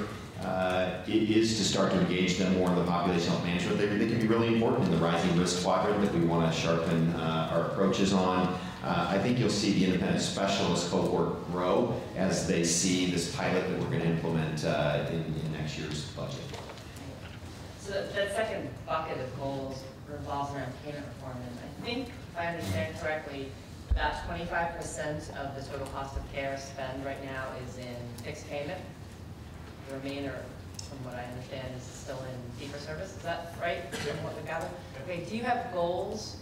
uh, it is to start to engage them more in the population health management. They, they can be really important in the rising risk quadrant that we want to sharpen uh, our approaches on. Uh, I think you'll see the independent specialist cohort grow as they see this pilot that we're going to implement uh, in, in next year's budget. So that- that second bucket of goals revolves around payment reform, and I think, if I understand correctly, about twenty-five percent of the total cost of care spend right now is in fixed payment. The remainder, from what I understand, is still in fee-for-service, is that right, from what we gathered? Okay, do you have goals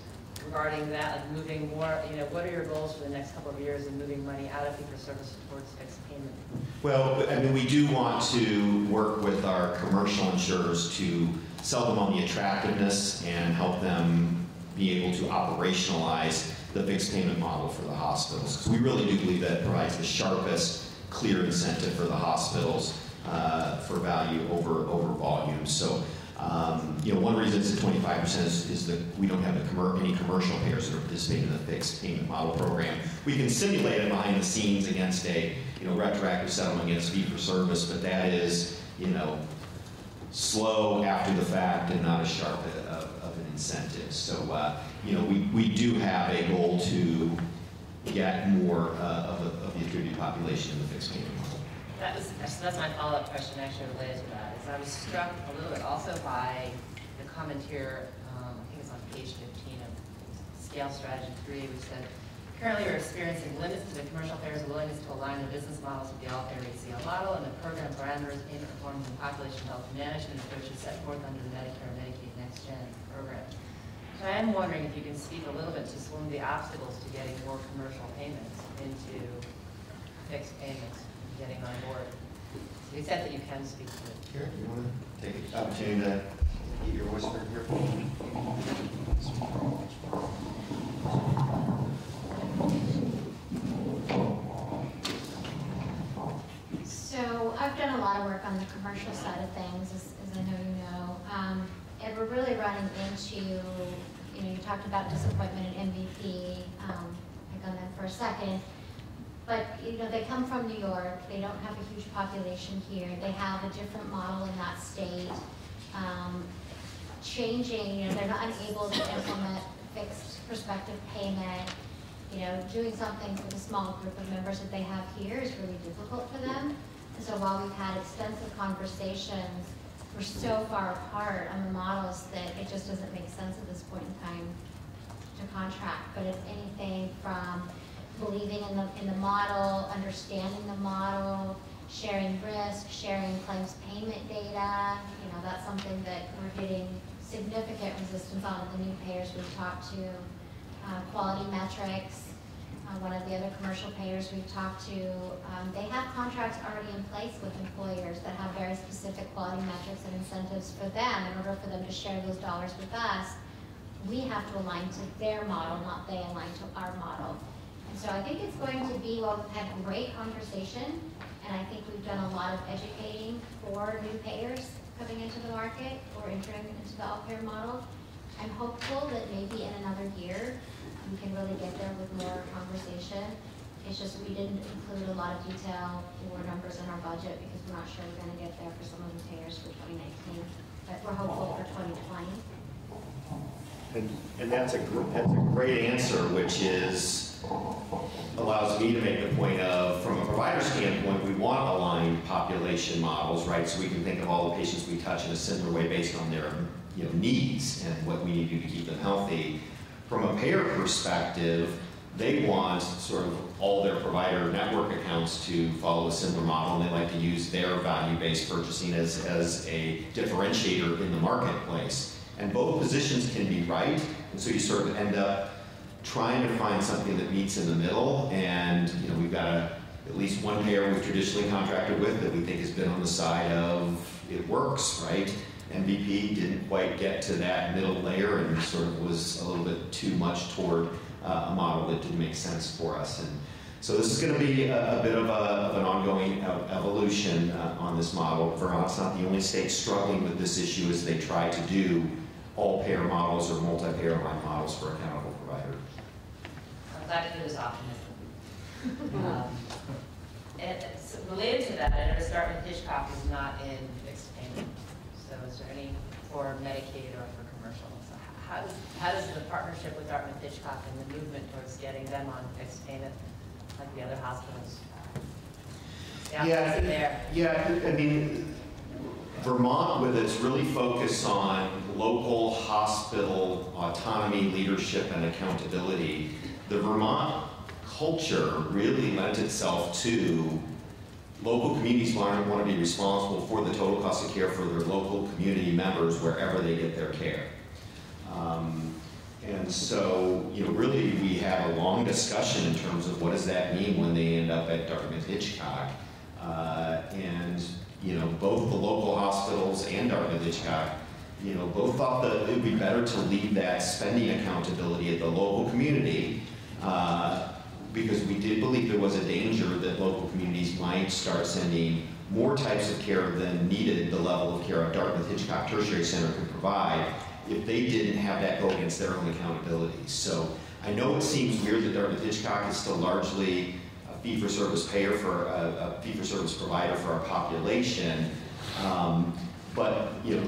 regarding that, like moving more, you know, what are your goals for the next couple of years in moving money out of fee-for-service towards fixed payment? Well, I mean, we do want to work with our commercial insurers to sell them on the attractiveness and help them be able to operationalize the fixed payment model for the hospitals. Because we really do believe that provides the sharpest, clear incentive for the hospitals uh, for value over, over volume. So, um, you know, one reason it's at 25% is, is that we don't have a any commercial payers that are participating in the fixed payment model program. We can simulate it behind the scenes against a, you know, retroactive settlement against fee for service, but that is, you know, slow after the fact and not as sharp a- of, an incentive. So, uh, you know, we, we do have a goal to get more uh, of, the, of the attributed population in the fixed payment. That was, that's my follow-up question actually related to that, is I was struck a little bit also by the comment here, um, I think it's on page fifteen of scale strategy three, which said, currently we're experiencing limits to the commercial payers' willingness to align their business models with the all-payer ACO model and the program parameters, payment reforms, and population health management approaches set forth under the Medicare and Medicaid Next Gen program. So I am wondering if you can speak a little bit to some of the obstacles to getting more commercial payments into fixed payments, getting on board. To the extent that you can speak to it. Karen, you want to take the opportunity to get your voice heard here? So I've done a lot of work on the commercial side of things, as, as I know you know. Um, and we're really running into, you know, you talked about disappointment in MVP, um, pick on that for a second. But, you know, they come from New York, they don't have a huge population here, they have a different model in that state. Um, changing, you know, they're not unable to implement fixed prospective payment. You know, doing something for the small group of members that they have here is really difficult for them. And so while we've had extensive conversations, we're so far apart on the models that it just doesn't make sense at this point in time to contract. But if anything from believing in the, in the model, understanding the model, sharing risk, sharing claims payment data, you know, that's something that we're getting significant resistance on the new payers we've talked to. Uh, quality metrics, uh, one of the other commercial payers we've talked to, um, they have contracts already in place with employers that have very specific quality metrics and incentives for them in order for them to share those dollars with us. We have to align to their model, not they align to our model. So I think it's going to be, well, we've had great conversation, and I think we've done a lot of educating for new payers coming into the market or entering into the all-payer model. I'm hopeful that maybe in another year, we can really get there with more conversation. It's just we didn't include a lot of detail or numbers in our budget because we're not sure we're gonna get there for some of the payers for 2019. But we're hopeful for 2020. And, and that's a, that's a great answer, which is, allows me to make the point of, from a provider standpoint, we want aligned population models, right? So we can think of all the patients we touch in a similar way based on their, you know, needs and what we need to do to keep them healthy. From a payer perspective, they want sort of all their provider network accounts to follow a similar model, and they like to use their value-based purchasing as, as a differentiator in the marketplace. And both positions can be right, and so you sort of end up trying to find something that meets in the middle, and, you know, we've got a, at least one payer we've traditionally contracted with that we think has been on the side of, it works, right? MVP didn't quite get to that middle layer and sort of was a little bit too much toward uh, a model that didn't make sense for us. And so this is going to be a, a bit of, a, of an ongoing ev- evolution uh, on this model. Vermont's not the only state struggling with this issue as they try to do all payer models or multi-payer line models for. I'm glad to hear this optimism. Um, And related to that, I noticed Dartmouth Hitchcock is not in fixed payment. So is there any for Medicaid or for commercial? So how, does- how does the partnership with Dartmouth Hitchcock and the movement towards getting them on fixed payment like the other hospitals? Yeah, optimism there. Yeah, I mean, Vermont with its really focus on local hospital autonomy, leadership, and accountability, the Vermont culture really lent itself to local communities want want to be responsible for the total cost of care for their local community members wherever they get their care. Um, And so, you know, really, we had a long discussion in terms of what does that mean when they end up at Dartmouth Hitchcock? Uh, And, you know, both the local hospitals and Dartmouth Hitchcock, you know, both thought that it would be better to leave that spending accountability at the local community uh, because we did believe there was a danger that local communities might start sending more types of care than needed, the level of care a Dartmouth Hitchcock Tertiary Center could provide, if they didn't have that go against their own accountability. So I know it seems weird that Dartmouth Hitchcock is still largely a fee-for-service payer for, a, a fee-for-service provider for our population, um, but, you know,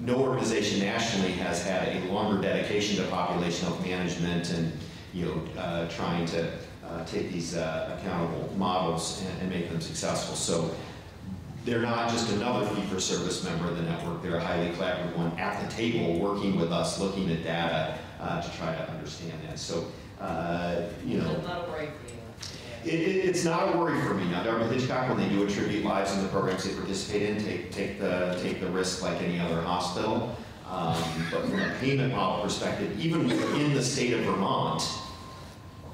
no organization nationally has had a longer dedication to population health management and, you know, uh, trying to uh, take these uh, accountable models and, and make them successful. So they're not just another fee-for-service member of the network, they're a highly collaborative one at the table, working with us, looking at data uh, to try to understand that. So, uh, you know. It's not a worry for you. It, it, it's not a worry for me. Now, Dartmouth Hitchcock, when they do attribute lives in the programs they participate in, take, take the, take the risk like any other hospital. Um, but from a payment model perspective, even within the state of Vermont,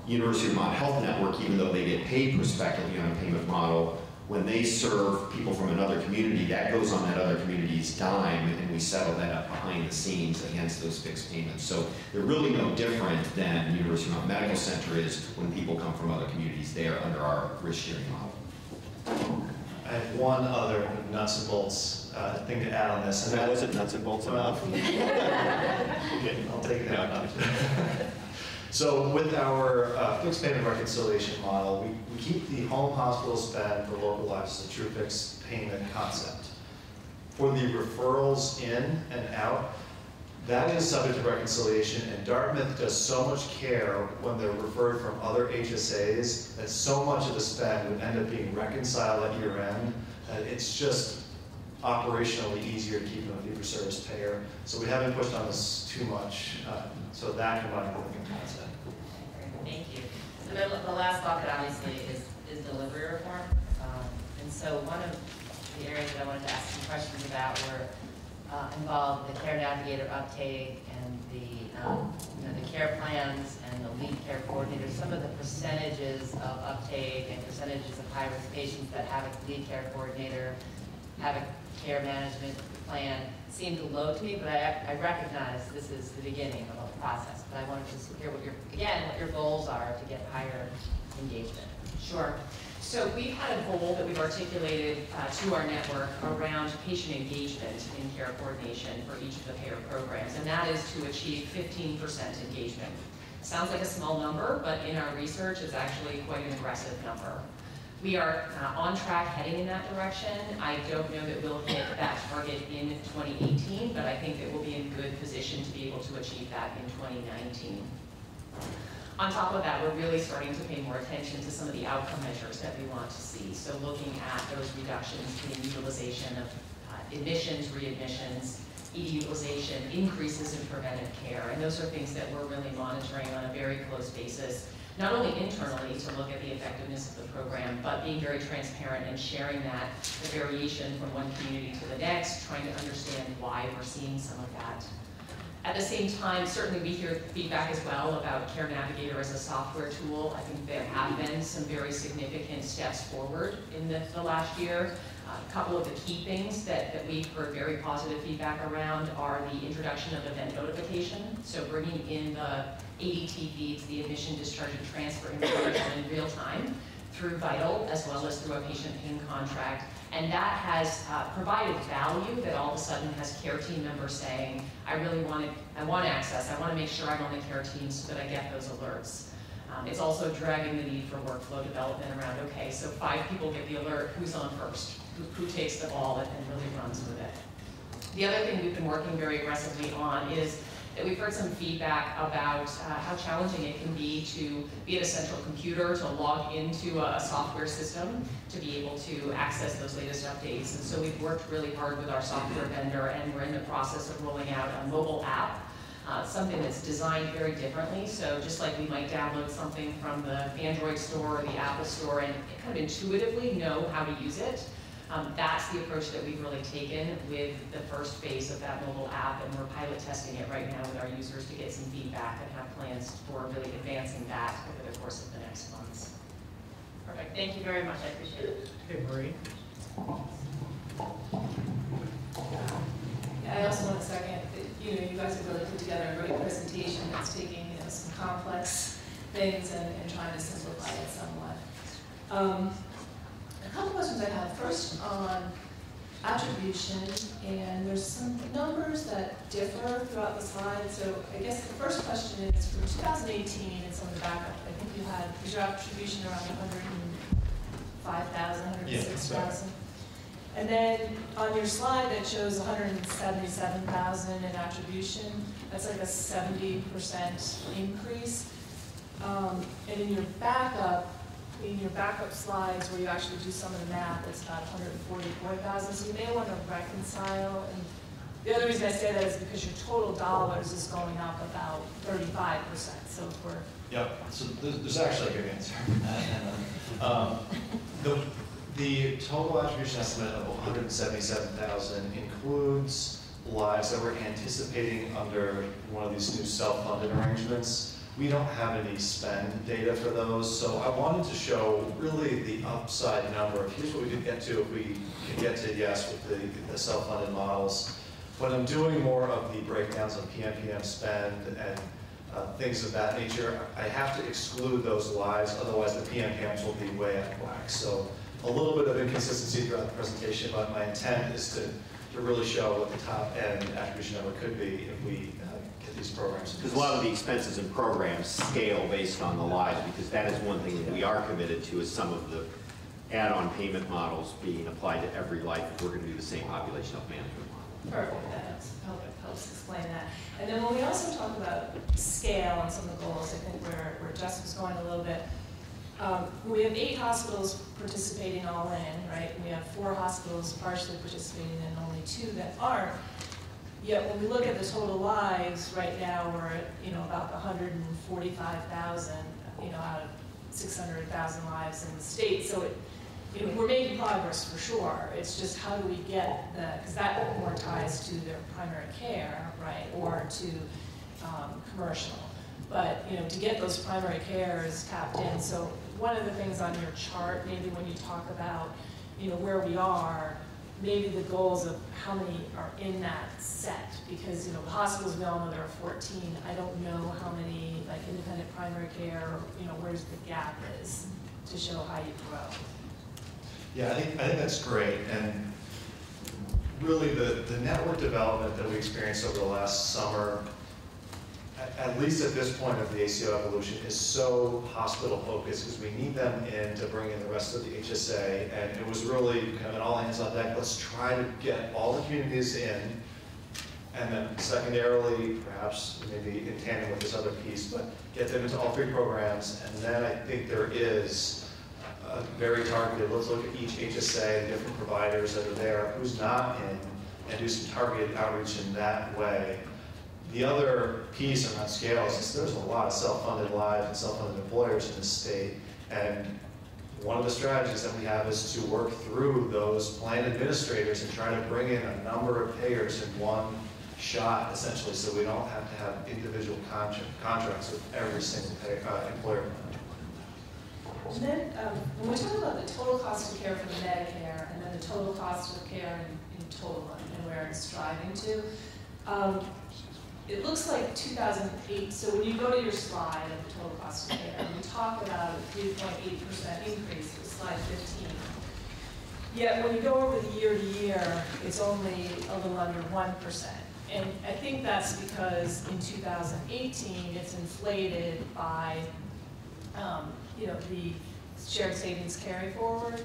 University of Vermont Health Network, even though they get paid prospectively on a payment model, when they serve people from another community, that goes on that other community's dime, and we settle that up behind the scenes against those fixed payments. So they're really no different than University of Vermont Medical Center is when people come from other communities They are under our risk-sharing model. I have one other nuts and bolts uh, thing to add on this. and that- wasn't nuts and bolts enough. [LAUGHS] Okay, I'll take it out. [LAUGHS] So with our uh, fixed payment reconciliation model, we, we keep the home hospital spend for local a true fixed payment concept. For the referrals in and out, that is subject to reconciliation, and Dartmouth does so much care when they're referred from other HSAs that so much of the spend would end up being reconciled at year end. it's just operationally easier to keep them a fee-for-service payer. So we haven't pushed on this too much. uh, So that combined with the concept. Thank you. So the, the last bucket obviously is, is delivery reform. Um, And so one of the areas that I wanted to ask some questions about were, uh, involved the care navigator uptake and the, um, you know, the care plans and the lead care coordinators, some of the percentages of uptake and percentages of high-risk patients that have a lead care coordinator, have a care management plan seemed low to me, but I, I recognize this is the beginning of a process. But I wanted to hear what your, again, what your goals are to get higher engagement. Sure. So we've had a goal that we've articulated uh, to our network around patient engagement in care coordination for each of the payer programs, and that is to achieve 15% engagement. Sounds like a small number, but in our research, it's actually quite an aggressive number. We are uh, on track heading in that direction. I don't know that we'll hit that target in 2018, but I think that we'll be in good position to be able to achieve that in 2019. On top of that, we're really starting to pay more attention to some of the outcome measures that we want to see. So looking at those reductions in utilization of uh, admissions, readmissions, ED utilization, increases in preventive care. And those are things that we're really monitoring on a very close basis, not only internally to look at the effectiveness of the program, but being very transparent and sharing that, the variation from one community to the next, trying to understand why we're seeing some of that. At the same time, certainly we hear feedback as well about Care Navigator as a software tool. I think there have been some very significant steps forward in the, the last year. A couple of the key things that, that we've heard very positive feedback around are the introduction of event notification, so bringing in the ADT feeds, the admission, discharge, and transfer information in real time through VITL as well as through a PatientPing contract. And that has uh, provided value that all of a sudden has care team members saying, I really want to, I want access, I want to make sure I'm on the care team so that I get those alerts. Um, it's also dragging the need for workflow development around, okay, so five people get the alert, who's on first? Who, who takes the ball and, and really runs with it? The other thing we've been working very aggressively on is that we've heard some feedback about uh, how challenging it can be to be at a central computer, to log into a, software system, to be able to access those latest updates. And so we've worked really hard with our software vendor, and we're in the process of rolling out a mobile app uh, something that's designed very differently. So just like we might download something from the Android store or the Apple store and kind of intuitively know how to use it, um, that's the approach that we've really taken with the first phase of that mobile app, and we're pilot testing it right now with our users to get some feedback and have plans for really advancing that over the course of the next months. Perfect, thank you very much, I appreciate it. Okay, Marie? I also want to second, that, you know, you guys have really put together a great presentation that's taking, you know, some complex things and, and trying to simplify it somewhat. Um, a couple questions I have. First on attribution, and there's some numbers that differ throughout the slide. So I guess the first question is for 2018, it's on the backup. I think you had, was your attribution around 105,000, 106,000? And then on your slide that shows 177,000 in attribution, that's like a 70% increase. Um, and in your backup, in your backup slides where you actually do some of the math, it's about 144,000. So you may want to reconcile. And the other reason I say that is because your total dollars is going up about 35%. So if we're Yep, so there's, there's actually a good answer. [LAUGHS] Um, The, the total attribution estimate of 177,000 includes lives that we're anticipating under one of these new self-funded arrangements. We don't have any spend data for those, so I wanted to show really the upside number. Here's what we could get to if we can get to yes with the, the self-funded models. When I'm doing more of the breakdowns of PMPM spend and uh, things of that nature, I have to exclude those lives, otherwise the PMPMs will be way out of whack. So a little bit of inconsistency throughout the presentation, but my intent is to, to really show what the top end attribution number could be if we these programs. Because a lot of the expenses and programs scale based on the lives, because that is one thing that we are committed to, is some of the add-on payment models being applied to every life if we're going to do the same population health management model. Perfect, that helps, helps explain that. And then when we also talk about scale and some of the goals, I think where, where Jess was going a little bit, um, we have eight hospitals participating all in, right? We have four hospitals partially participating and only two that aren't. Yet when we look at the total lives, right now, we're at, you know, about hundred and forty-five thousand, you know, out of six hundred thousand lives in the state. So it, you know, we're making progress for sure. It's just how do we get the, because that more ties to their primary care, right, or to um, commercial. But, you know, to get those primary cares tapped in. So one of the things on your chart, maybe when you talk about, you know, where we are, maybe the goals of how many are in that set. Because, you know, the hospitals, we all know there are 14. I don't know how many, like, independent primary care, you know, where's the gap is to show how you grow. Yeah, I think, I think that's great, and really the, the network development that we experienced over the last summer, at, least at this point of the ACO evolution, is so hospital-focused, because we need them in to bring in the rest of the HSA, and it was really kind of an all hands on deck, let's try to get all the communities in, and then secondarily, perhaps maybe in tandem with this other piece, but get them into all three programs, and then I think there is uh, very targeted, let's look at each HSA, the different providers that are there, who's not in, and do some targeted outreach in that way. The other piece that scale is there's a lot of self-funded lives and self-funded employers in this state. And one of the strategies that we have is to work through those plan administrators and try to bring in a number of payers in one shot, essentially, so we don't have to have individual contra- contracts with every single pay- uh, employer. And then, um, when we talk about the total cost of care for the Medicare, and then the total cost of care in, in total, and where it's driving to, um, it looks like 2008, so when you go to your slide of the total cost of care, you talk about a 3.8% increase, slide 15. Yet when you go over the year to year, it's only a little under 1%. And I think that's because in 2018, it's inflated by um, you know, the shared savings carry forward?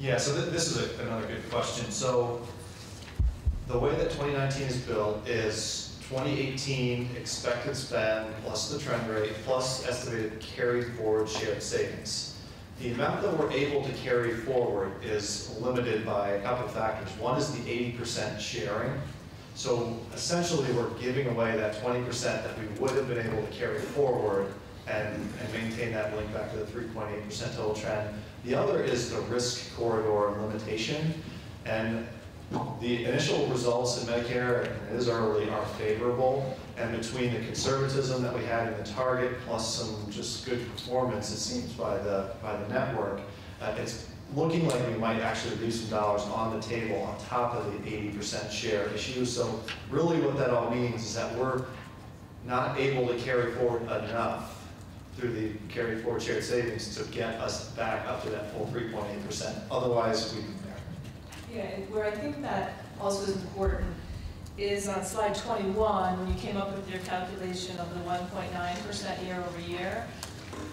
Yeah, so th- this is a- another good question. So the way that 2019 is built is 2018 expected spend plus the trend rate plus estimated carry forward shared savings. The amount that we're able to carry forward is limited by a couple of factors. One is the 80% sharing. So essentially, we're giving away that 20% that we would have been able to carry forward and, and maintain that link back to the 3.8% total trend. The other is the risk corridor limitation. And the initial results in Medicare, and it is early, are favorable. And between the conservatism that we had in the target plus some just good performance, it seems, by the, by the network, uh, it's looking like we might actually leave some dollars on the table on top of the 80% share issue. So really what that all means is that we're not able to carry forward enough through the carry forward shared savings to get us back up to that full 3.8%. Otherwise, there. Yeah, where I think that also is important is on slide 21, when you came up with your calculation of the 1.9% year over year.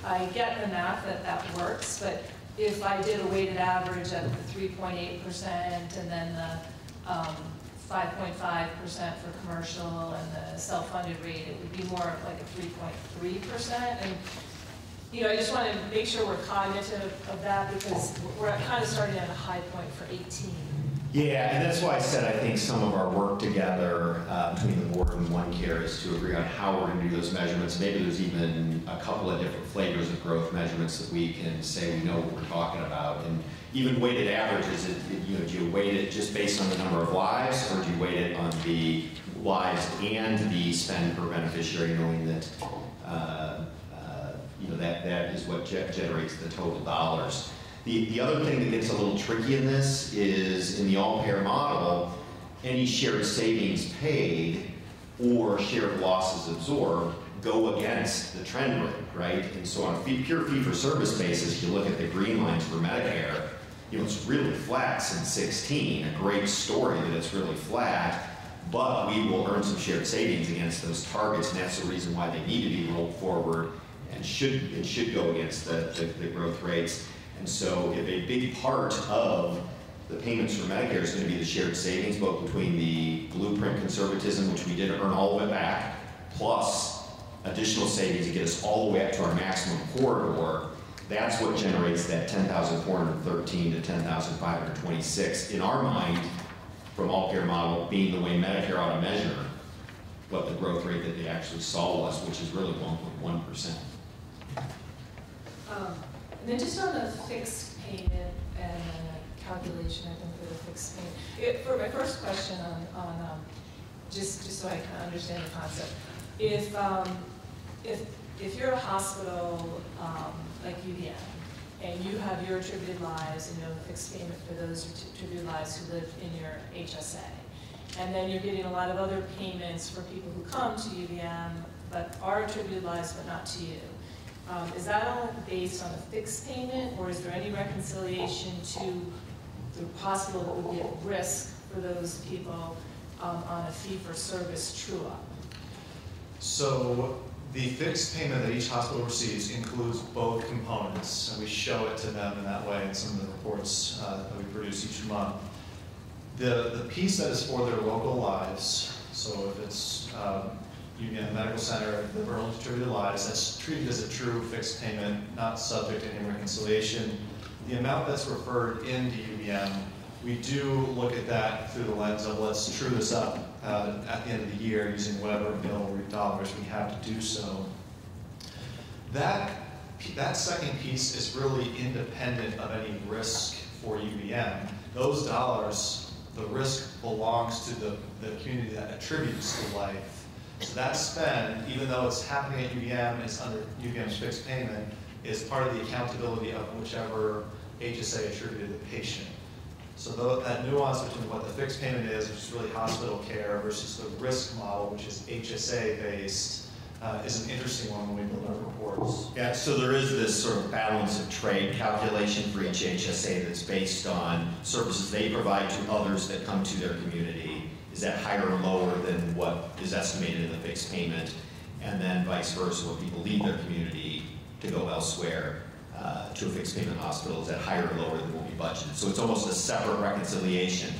I get the math that that works, but if I did a weighted average of the 3.8% and then the um, 5.5% for commercial and the self-funded rate, it would be more of like a 3.3%. And, you know, I just want to make sure we're cognitive of that because we're kind of starting at a high point for 18. Yeah, and that's why I said I think some of our work together uh, between the board and OneCare is to agree on how we're going to do those measurements. Maybe there's even a couple of different flavors of growth measurements that we can say we know what we're talking about. And even weighted averages, it, you know, do you weight it just based on the number of lives, or do you weight it on the lives and the spend per beneficiary, knowing that uh, uh, you know that that is what ge- generates the total dollars. The, the other thing that gets a little tricky in this is in the all-payer model, any shared savings paid or shared losses absorbed go against the trend rate, right? And so on a fee, pure fee-for-service basis, you look at the green lines for Medicare, you know, it's really flat since 16, a great story that it's really flat, but we will earn some shared savings against those targets, and that's the reason why they need to be rolled forward and should, and should go against the, the, the growth rates. And so if a big part of the payments for Medicare is going to be the shared savings, both between the blueprint conservatism, which we did earn all of it back, plus additional savings to get us all the way up to our maximum corridor, that's what generates that 10,413 to 10,526 in our mind from all care model being the way Medicare ought to measure what the growth rate that they actually saw was, which is really 1.1%. Um, And then just on the fixed payment and uh, calculation, I think, for the fixed payment. It- For my first question on, on, um, just, just so I can understand the concept. If, um, if, if you're a hospital, um, like UVM, and you have your attributed lives and you have a fixed payment for those attributed lives who live in your HSA, and then you're getting a lot of other payments for people who come to UVM, but are attributed lives but not to you. Um, Is that all based on a fixed payment, or is there any reconciliation to the possible that would be at risk for those people um, on a fee-for-service true-up? So the fixed payment that each hospital receives includes both components, and we show it to them in that way in some of the reports uh, that we produce each month. The, the piece that is for their local lives, so if it's um, Union Medical Center, the Burlington Attributed Lives, that's treated as a true fixed payment, not subject to any reconciliation. The amount that's referred into UVM we do look at that through the lens of let's true this up uh, at the end of the year using whatever available dollars we have to do so. That, that second piece is really independent of any risk for UVM. Those dollars, the risk belongs to the, the community that attributes the life. So that spend, even though it's happening at UVM, it's under UVM's fixed payment, is part of the accountability of whichever HSA attributed the patient. So tho- that nuance between what the fixed payment is, which is really hospital care, versus the risk model, which is HSA-based, uh, is an interesting one when we build our reports. Yeah, so there is this sort of balance of trade calculation for each HSA that's based on services they provide to others that come to their community. Is that higher or lower than what is estimated in the fixed payment? And then vice versa, when people leave their community to go elsewhere uh, to a fixed payment hospital, is that higher or lower than what we budgeted? So it's almost a separate reconciliation.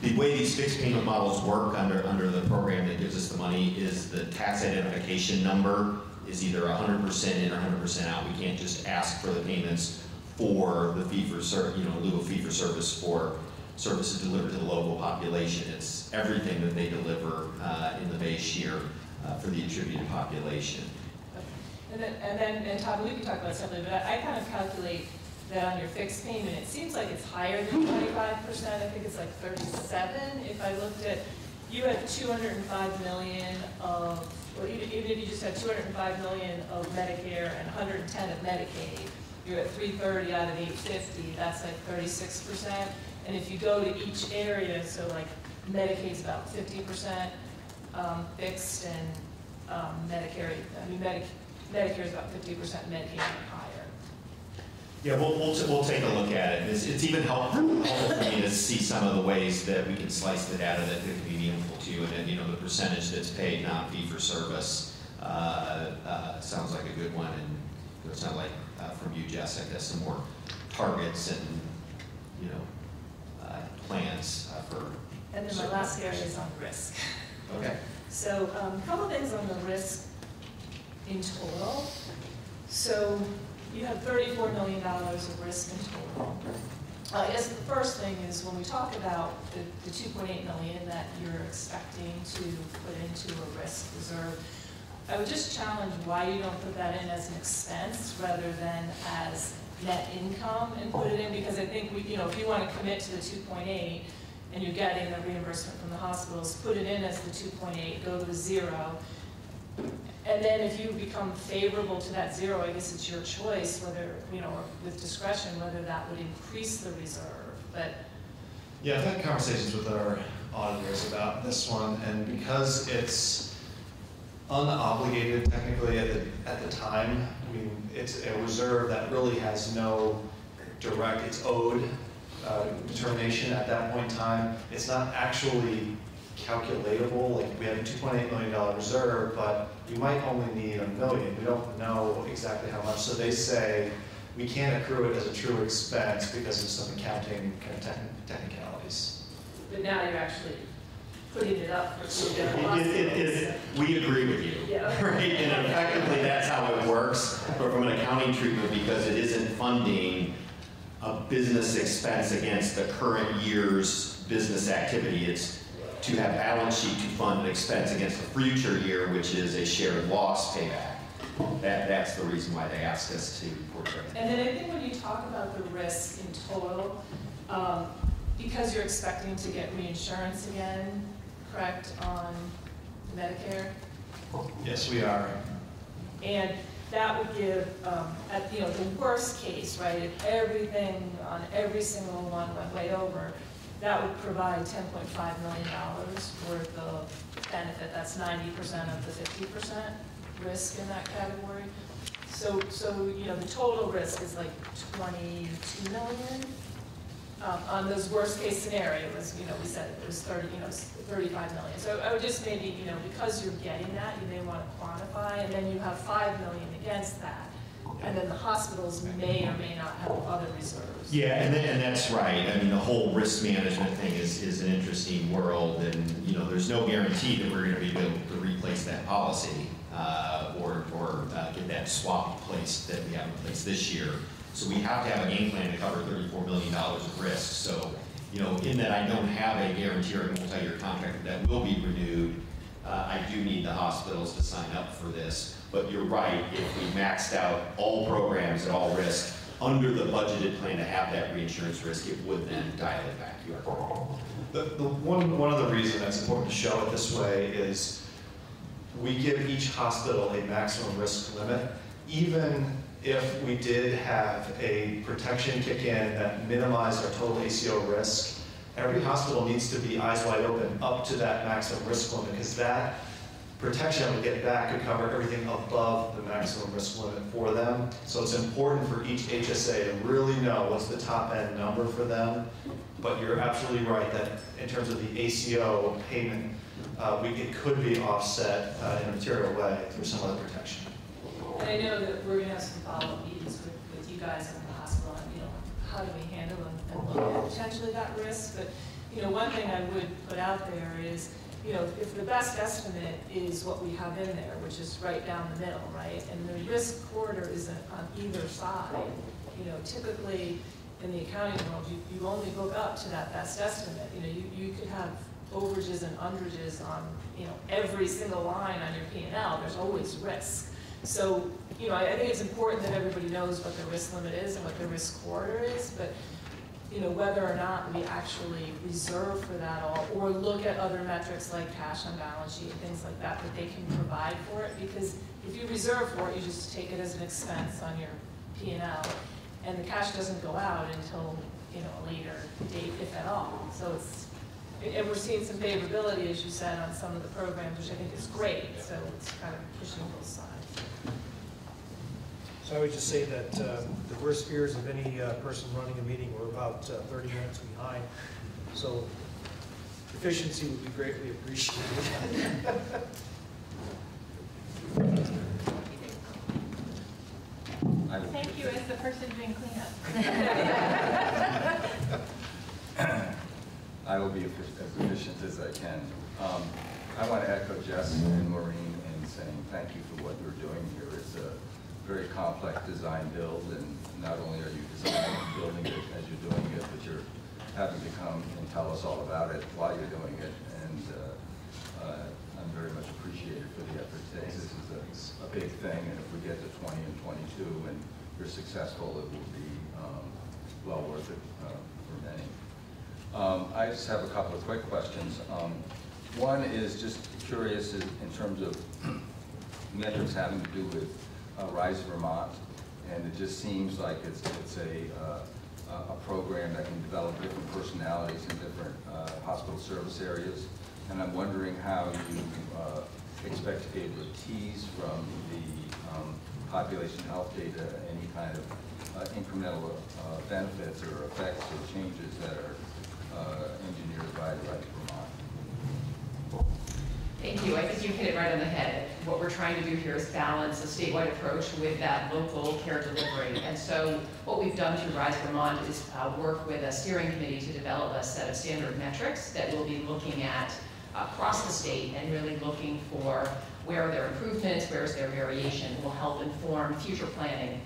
The way these fixed payment models work under, under the program that gives us the money is the tax identification number is either 100% in or 100% out. We can't just ask for the payments for the fee for ser, you know, lieu of fee for service for services delivered to the local population. It's everything that they deliver uh, in the base year uh, for the attributed population. And then, and then, and Todd, we can talk about something, but I, I kind of calculate that on your fixed payment, it seems like it's higher than twenty-five percent, I think it's like thirty-seven, if I looked at, you had two hundred and five million of, well, even, even if you just had two hundred and five million of Medicare and hundred and ten of Medicaid, you're at three thirty out of eight fifty, that's like thirty-six percent. And if you go to each area, so like Medicaid's about fifty percent, um, fixed and, um, Medicare, I mean, Medic, Medicare is about fifty percent, Medicaid is higher. Yeah, we'll, we'll, we'll take a look at it. It's, it's even helpful, helpful for me to see some of the ways that we can slice the data that could be meaningful to you. And then, you know, the percentage that's paid, not fee for service, uh, uh, sounds like a good one. And it sounds like, uh, from you, Jess, I guess, some more targets and, you know, plans uh, for. And then my last area is on risk. Okay. So, um, a couple things on the risk in total. So, you have thirty-four million dollars of risk in total. Uh, I guess the first thing is when we talk about the, the two point eight million that you're expecting to put into a risk reserve, I would just challenge why you don't put that in as an expense rather than as net income and put it in, because I think we, you know, if you want to commit to the two point eight and you're getting the reimbursement from the hospitals, put it in as the two point eight, go to the zero. And then if you become favorable to that zero, I guess it's your choice whether, you know, with discretion, whether that would increase the reserve, but Yeah, I've had conversations with our auditors about this one, and because it's unobligated technically at the, at the time, I mean, it's a reserve that really has no direct, it's owed uh, determination at that point in time. It's not actually calculatable, like we have a $2.8 million reserve, but you might only need a million. We don't know exactly how much. So they say we can't accrue it as a true expense because of some accounting kind of technicalities. but now you're actually putting it up for two It- different it- it- it- We agree with you. Yeah. Right, and effectively, that's how it works, but from an accounting treatment, because it isn't funding a business expense against the current year's business activity. It's to have balance sheet to fund an expense against a future year, which is a shared loss payback. That, that's the reason why they asked us to report that. And then I think when you talk about the risk in total, um, because you're expecting to get reinsurance again, correct, on Medicare? Yes, we are. And that would give, um, at, you know, the worst case, right, if everything on every single one went way over, that would provide ten point five million dollars worth of benefit. That's ninety percent of the fifty percent risk in that category. So, so, you know, the total risk is like twenty-two million. Um, on those worst-case scenarios, you know, we said it was thirty, you know, thirty-five million. So I would just maybe, you know, because you're getting that, you may want to quantify, and then you have five million against that. And then the hospitals may or may not have other reserves. Yeah, and then, and that's right. I mean, the whole risk management thing is, is an interesting world, and, you know, there's no guarantee that we're gonna be able to replace that policy, uh, or, or, uh, get that swap placed that we have in place this year. So we have to have a game plan to cover thirty-four million dollars of risk, so you know, in that I don't have a guarantee or a multi-year contract that will be renewed, uh, I do need the hospitals to sign up for this. But you're right, if we maxed out all programs at all risk under the budgeted plan to have that reinsurance risk, it would then dial it back. You are. The, the one, one of the reasons it's important to show it this way is we give each hospital a maximum risk limit. Even if we did have a protection kick in that minimized our total ACO risk, every hospital needs to be eyes wide open up to that maximum risk limit because that protection we get back could cover everything above the maximum risk limit for them. So it's important for each HSA to really know what's the top end number for them. But you're absolutely right that in terms of the ACO payment, uh, we, it could be offset uh, in a material way through some other protection. I know that we're gonna have some follow-up meetings with, with you guys in the hospital, and, you know, how do we handle and, and look at potentially that risk, but, you know, one thing I would put out there is, you know, if the best estimate is what we have in there, which is right down the middle, right, and the risk corridor isn't on either side, you know, typically, in the accounting world, you, you only book up to that best estimate, you know, you, you could have overages and underages on, you know, every single line on your P and L, there's always risk. So, you know, I, I think it's important that everybody knows what the risk limit is and what the risk corridor is, but, you know, whether or not we actually reserve for that all, or look at other metrics like cash on balance sheet and things like that, that they can provide for it, because if you reserve for it, you just take it as an expense on your P and L, and the cash doesn't go out until, you know, a later date, if at all. So it's, and we're seeing some favorability, as you said, on some of the programs, which I think is great, so it's kind of pushing both sides. So I would just say that uh, the worst fears of any uh, person running a meeting were about uh, 30 minutes behind. So efficiency would be greatly appreciated. Thank you as the person doing cleanup. [LAUGHS] I will be as efficient as I can. Um, I want to echo Jess and Maureen in saying thank you for what you're doing here. Very complex design build, and not only are you designing and building it as you're doing it, but you're having to come and tell us all about it while you're doing it, and uh, uh, I'm very much appreciated for the effort takes. This is a, a big thing, and if we get to 20 and 22 and you're successful, it will be um, well worth it uh, for many. Um, I just have a couple of quick questions. Um, One is just curious in terms of [CLEARS THROAT] metrics having to do with uh, Rise Vermont, and it just seems like it's, it's a, uh, a program that can develop different personalities in different uh, hospital service areas, and I'm wondering how you uh, expect to be able to tease from the um, population health data any kind of uh, incremental uh, benefits or effects or changes that are uh, engineered by Rise Vermont. Thank you. I think you hit it right on the head. What we're trying to do here is balance a statewide approach with that local care delivery. And so what we've done through Rise Vermont is uh, work with a steering committee to develop a set of standard metrics that we'll be looking at across the state and really looking for where are there improvements, where is there variation, will help inform future planning.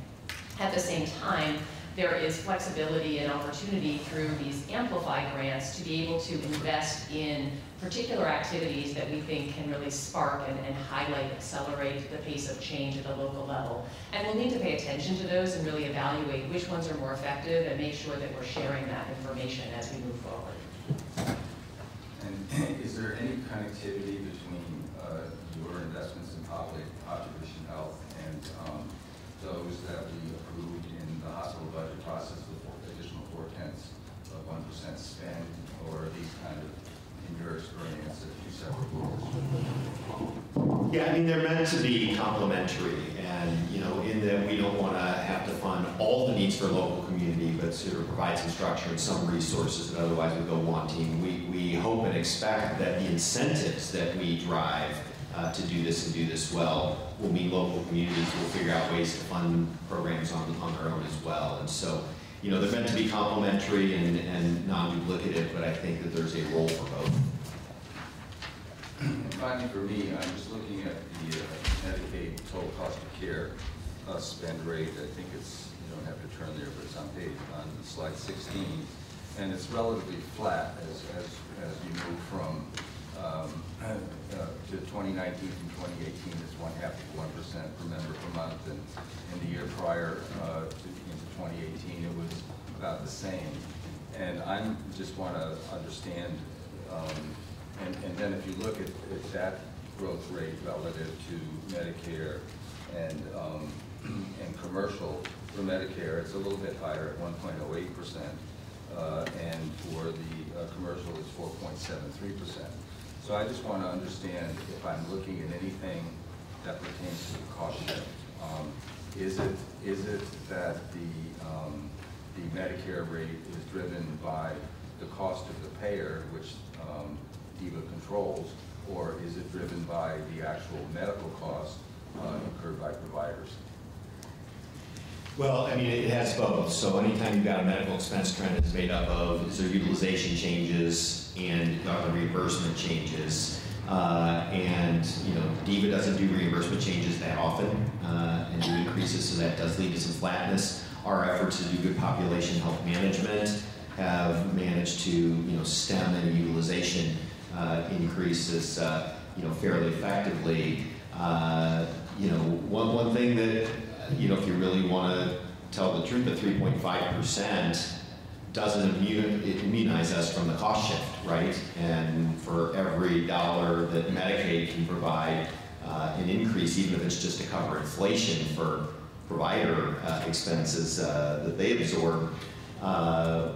At the same time, there is flexibility and opportunity through these Amplify grants to be able to invest in particular activities that we think can really spark and, and highlight, accelerate the pace of change at the local level. And we'll need to pay attention to those and really evaluate which ones are more effective and make sure that we're sharing that information as we move forward. And [CLEARS THROAT] is there any connectivity between uh, your investments in public population health and um, those that we approved in the hospital budget process, the additional four tenths of one percent spend, or these kind of, experience, few separate? Yeah, I mean, they're meant to be complementary, and, you know, in that we don't want to have to fund all the needs for local community, but sort of provide some structure and some resources that otherwise would go wanting. We, we hope and expect that the incentives that we drive uh, to do this and do this well will mean local communities will figure out ways to fund programs on, on their own as well. And so, you know, they're meant to be complementary and, and non-duplicative, but I think that there's a role for both. And finally, for me, I'm just looking at the uh, Medicaid total cost of care uh, spend rate. I think it's, you don't have to turn there, but it's on page, on slide 16. and it's relatively flat as, as, as you move from, um, uh, to 2019 from 2018, it's one half of 1% per member per month, and in the year prior uh, to, into 2018, it was about the same. And I'm, just want to understand, um, and, and then if you look at, at that growth rate relative to Medicare and, um, [CLEARS THROAT] and commercial, for Medicare, it's a little bit higher at 1.08 percent, uh, and for the uh, commercial, it's 4.73 percent. So I just want to understand if I'm looking at anything that pertains to the cost shift. Um, Is it, is it that the, um, the Medicare rate is driven by the cost of the payer, which um, DVHA controls, or is it driven by the actual medical costs uh, incurred by providers? Well, I mean, it has both. So anytime you've got a medical expense trend, it's made up of, is there utilization changes and the reimbursement changes? Uh, and, you know, DVHA doesn't do reimbursement changes that often uh, and do increases, so that does lead to some flatness. Our efforts to do good population health management have managed to, you know, stem any utilization increases, uh, you know, fairly effectively. Uh, you know, one, one thing that you know, if you really want to tell the truth, the 3.5% doesn't immunize us from the cost shift, right? And for every dollar that Medicaid can provide uh, an increase, even if it's just to cover inflation for provider uh, expenses uh, that they absorb, uh,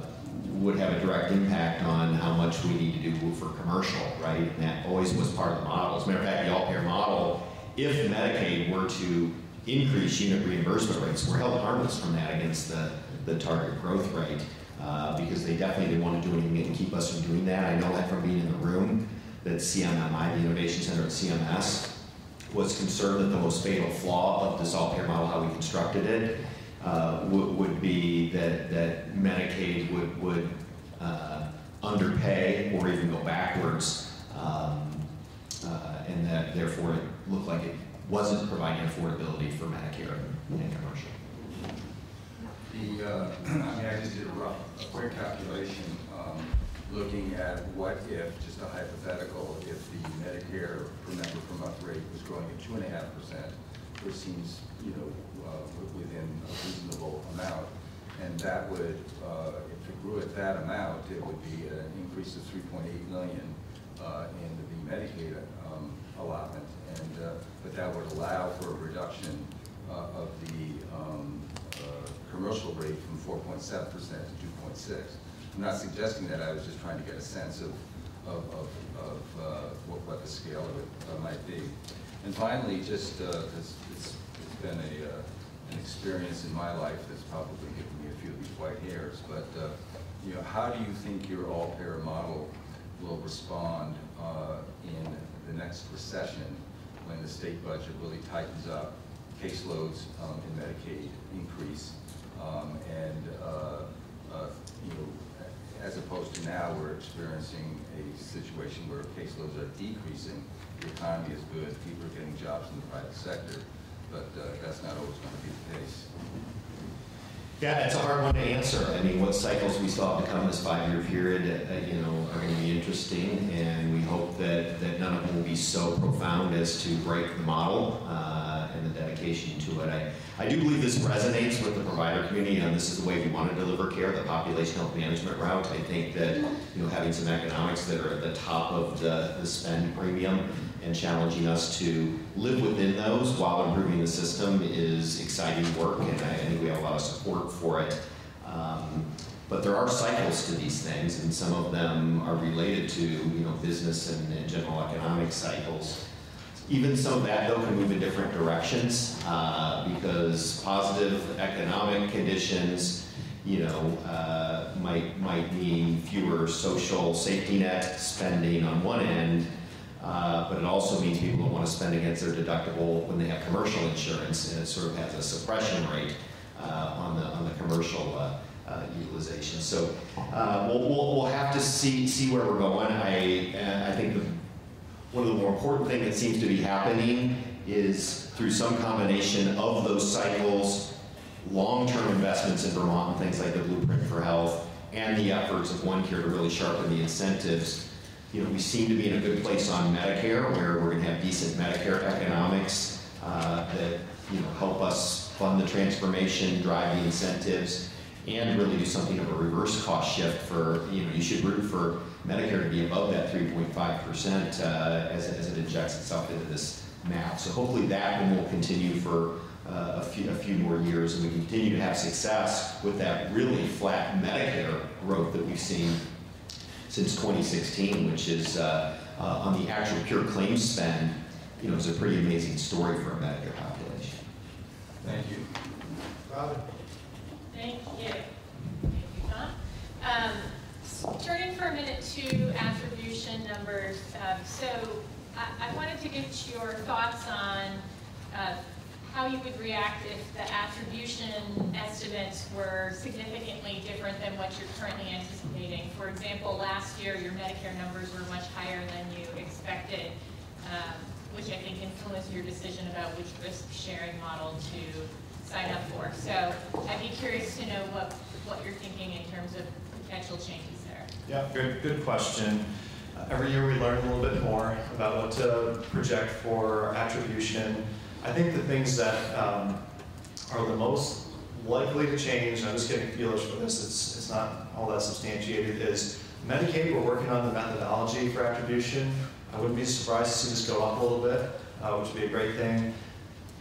would have a direct impact on how much we need to do for commercial, right? And that always was part of the model. As a matter of fact, the all-payer model, if Medicaid were to increase unit reimbursement rates. We're held harmless from that against the, the target growth rate uh, because they definitely didn't want to do anything to keep us from doing that. I know that from being in the room that CMMI, the Innovation Center at CMS, was concerned that the most fatal flaw of this all-payer model, how we constructed it, uh, would, would be that, that Medicaid would, would uh, underpay or even go backwards, um, uh, and that therefore it looked like it wasn't providing affordability for Medicare and commercial. The, uh, [CLEARS THROAT] I mean, I just did a rough, a quick calculation, um, looking at what if, just a hypothetical, if the Medicare per member per month rate was growing at two and a half percent, which seems, you know, uh, within a reasonable amount, and that would, uh, if it grew at that amount, it would be an increase of 3.8 million uh, in the Medicaid um, allotment and uh, but that would allow for a reduction uh, of the um, uh, commercial rate from 4.7% to 2.6. I'm not suggesting that. I was just trying to get a sense of of, of, of uh, what, what, the scale of it might be. And finally, just uh, it's, it's been a, an experience in my life that's probably white hairs. But you know, how do you think your all-payer model will respond in the next recession when the state budget really tightens up, caseloads um, in Medicaid increase, um, and uh, uh, you know, as opposed to now, we're experiencing a situation where caseloads are decreasing. The economy is good, people are getting jobs in the private sector, but uh, that's not always going to be the case. Yeah, it's a hard one to answer. I mean, what cycles we still have to come this five-year period, uh, you know, are going to be interesting, and we hope that, that none of them will be so profound as to break the model uh, and the dedication to it. I, I do believe this resonates with the provider community, and this is the way we want to deliver care, the population health management route. I think that, you know, having some economics that are at the top of the, the spend premium and challenging us to live within those while improving the system is exciting work, and I think we have a lot of support for it. Um, but there are cycles to these things, and some of them are related to you know business and, and general economic cycles. Even some of that, though, can move in different directions uh, because positive economic conditions, you know, uh, might might mean fewer social safety net spending on one end, uh, but it also means people don't want to spend against their deductible when they have commercial insurance, and it sort of has a suppression rate uh, on the on the commercial uh, uh utilization. So uh, we'll, we'll, we'll have to see see where we're going. I I think the, one of the more important things that seems to be happening is through some combination of those cycles, long-term investments in Vermont, and things like the Blueprint for Health, and the efforts of OneCare to really sharpen the incentives, you know, we seem to be in a good place on Medicare, where we're going to have decent Medicare economics uh, that, you know, help us fund the transformation, drive the incentives, and really do something of a reverse cost shift for, you know, you should root for Medicare to be above that 3.5% uh, as, as it injects itself into this map. So hopefully that one will continue for uh, a few, a few more years, and we continue to have success with that really flat Medicare growth that we've seen since 2016, which is uh, uh, on the actual pure claims spend, you know, is a pretty amazing story for a Medicare population. Thank you. Robin? Thank you. Thank you, Tom. Um, s- Turning for a minute to attribution numbers, um, so I I wanted to get your thoughts on uh, how you would react if the attribution estimates were significantly different than what you're currently anticipating. For example, last year, your Medicare numbers were much higher than you expected, um, which I think influenced your decision about which risk-sharing model to sign up for. So I'd be curious to know what, what you're thinking in terms of potential changes there. Yeah, good, good question. Uh, Every year we learn a little bit more about what to project for attribution. I think the things that um, are the most likely to change, and I'm just getting feelers for this, it's, it's not all that substantiated, is Medicaid, we're working on the methodology for attribution. I wouldn't be surprised to see this go up a little bit, uh, which would be a great thing.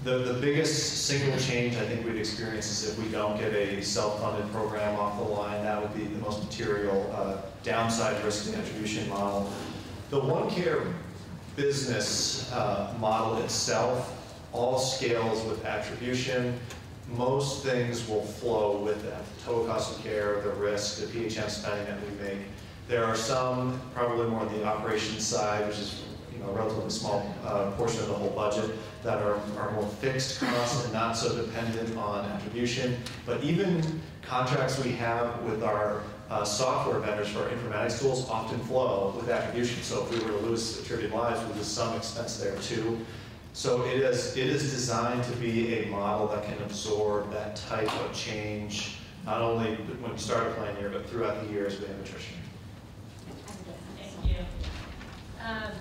The, the biggest single change I think we'd experience is if we don't get a self-funded program off the line, that would be the most material uh, downside risk to the attribution model. The OneCare business uh, model itself all scales with attribution. Most things will flow with that, the total cost of care, the risk, the PHM spending that we make. There are some, probably more on the operations side, which is you know, a relatively small uh, portion of the whole budget, that are, are more fixed costs and not so dependent on attribution. But even contracts we have with our uh, software vendors for our informatics tools often flow with attribution. So if we were to lose attributed lives, we lose some expense there too. So it is, it is designed to be a model that can absorb that type of change, not only when you start a plan year, but throughout the year as we have attrition. Thank you. Um,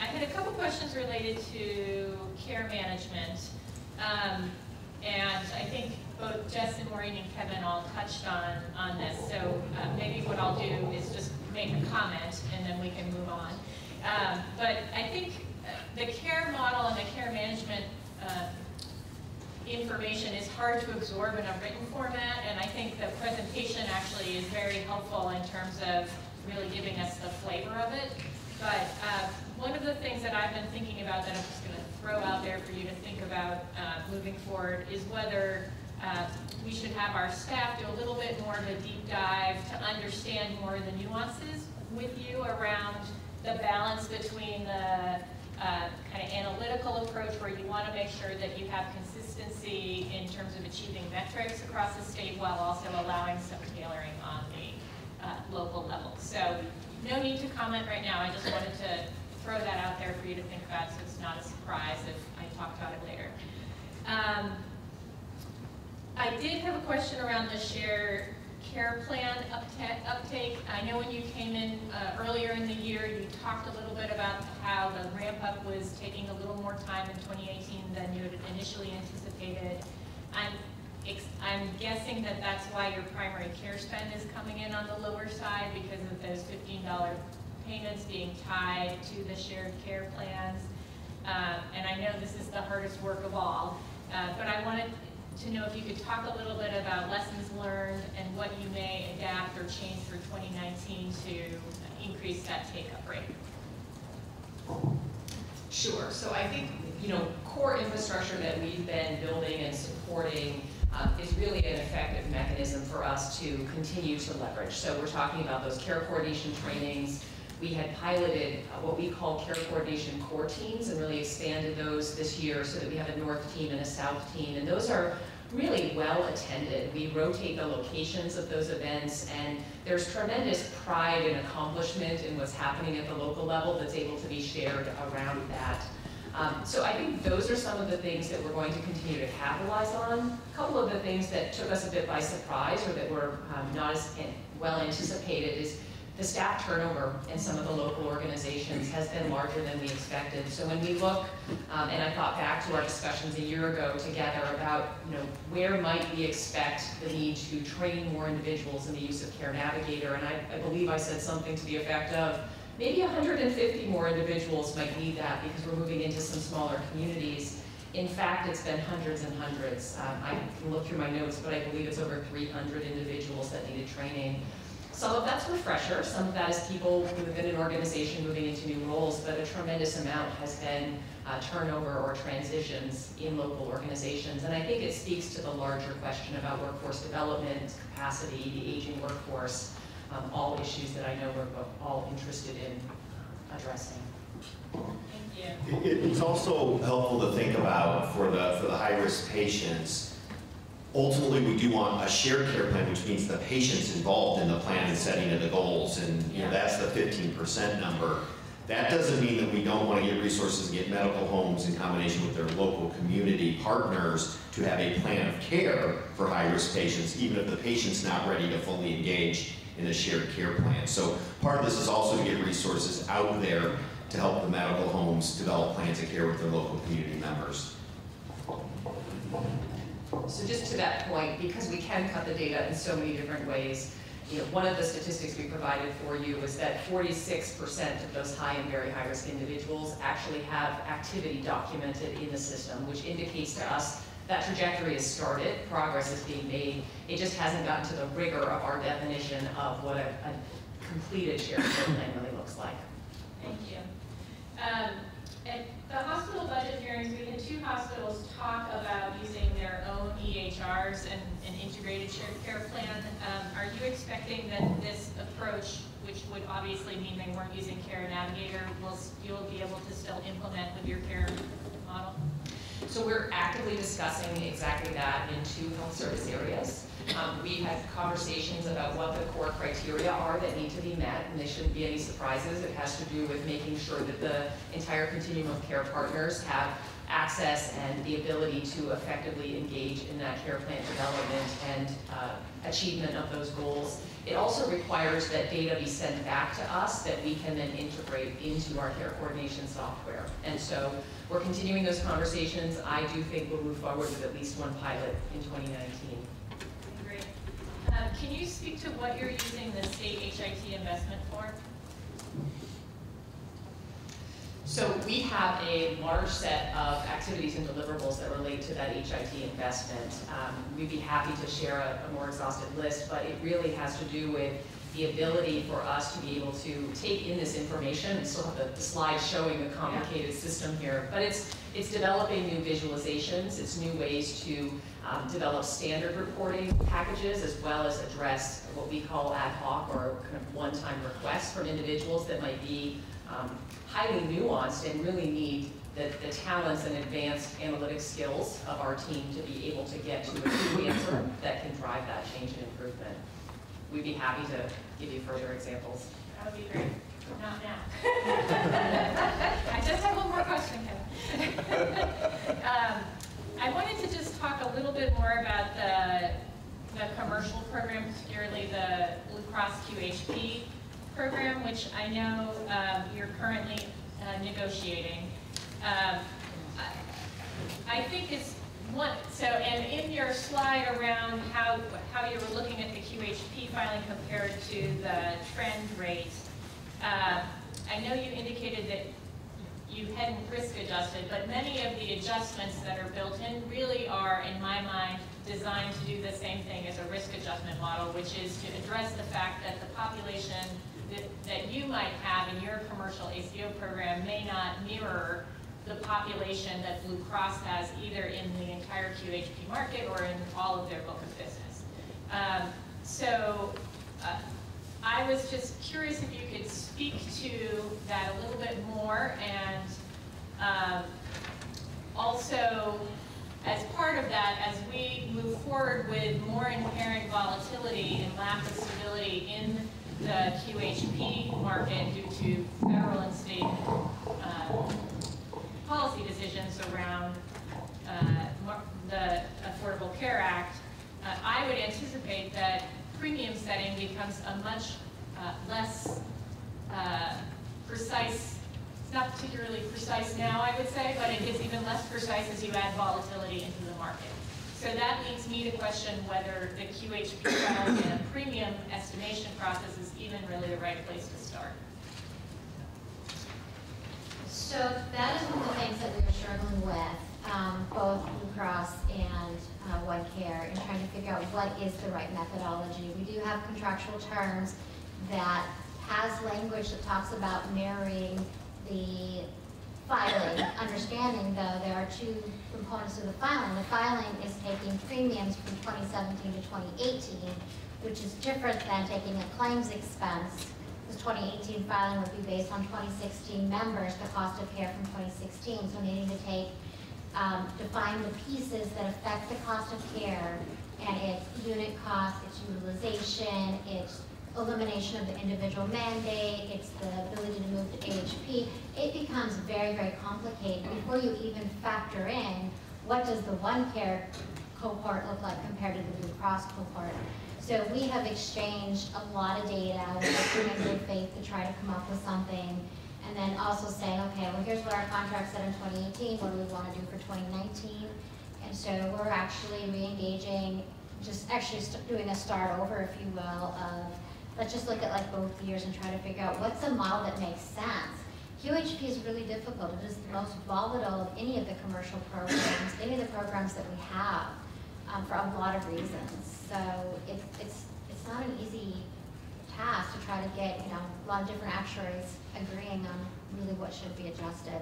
I had a couple questions related to care management. Um, And I think both Jess and Maureen and Kevin all touched on, on this. So uh, maybe what I'll do is just make a comment and then we can move on. Um, But I think the care model and the care management uh, information is hard to absorb in a written format, and I think the presentation actually is very helpful in terms of really giving us the flavor of it. But uh, one of the things that I've been thinking about that I'm just going to throw out there for you to think about uh, moving forward is whether uh, we should have our staff do a little bit more of a deep dive to understand more of the nuances with you around the balance between the uh, kind of analytical approach where you want to make sure that you have consistency in terms of achieving metrics across the state while also allowing some tailoring on the uh, local level. So no need to comment right now. I just wanted to throw that out there for you to think about so it's not a surprise if I talk about it later. Um, I did have a question around the shared care plan uptake. I know when you came in uh, earlier in the year, you talked a little bit about how the ramp up was taking a little more time in 2018 than you had initially anticipated. I'm, I'm guessing that that's why your primary care spend is coming in on the lower side because of those $15 payments being tied to the shared care plans. Um, And I know this is the hardest work of all, uh, but I wanted to know if you could talk a little bit about lessons learned and what you may adapt or change for 2019 to increase that take-up rate. Sure, so I think, you know, core infrastructure that we've been building and supporting um, is really an effective mechanism for us to continue to leverage. So we're talking about those care coordination trainings. We had piloted uh, what we call care coordination core teams and really expanded those this year so that we have a north team and a south team. And those are really well attended. We rotate the locations of those events and there's tremendous pride and accomplishment in what's happening at the local level that's able to be shared around that. Um, So I think those are some of the things that we're going to continue to capitalize on. A couple of the things that took us a bit by surprise or that were um, not as well anticipated is the staff turnover in some of the local organizations has been larger than we expected. So when we look, um, and I thought back to our discussions a year ago together about, you know, where might we expect the need to train more individuals in the use of Care Navigator? And I, I believe I said something to the effect of, maybe 150 more individuals might need that because we're moving into some smaller communities. In fact, it's been hundreds and hundreds. Um, I can look through my notes, but I believe it's over 300 individuals that needed training. Some of that's refresher, some of that is people within an organization moving into new roles, but a tremendous amount has been uh, turnover or transitions in local organizations. And I think it speaks to the larger question about workforce development, capacity, the aging workforce, um, all issues that I know we're both all interested in addressing. Thank you. It- It's also helpful to think about for the, for the high-risk patients, ultimately, we do want a shared care plan, which means the patient's involved in the plan and setting of the goals, and, you know, that's the fifteen percent number. That doesn't mean that we don't want to get resources and get medical homes in combination with their local community partners to have a plan of care for high-risk patients, even if the patient's not ready to fully engage in a shared care plan. So part of this is also to get resources out there to help the medical homes develop plans of care with their local community members. So just to that point, because we can cut the data in so many different ways, you know, one of the statistics we provided for you was that 46% of those high and very high-risk individuals actually have activity documented in the system, which indicates to us that trajectory has started, progress is being made. It just hasn't gotten to the rigor of our definition of what a, a completed shared care plan really looks like. Thank you. Um, At the hospital budget hearings, we had two hospitals talk about using their own EHRs and an integrated shared care plan. Um, Are you expecting that this approach, which would obviously mean they weren't using Care Navigator, will, you'll be able to still implement with your care model? So we're actively discussing exactly that in two health service areas. Um, We've had conversations about what the core criteria are that need to be met, and there shouldn't be any surprises. It has to do with making sure that the entire continuum of care partners have access and the ability to effectively engage in that care plan development and uh, achievement of those goals. It also requires that data be sent back to us that we can then integrate into our care coordination software. And so we're continuing those conversations. I do think we'll move forward with at least one pilot in 2019. Um, Can you speak to what you're using the state HIT investment for? So we have a large set of activities and deliverables that relate to that HIT investment. Um, We'd be happy to share a a more exhaustive list, but it really has to do with the ability for us to be able to take in this information. We still have the- the slides showing the complicated system here, but it's, it's developing new visualizations, it's new ways to um, develop standard reporting packages as well as address what we call ad hoc or kind of one-time requests from individuals that might be um, highly nuanced and really need the, the talents and advanced analytic skills of our team to be able to get to a true [COUGHS] answer that can drive that change and improvement. We'd be happy to give you further examples. That would be great. Not now. [LAUGHS] I just have one more question, Kevin. [LAUGHS] Um, I wanted to just talk a little bit more about the, the commercial program, particularly the Blue Cross QHP program, which I know um, you're currently uh, negotiating. Um, I think it's one, so, and in your slide around how, how you were looking at the QHP filing compared to the trend rate, uh, I know you indicated that you hadn't risk adjusted, but many of the adjustments that are built in really are, in my mind, designed to do the same thing as a risk adjustment model, which is to address the fact that the population that, that you might have in your commercial ACO program may not mirror the population that Blue Cross has either in the entire QHP market or in all of their book of business. Um, so uh, I was just curious if you could speak to that a little bit more and um, also as part of that, as we move forward with more inherent volatility and lack of stability in the QHP market due to federal and state uh, policy decisions around uh, the Affordable Care Act, uh, I would anticipate that premium setting becomes a much uh, less uh, precise, it's not particularly precise now, I would say, but it gets even less precise as you add volatility into the market. So that leads me to question whether the QHP filing and a premium estimation process is even really the right place to start. So that is one of the things that we are struggling with, um, both Blue Cross and uh, One Care, and trying to figure out what is the right methodology. We do have contractual terms that has language that talks about marrying the filing, [COUGHS] understanding though there are two components of the filing. The filing is taking premiums from 2017 to 2018, which is different than taking a claims expense. This 2018 filing would be based on 2016 members, the cost of care from 2016. So needing to take, um, define the pieces that affect the cost of care and its unit cost, its utilization, its elimination of the individual mandate, it's the ability to move to AHP, it becomes very, very complicated. Before you even factor in what does the OneCare cohort look like compared to the Blue Cross cohort. So we have exchanged a lot of data, working in good faith to try to come up with something, and then also saying, okay, well, here's what our contract said in 2018, what do we want to do for 2019? And so we're actually re-engaging, just actually doing a start over, if you will, of let's just look at like both years and try to figure out what's a model that makes sense. QHP is really difficult. It is the most volatile of any of the commercial programs, any of the programs that we have, um, for a lot of reasons. So it's, it's, it's not an easy task to try to get, you know, a lot of different actuaries agreeing on really what should be adjusted.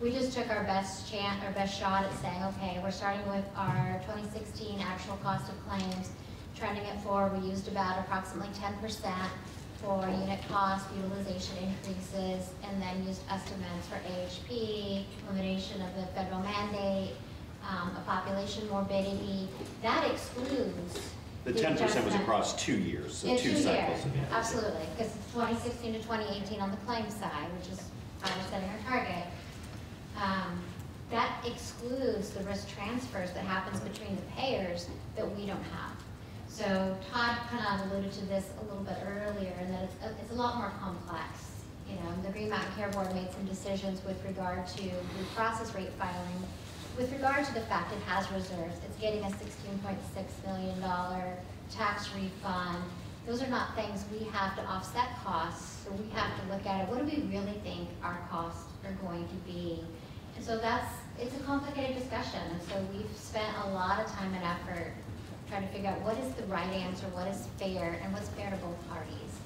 We just took our best chance, our best shot at saying, okay, we're starting with our 2016 actual cost of claims, trending it forward, we used about approximately 10% for unit cost, utilization increases, and then used estimates for AHP, elimination of the federal mandate, um, a population morbidity. That excludes The 10% was adjustment. across two years, so In two cycles. years, absolutely, because 2016 to 2018 on the claim side, which is how we're setting our target. Um, That excludes the risk transfers that happens between the payers that we don't have. So Todd kind of alluded to this a little bit earlier, in that it's, a- it's a lot more complex. You know, the Green Mountain Care Board made some decisions with regard to the process rate filing. With regard to the fact it has reserves, it's getting a sixteen point six million dollar tax refund. Those are not things we have to offset costs, so we have to look at it, what do we really think our costs are going to be? And so that's, it's a complicated discussion, and so we've spent a lot of time and effort trying to figure out what is the right answer, what is fair, and what's fair to both parties.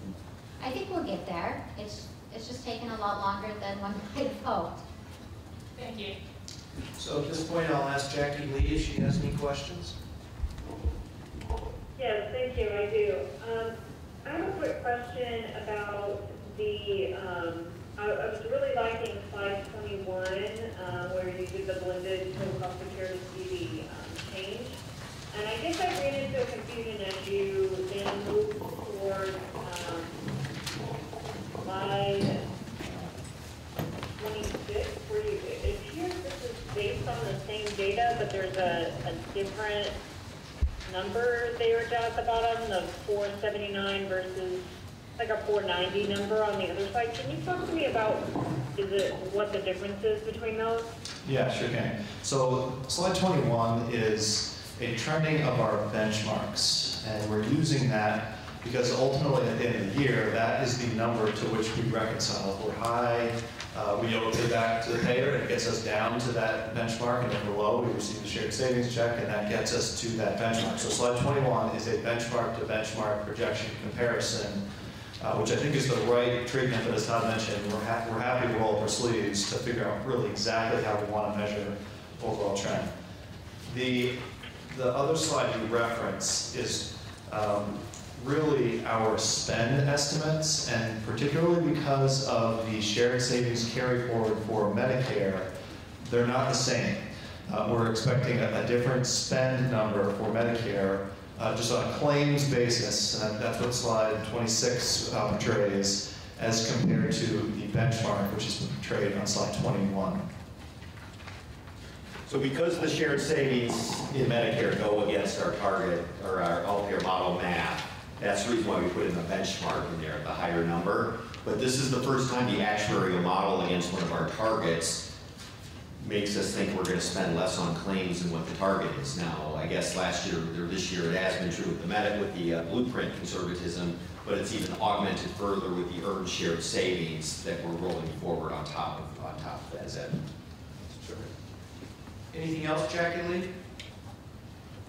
I think we'll get there, it's, it's just taken a lot longer than one [LAUGHS] might have hoped. Thank you. So at this point, I'll ask Jackie Lee if she has any questions. Yes, thank you, I do. Um, I have a quick question about the, um, I, I was really liking slide twenty-one, uh, where you did the blended total cost of to see the, um, change. And I guess I ran into a confusion as you then moved toward, um, slide twenty-six, where you, it appears this is based on the same data, but there's a, a different number they were at the bottom, the 479 versus like a 490 number on the other side. Can you talk to me about, is it, what the difference is between those? Yeah, sure can. So slide 21 is a trending of our benchmarks, and we're using that because ultimately at the end of the year, that is the number to which we reconcile. If we're high, uh, we owe it back to the payer, and it gets us down to that benchmark, and then we're we receive the shared savings check, and that gets us to that benchmark. So slide 21 is a benchmark to benchmark projection comparison, uh, which I think is the right treatment, but as Todd mentioned, we're, ha- we're happy to roll up our sleeves to figure out really exactly how we want to measure overall trend. The, the other slide you reference is um, really our spend estimates, and particularly because of the shared savings carry forward for Medicare, they're not the same. Uh, We're expecting a a different spend number for Medicare, uh, just on a claims basis, and that's what slide 26 uh, portrays, as compared to the benchmark, which is portrayed on slide 21. So because the shared savings in Medicare go against our target, or our all-payer model math, that's the reason why we put in the benchmark in there, the higher number. But this is the first time the actuarial model against one of our targets makes us think we're gonna spend less on claims than what the target is. Now, I guess last year, or this year, it has been true with the medic, with the uh, blueprint conservatism, but it's even augmented further with the earned shared savings that we're rolling forward on top of, on top of that. Is that Anything else, Jackie Lee?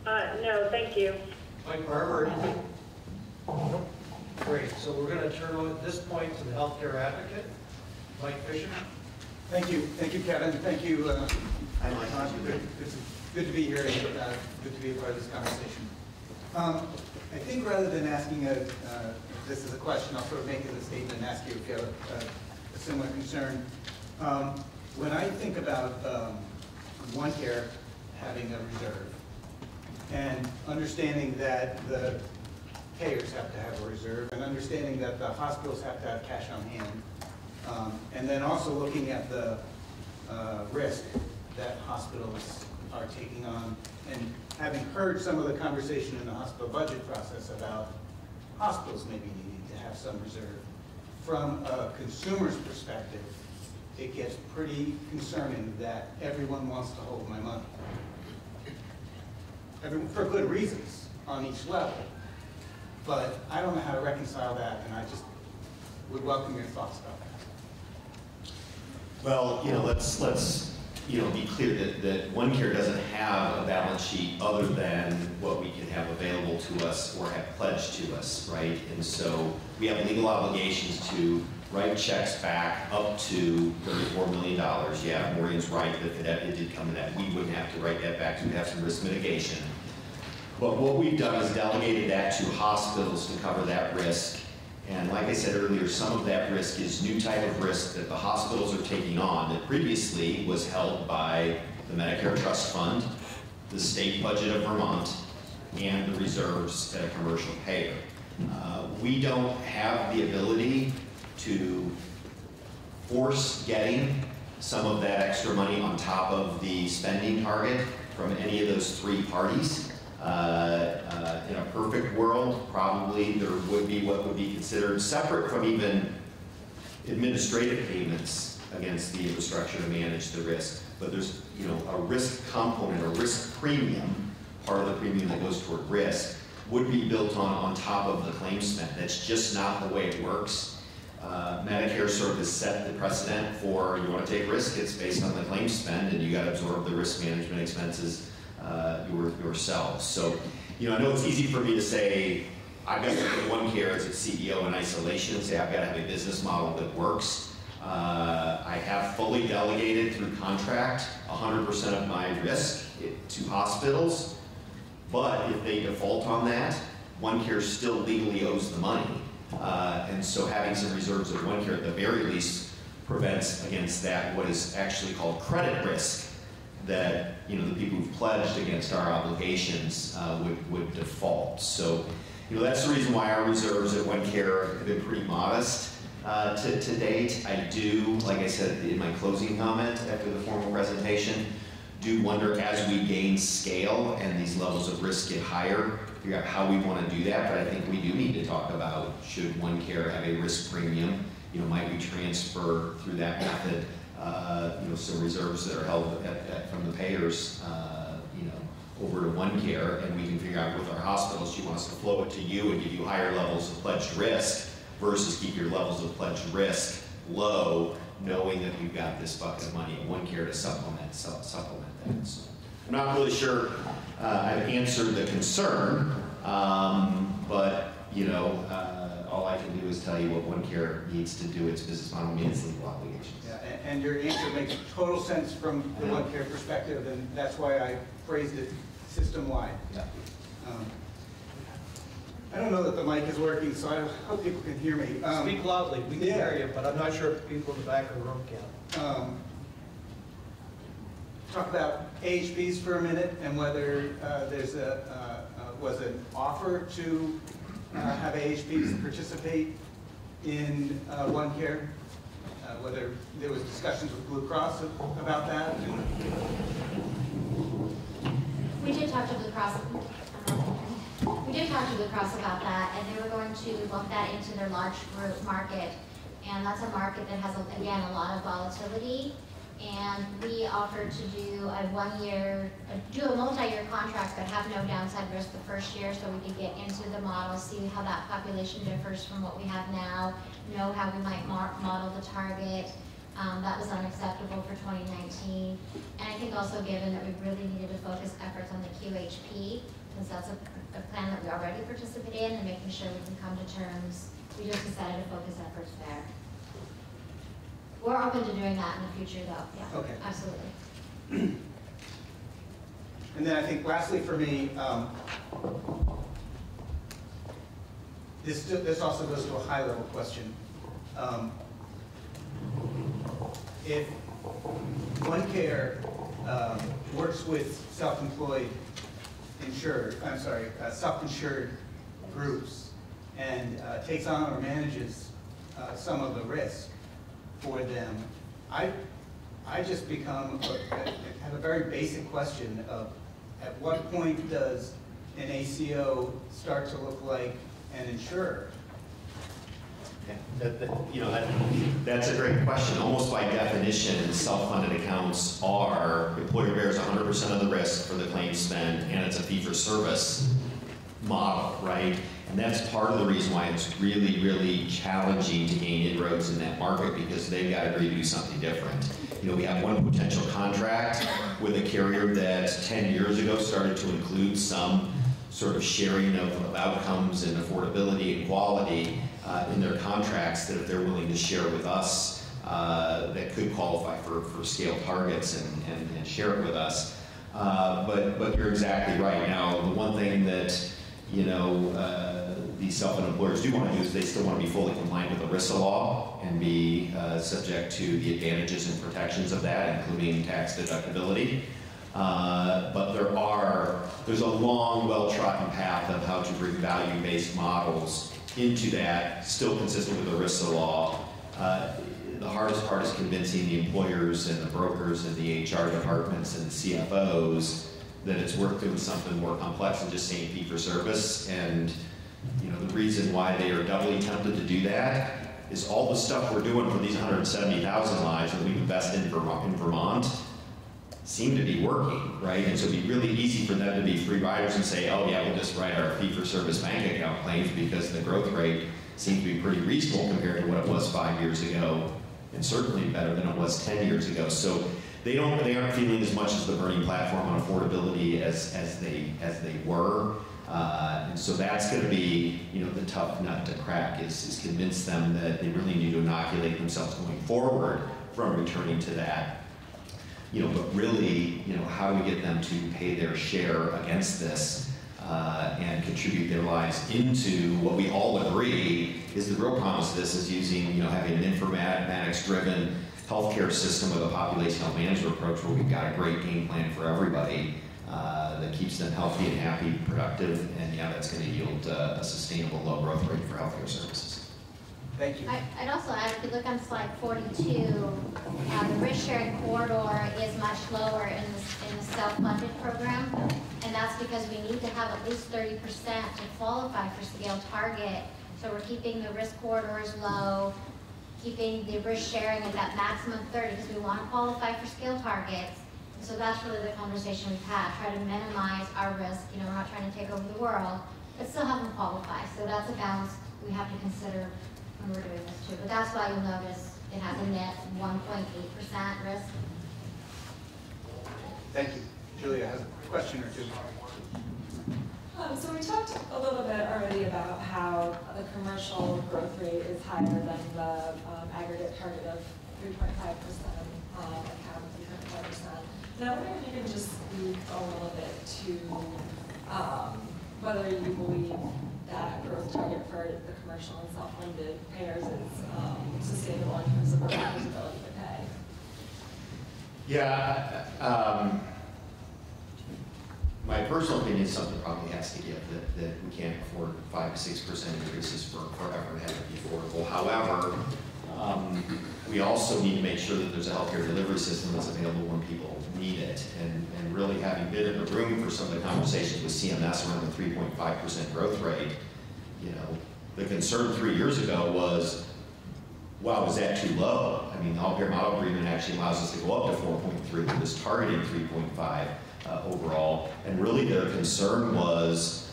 Uh, no, thank you. Mike Barber, anything? Great, so we're going to turn over at this point to the healthcare advocate, Mike Fisher. Thank you, thank you, Kevin, thank you. uh, Hi, Mike. uh, Good it's good to be here, and uh, good to be a part of this conversation. Um, I think rather than asking a, uh, this as a question, I'll sort of make it a statement and ask you if you have a- a similar concern. Um, When I think about um, OneCare having a reserve, and understanding that the payers have to have a reserve, and understanding that the hospitals have to have cash on hand, um, and then also looking at the uh, risk that hospitals are taking on, and having heard some of the conversation in the hospital budget process about hospitals maybe needing to have some reserve, from a consumer's perspective, it gets pretty concerning that everyone wants to hold my money. Everyone, for good reasons, on each level. But I don't know how to reconcile that, and I just would welcome your thoughts about that. Well, you know, let's, let's, you know, be clear that, that OneCare doesn't have a balance sheet other than what we can have available to us or have pledged to us, right? And so we have legal obligations to write checks back up to $34 million. Yeah, Maureen's right that that it did come to that. We wouldn't have to write that back, So we'd have some risk mitigation. But what we've done is delegated that to hospitals to cover that risk. And like I said earlier, some of that risk is new type of risk that the hospitals are taking on that previously was held by the Medicare Trust Fund, the state budget of Vermont, and the reserves at a commercial payer. Uh, We don't have the ability to force getting some of that extra money on top of the spending target from any of those three parties. Uh, uh, In a perfect world, probably there would be what would be considered separate from even administrative payments against the infrastructure to manage the risk. But there's, you know, a risk component, a risk premium, part of the premium that goes toward risk, would be built on, on top of the claim spend. That's just not the way it works. Uh, Medicare sort of has set the precedent for, you want to take risk, it's based on the claim spend, and you got to absorb the risk management expenses uh, your, yourselves. So, you know, I know it's easy for me to say, I've got to at OneCare as a CEO in isolation and say, I've got to have a business model that works. Uh, I have fully delegated through contract 100% of my risk to hospitals, but if they default on that, OneCare still legally owes the money. Uh, and so having some reserves of OneCare at the very least prevents against that what is actually called credit risk that you know the people who've pledged against our obligations uh, would, would default. So you know that's the reason why our reserves at OneCare have been pretty modest uh, to, to date. I do, like I said in my closing comment after the formal presentation, do wonder as we gain scale and these levels of risk get higher, figure out how we want to do that. But I think we do need to talk about should OneCare have a risk premium? You know, might we transfer through that method? Uh, you know, some reserves that are held at, at, from the payers, uh, you know, over to OneCare, and we can figure out with our hospitals, do you want us to flow it to you and give you higher levels of pledged risk versus keep your levels of pledged risk low, knowing that we've got this bucket of money at OneCare to supplement, su- supplement that. So I'm not really sure uh, I've answered the concern, um, but, you know, uh, all I can do is tell you what OneCare needs to do its business model means legal obligations. And, your answer makes total sense from the OneCare perspective, and that's why I phrased it system-wide. Yeah. Um, I don't know that the mic is working, so I hope people can hear me. Um, Speak loudly, we can yeah. hear you, but I'm not sure if people in the back of the room can. um, talk about AHPs for a minute and whether uh, there's a, uh, uh, was an offer to uh, have AHPs participate in uh, OneCare, whether there was discussions with Blue Cross about that. We did talk to Blue Cross, um, we did talk to Blue Cross about that, and they were going to lump that into their large group market. And that's a market that has, again, a lot of volatility. And we offered to do a one-year, uh, do a multi-year contract, but have no downside risk the first year, so we could get into the model, see how that population differs from what we have now, know how we might model the target. Um, that was unacceptable for 2019. And I think also given that we really needed to focus efforts on the QHP, since that's a, a plan that we already participate in, and making sure we can come to terms, we just decided to focus efforts there. We're open to doing that in the future, though, yeah. Okay. Absolutely. [CLEARS THROAT] And then I think lastly for me, um, this, this also goes to a high-level question. Um, If OneCare um, works with self-employed insured, I'm sorry, uh, self-insured groups and uh, takes on or manages uh, some of the risk for them, I, I just become, a- have a very basic question of, at what point does an ACO start to look like an insurer? Yeah, that- that- You know, that, that's a great question. Almost by definition, self-funded accounts are, employer bears 100% of the risk for the claim spend, and it's a fee-for-service model, right? And that's part of the reason why it's really, really challenging to gain inroads in that market, because they've got to agree to do something different. You know, we have one potential contract with a carrier that 10 years ago started to include some sort of sharing of of outcomes and affordability and quality uh, in their contracts that if they're willing to share with us, uh, that could qualify for, for scale targets and, and, and share it with us. Uh, but, but you're exactly right. Now, the one thing that, you know, uh, these self-funded employers do want to do is they still want to be fully compliant with the ERISA law and be uh, subject to the advantages and protections of that, including tax deductibility. Uh, But there are, there's a long, well-trodden path of how to bring value-based models into that, still consistent with the ERISA law. Uh, The hardest part is convincing the employers and the brokers and the HR departments and the CFOs that it's worth doing something more complex than just saying fee for service. And, you know, the reason why they are doubly tempted to do that is all the stuff we're doing for these 170,000 lives that we've invested in Vermont, in Vermont seem to be working, right? And so it'd be really easy for them to be free riders and say, oh yeah, we'll just write our fee-for-service bank account claims because the growth rate seems to be pretty reasonable compared to what it was five years ago, and certainly better than it was 10 years ago. So they don't, they aren't feeling as much as the burning platform on affordability as, as they, as they were. Uh, and so that's going to be, you know, the tough nut to crack is, is convince them that they really need to inoculate themselves going forward from returning to that you know, but really, you know, how do we get them to pay their share against this uh, and contribute their lives into what we all agree is the real promise of this is using, you know, having an informatics-driven healthcare system with a population health management approach where we've got a great game plan for everybody uh, that keeps them healthy and happy, productive, and yeah, that's going to yield uh, a sustainable low growth rate for healthcare services. Thank you. I- I'd also add, if you look on slide 42, uh, the risk-sharing corridor is much lower in the, in the self-funded program. And that's because we need to have at least 30% to qualify for scale target. So we're keeping the risk corridors low, keeping the risk sharing at that maximum 30, because we want to qualify for scale targets. And so that's really the conversation we've had, try to minimize our risk, you know, we're not trying to take over the world, but still have them qualify. So that's a balance we have to consider when we're doing this too. But that's why you'll notice it has a net 1.8% risk. Thank you. Julia has a question or two. Um, so we talked a little bit already about how the commercial growth rate is higher than the um, aggregate target of 3.5 percent, um, and CAB of 3.5 percent. And I wonder if you can just speak a little bit to um, whether you believe that growth target for the commercial and self-funded payers is um, sustainable in terms of providers' ability to pay. Yeah, um, my personal opinion is something probably has to give, that, that we can't afford five, six percent increases for, forever, it has to be affordable. However, um, we also need to make sure that there's a healthcare delivery system that's available when people need it. And, and really having been in the room for some of the conversations with CMS around the 3.5% growth rate, you know, the concern three years ago was, wow, is that too low? I mean, the all-payer model agreement actually allows us to go up to 4.3, it was targeting 3.5 uh, overall. And really their concern was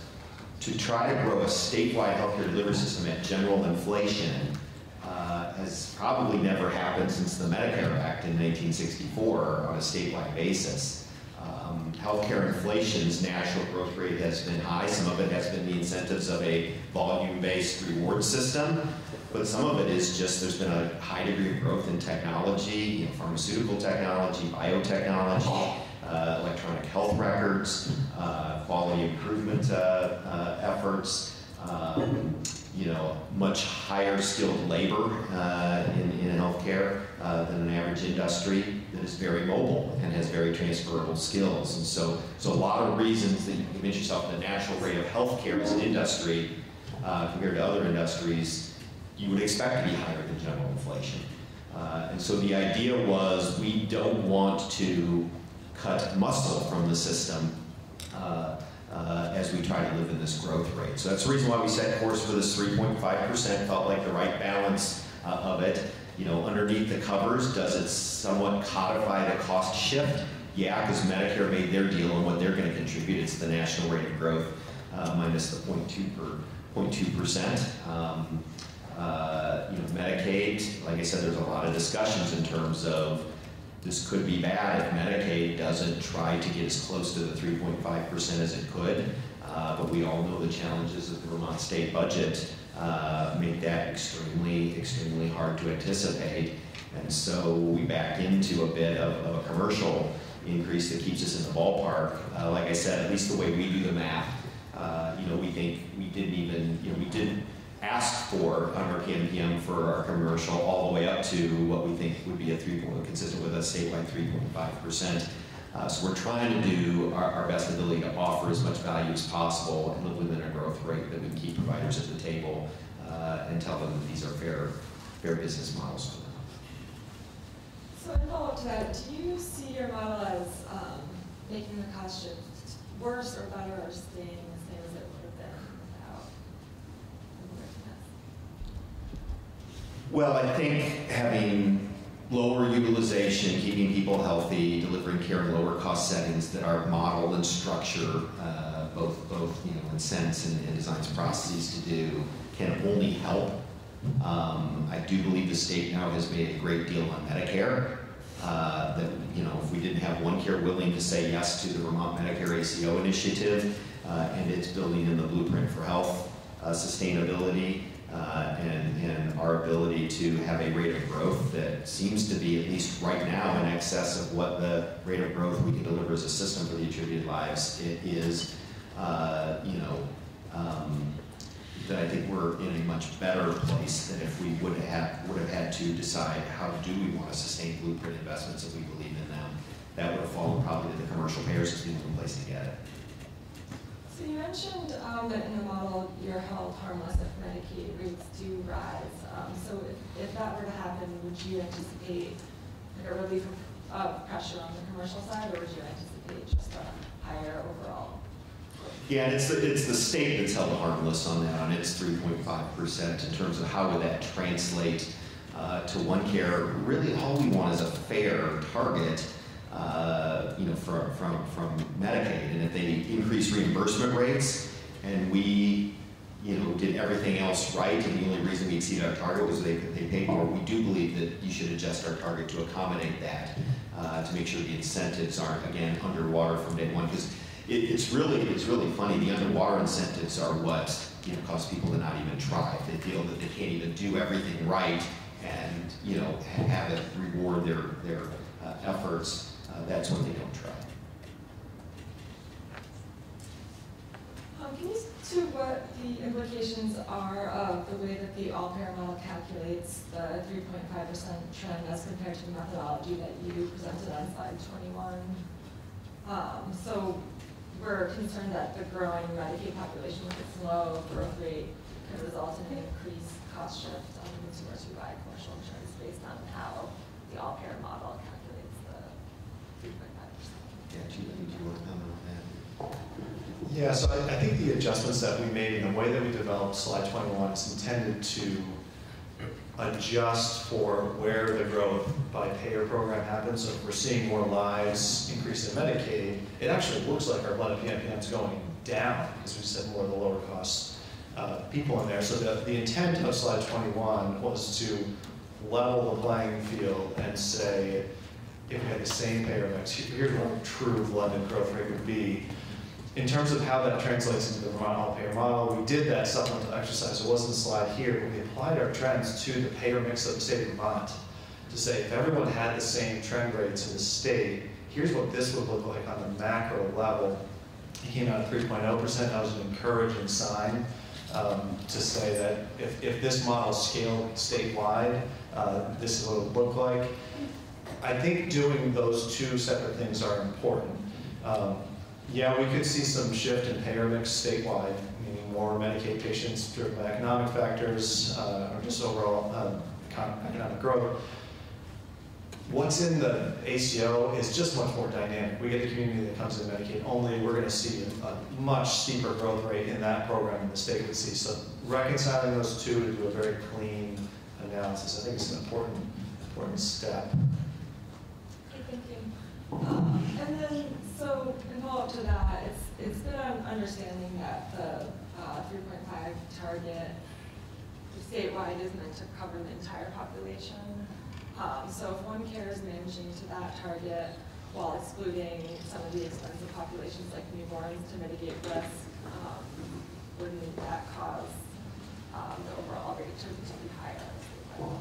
to try to grow a statewide healthcare delivery system at general inflation uh, has probably never happened since the Medicare Act in 1964 on a statewide basis. Um, healthcare inflation's natural growth rate has been high. Some of it has been the incentives of a volume-based reward system, but some of it is just there's been a high degree of growth in technology, you know, pharmaceutical technology, biotechnology, uh, electronic health records, uh, quality improvement uh, uh, efforts, um, you know, much higher skilled labor uh, in, in healthcare uh, than an average industry that is very mobile and has very transferable skills. And so, so a lot of reasons that you convince yourself the natural rate of healthcare as an industry compared to other industries, you would expect to be higher than general inflation. And so the idea was we don't want to cut muscle from the system uh, uh, as we try to live in this growth rate. So that's the reason why we set course for this 3.5%, felt like the right balance uh, of it. You know, underneath the covers, does it somewhat codify the cost shift? Yeah, because Medicare made their deal on what they're going to contribute. It's the national rate of growth uh, minus the 0.2 per 0.2%. Um, uh, you know, Medicaid, like I said, there's a lot of discussions in terms of this could be bad if Medicaid doesn't try to get as close to the 3.5% as it could. Uh, but we all know the challenges of the Vermont state budget uh, make that extremely, extremely hard to anticipate. And so we back into a bit of, of a commercial increase that keeps us in the ballpark. Uh, like I said, at least the way we do the math, uh, you know, we think we didn't even, you know, we didn't ask for on our PMPM for our commercial all the way up to what we think would be a 3, consistent with a statewide 3.5%. Uh, so we're trying to do our, our, best ability to offer as much value as possible and live within a growth rate that we can keep providers at the table uh, and tell them that these are fair, fair business models for them. So in follow-up to that, do you see your model as um, making the cost shift worse or better or staying the same as it would have been without Well, I think having lower utilization, keeping people healthy, delivering care in lower cost settings that are model and structure, uh, both, both you know, in sense and, and designs processes to do, can only help. Um, I do believe the state now has made a great deal on Medicare. Uh, that, you know, if we didn't have OneCare willing to say yes to the Vermont Medicare ACO initiative uh, and its building in the blueprint for health uh, sustainability, uh, and, and our ability to have a rate of growth that seems to be, at least right now, in excess of what the rate of growth we can deliver as a system for the attributed lives it is, uh, you know, um, that I think we're in a much better place than if we would have, would have had to decide how do we want to sustain blueprint investments if we believe in them. That would have fallen probably to the commercial payers as being one place to get it. So you mentioned um, that in the model you're held harmless if Medicaid rates do rise. Um, so if, if that were to happen, would you anticipate like a relief of uh, pressure on the commercial side, or would you anticipate just a higher overall? Yeah, it's the, it's the state that's held harmless on that, on its 3.5% in terms of how would that translate uh, to OneCare. Really, all we want is a fair target uh, you know, from, from, from Medicaid. And if they increase reimbursement rates and we, you know, did everything else right and the only reason we exceeded our target was they, they paid more, we do believe that you should adjust our target to accommodate that, uh, to make sure the incentives aren't, again, underwater from day one. Because it, it's really, it's really funny, the underwater incentives are what, you know, cause people to not even try. They feel that they can't even do everything right and, you know, have it reward their, their uh, efforts that's when they don't try. Um, can you speak to what the implications are of the way that the all-payer model calculates the 3.5% trend as compared to the methodology that you presented on slide 21? Um, so we're concerned that the growing Medicaid population with its low growth rate could result in an increased cost shift on consumers who buy commercial insurance based on how the all-payer model 3.5%. Yeah, so I, I think the adjustments that we made and the way that we developed slide 21 is intended to adjust for where the growth by payer program happens. So if we're seeing more lives increase in Medicaid, it actually looks like our blended PMPM is going down because we said more of the lower cost uh, people in there. So the, the intent of slide 21 was to level the playing field and say, if we had the same payer mix, here's what true blended growth rate would be. In terms of how that translates into the Vermont all-payer model, we did that supplemental exercise. It wasn't a slide here, but we applied our trends to the payer mix of the state of Vermont to say if everyone had the same trend rates in the state, here's what this would look like on the macro level. It came out at 3.0%. That was an encouraging sign um, to say that if, if this model scaled statewide, uh, this is what it would look like. I think doing those two separate things are important. Um, yeah, we could see some shift in payer mix statewide, meaning more Medicaid patients driven by economic factors uh, or just overall uh, economic growth. What's in the ACO is just much more dynamic. We get the community that comes in Medicaid only. We're going to see a, much steeper growth rate in that program than the state would see. So reconciling those two to do a very clean analysis, I think is an important, important step. Um, And then, so in follow-up to that, it's, it's been an understanding that the uh, 3.5 target statewide is meant to cover the entire population. Um, So if OneCare is managing to that target while excluding some of the expensive populations like newborns to mitigate risk, um, wouldn't that cause um, the overall rate to to be higher?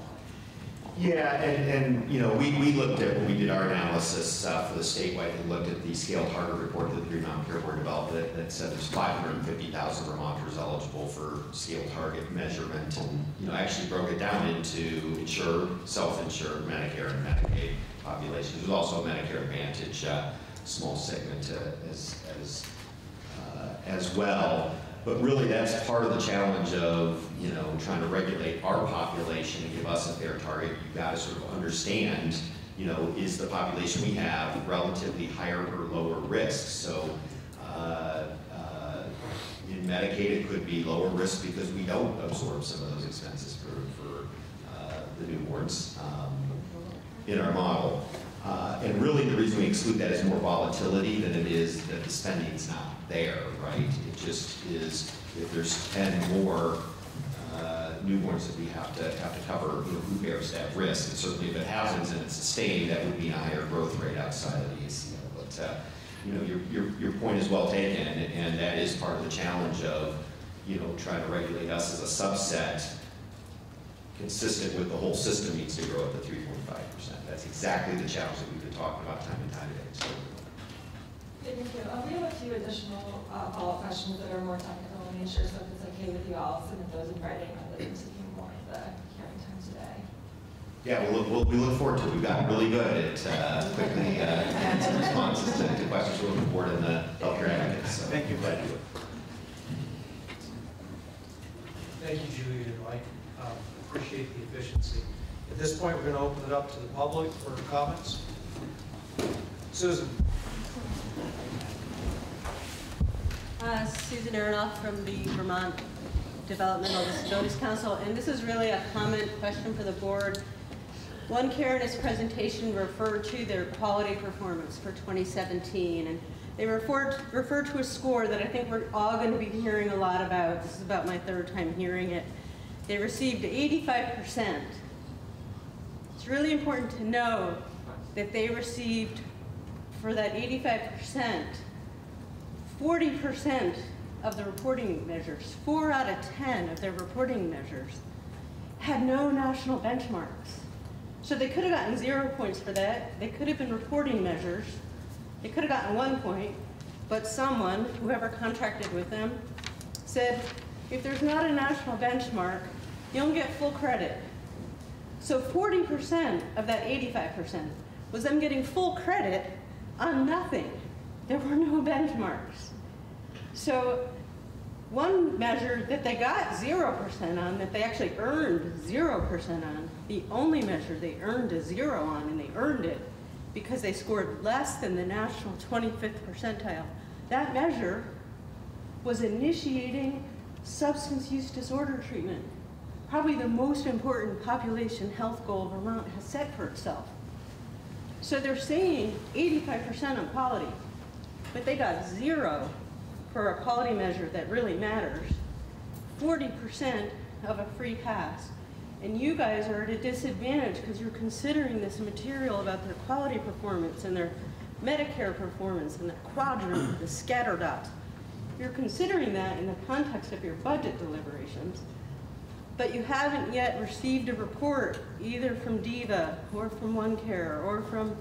Yeah, and, and, you know, we, we looked at, when we did our analysis uh, for the statewide, we looked at the scale target report that the Mountain Care Board developed that, that said there's 550,000 Vermonters eligible for scale target measurement. And, you know, actually broke it down into insured, self-insured, Medicare and Medicaid populations. There's also a Medicare Advantage, uh, small segment uh, as, as, uh, as well. But really, that's part of the challenge of, you know, trying to regulate our population and give us a fair target. You've got to sort of understand, you know, is the population we have relatively higher or lower risk? So uh, uh, in Medicaid, it could be lower risk because we don't absorb some of those expenses for, for uh, the newborns um, in our model. Uh, and really, the reason we exclude that is more volatility than it is that the spending is not there, right? It just is, if there's 10 more uh, newborns that we have to have to cover, you know, who bears that risk? And certainly, if it happens and it's sustained, that would be a higher growth rate outside of the ACO. But uh, you know, your, your your point is well taken, and, and that is part of the challenge of you know trying to regulate us as a subset consistent with the whole system needs to grow at the 3.5%. That's exactly the challenge that we've been talking about time and time again. So, Thank you. Uh, We have a few additional uh, follow-up questions that are more technical in nature, so if it's okay with you, I'll submit those in writing rather than taking more of the hearing time today. yeah, we'll, look- we'll, we look forward to it. We've gotten really good at uh, quickly uh, answering responses to, to questions from the board and the healthcare advocates. So Thank you. Glad to. Thank you, Julie and Mike. Um, Appreciate the efficiency. At this point, we're going to open it up to the public for comments. Susan? Uh, Susan Aronoff from the Vermont Developmental Disabilities Council, and this is really a comment question for the board. OneCare in its presentation referred to their quality performance for 2017, and they referred, referred to a score that I think we're all going to be hearing a lot about. This is about my third time hearing it. They received 85%. It's really important to know that they received, for that 85%, 40% of the reporting measures, four out of 10 of their reporting measures, had no national benchmarks. So they could have gotten zero points for that. They could have been reporting measures. They could have gotten one point, but someone, whoever contracted with them, said, if there's not a national benchmark, you don't get full credit. So 40% of that 85% was them getting full credit on nothing. There were no benchmarks. So One measure that they got 0% on, that they actually earned 0% on, the only measure they earned a zero on, and they earned it because they scored less than the national 25th percentile. That measure was initiating substance use disorder treatment, probably the most important population health goal Vermont has set for itself. So they're saying 85% on quality, but they got zero for a quality measure that really matters, 40% of a free pass. And you guys are at a disadvantage because you're considering this material about their quality performance and their Medicare performance and the quadrant, the scatter dots. You're considering that in the context of your budget deliberations, but you haven't yet received a report either from DVHA or from OneCare or from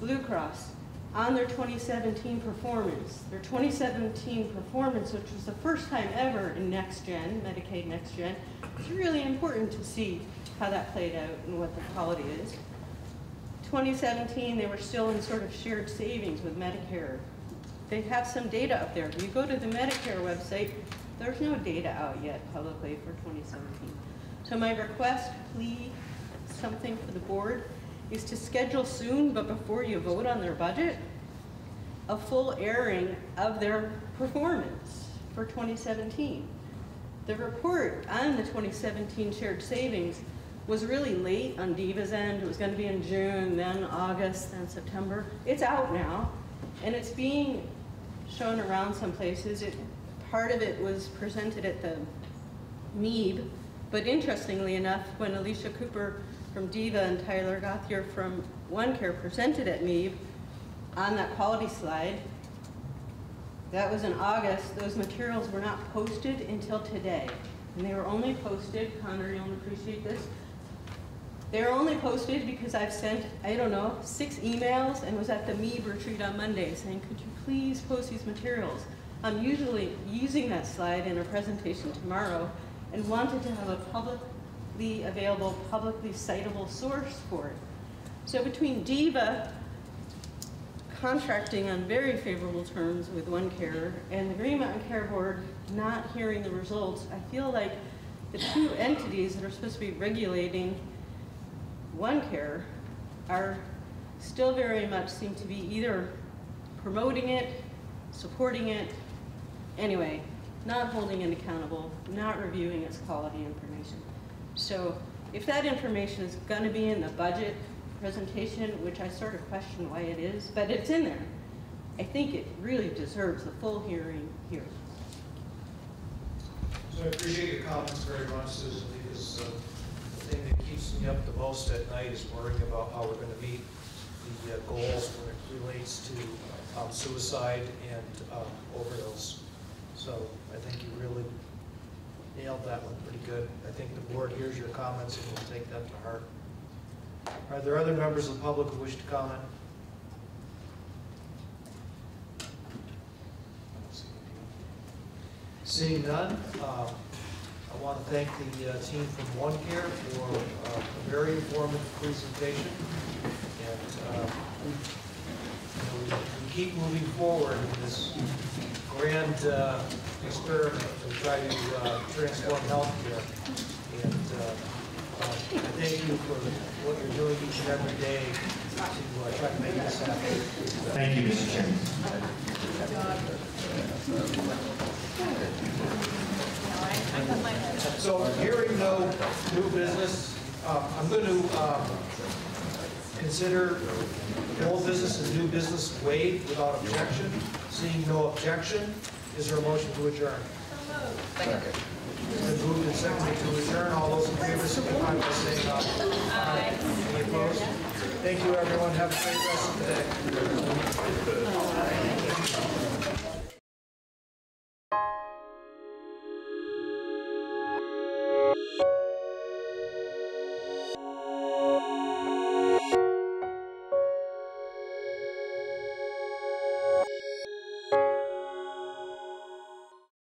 Blue Cross on their 2017 performance. Their 2017 performance, which was the first time ever in Next Gen, Medicaid Next Gen, it's really important to see how that played out and what the quality is. 2017, they were still in sort of shared savings with Medicare. They have some data up there. If you go to the Medicare website, there's no data out yet publicly for 2017. So my request, plea, something for the board, is to schedule soon, but before you vote on their budget, a full airing of their performance for 2017. The report on the 2017 shared savings was really late on DVHA's end. It was going to be in June, then August, then September. It's out now, and it's being shown around some places. It, part of it was presented at the MEAB, but interestingly enough, when Alicia Cooper from DVHA and Tyler Gothier from OneCare presented at MEAB on that quality slide, that was in August, those materials were not posted until today. And they were only posted, Connor, you'll appreciate this, they were only posted because I've sent, I don't know, six emails and was at the MEAB retreat on Monday saying, could you please post these materials? I'm usually using that slide in a presentation tomorrow and wanted to have a publicly available, publicly citable source for it. So between DVHA contracting on very favorable terms with one OneCare and the Green Mountain Care Board not hearing the results, I feel like the two entities that are supposed to be regulating one OneCare are still very much seem to be either promoting it, supporting it, anyway, not holding it accountable, not reviewing its quality information. So if that information is going to be in the budget presentation, which I sort of question why it is, but it's in there, I think it really deserves a full hearing here. So I appreciate your comments very much, Susan, because uh, the thing that keeps me up the most at night is worrying about how we're going to meet the uh, goals when it relates to um, suicide and um, overdose. So I think you really nailed that one pretty good. I think the board hears your comments and will take that to heart. Are there other members of the public who wish to comment? Seeing none, um, I want to thank the uh, team from OneCare for uh, a very informative presentation. And uh, we, you know, we- we keep moving forward in this grand uh, experiment to try to uh, transform healthcare. And uh, uh, I thank you for what you're doing each and every day to uh, try to make this happen. Thank you, Mr. Chairman. So hearing no new business, uh, I'm going to consider old business and new business waived without objection. Seeing no objection, is there a motion to adjourn? It's been moved and seconded to adjourn. All those in favor, signify by saying aye. Any opposed? Thank you, everyone. Have a great rest of the day.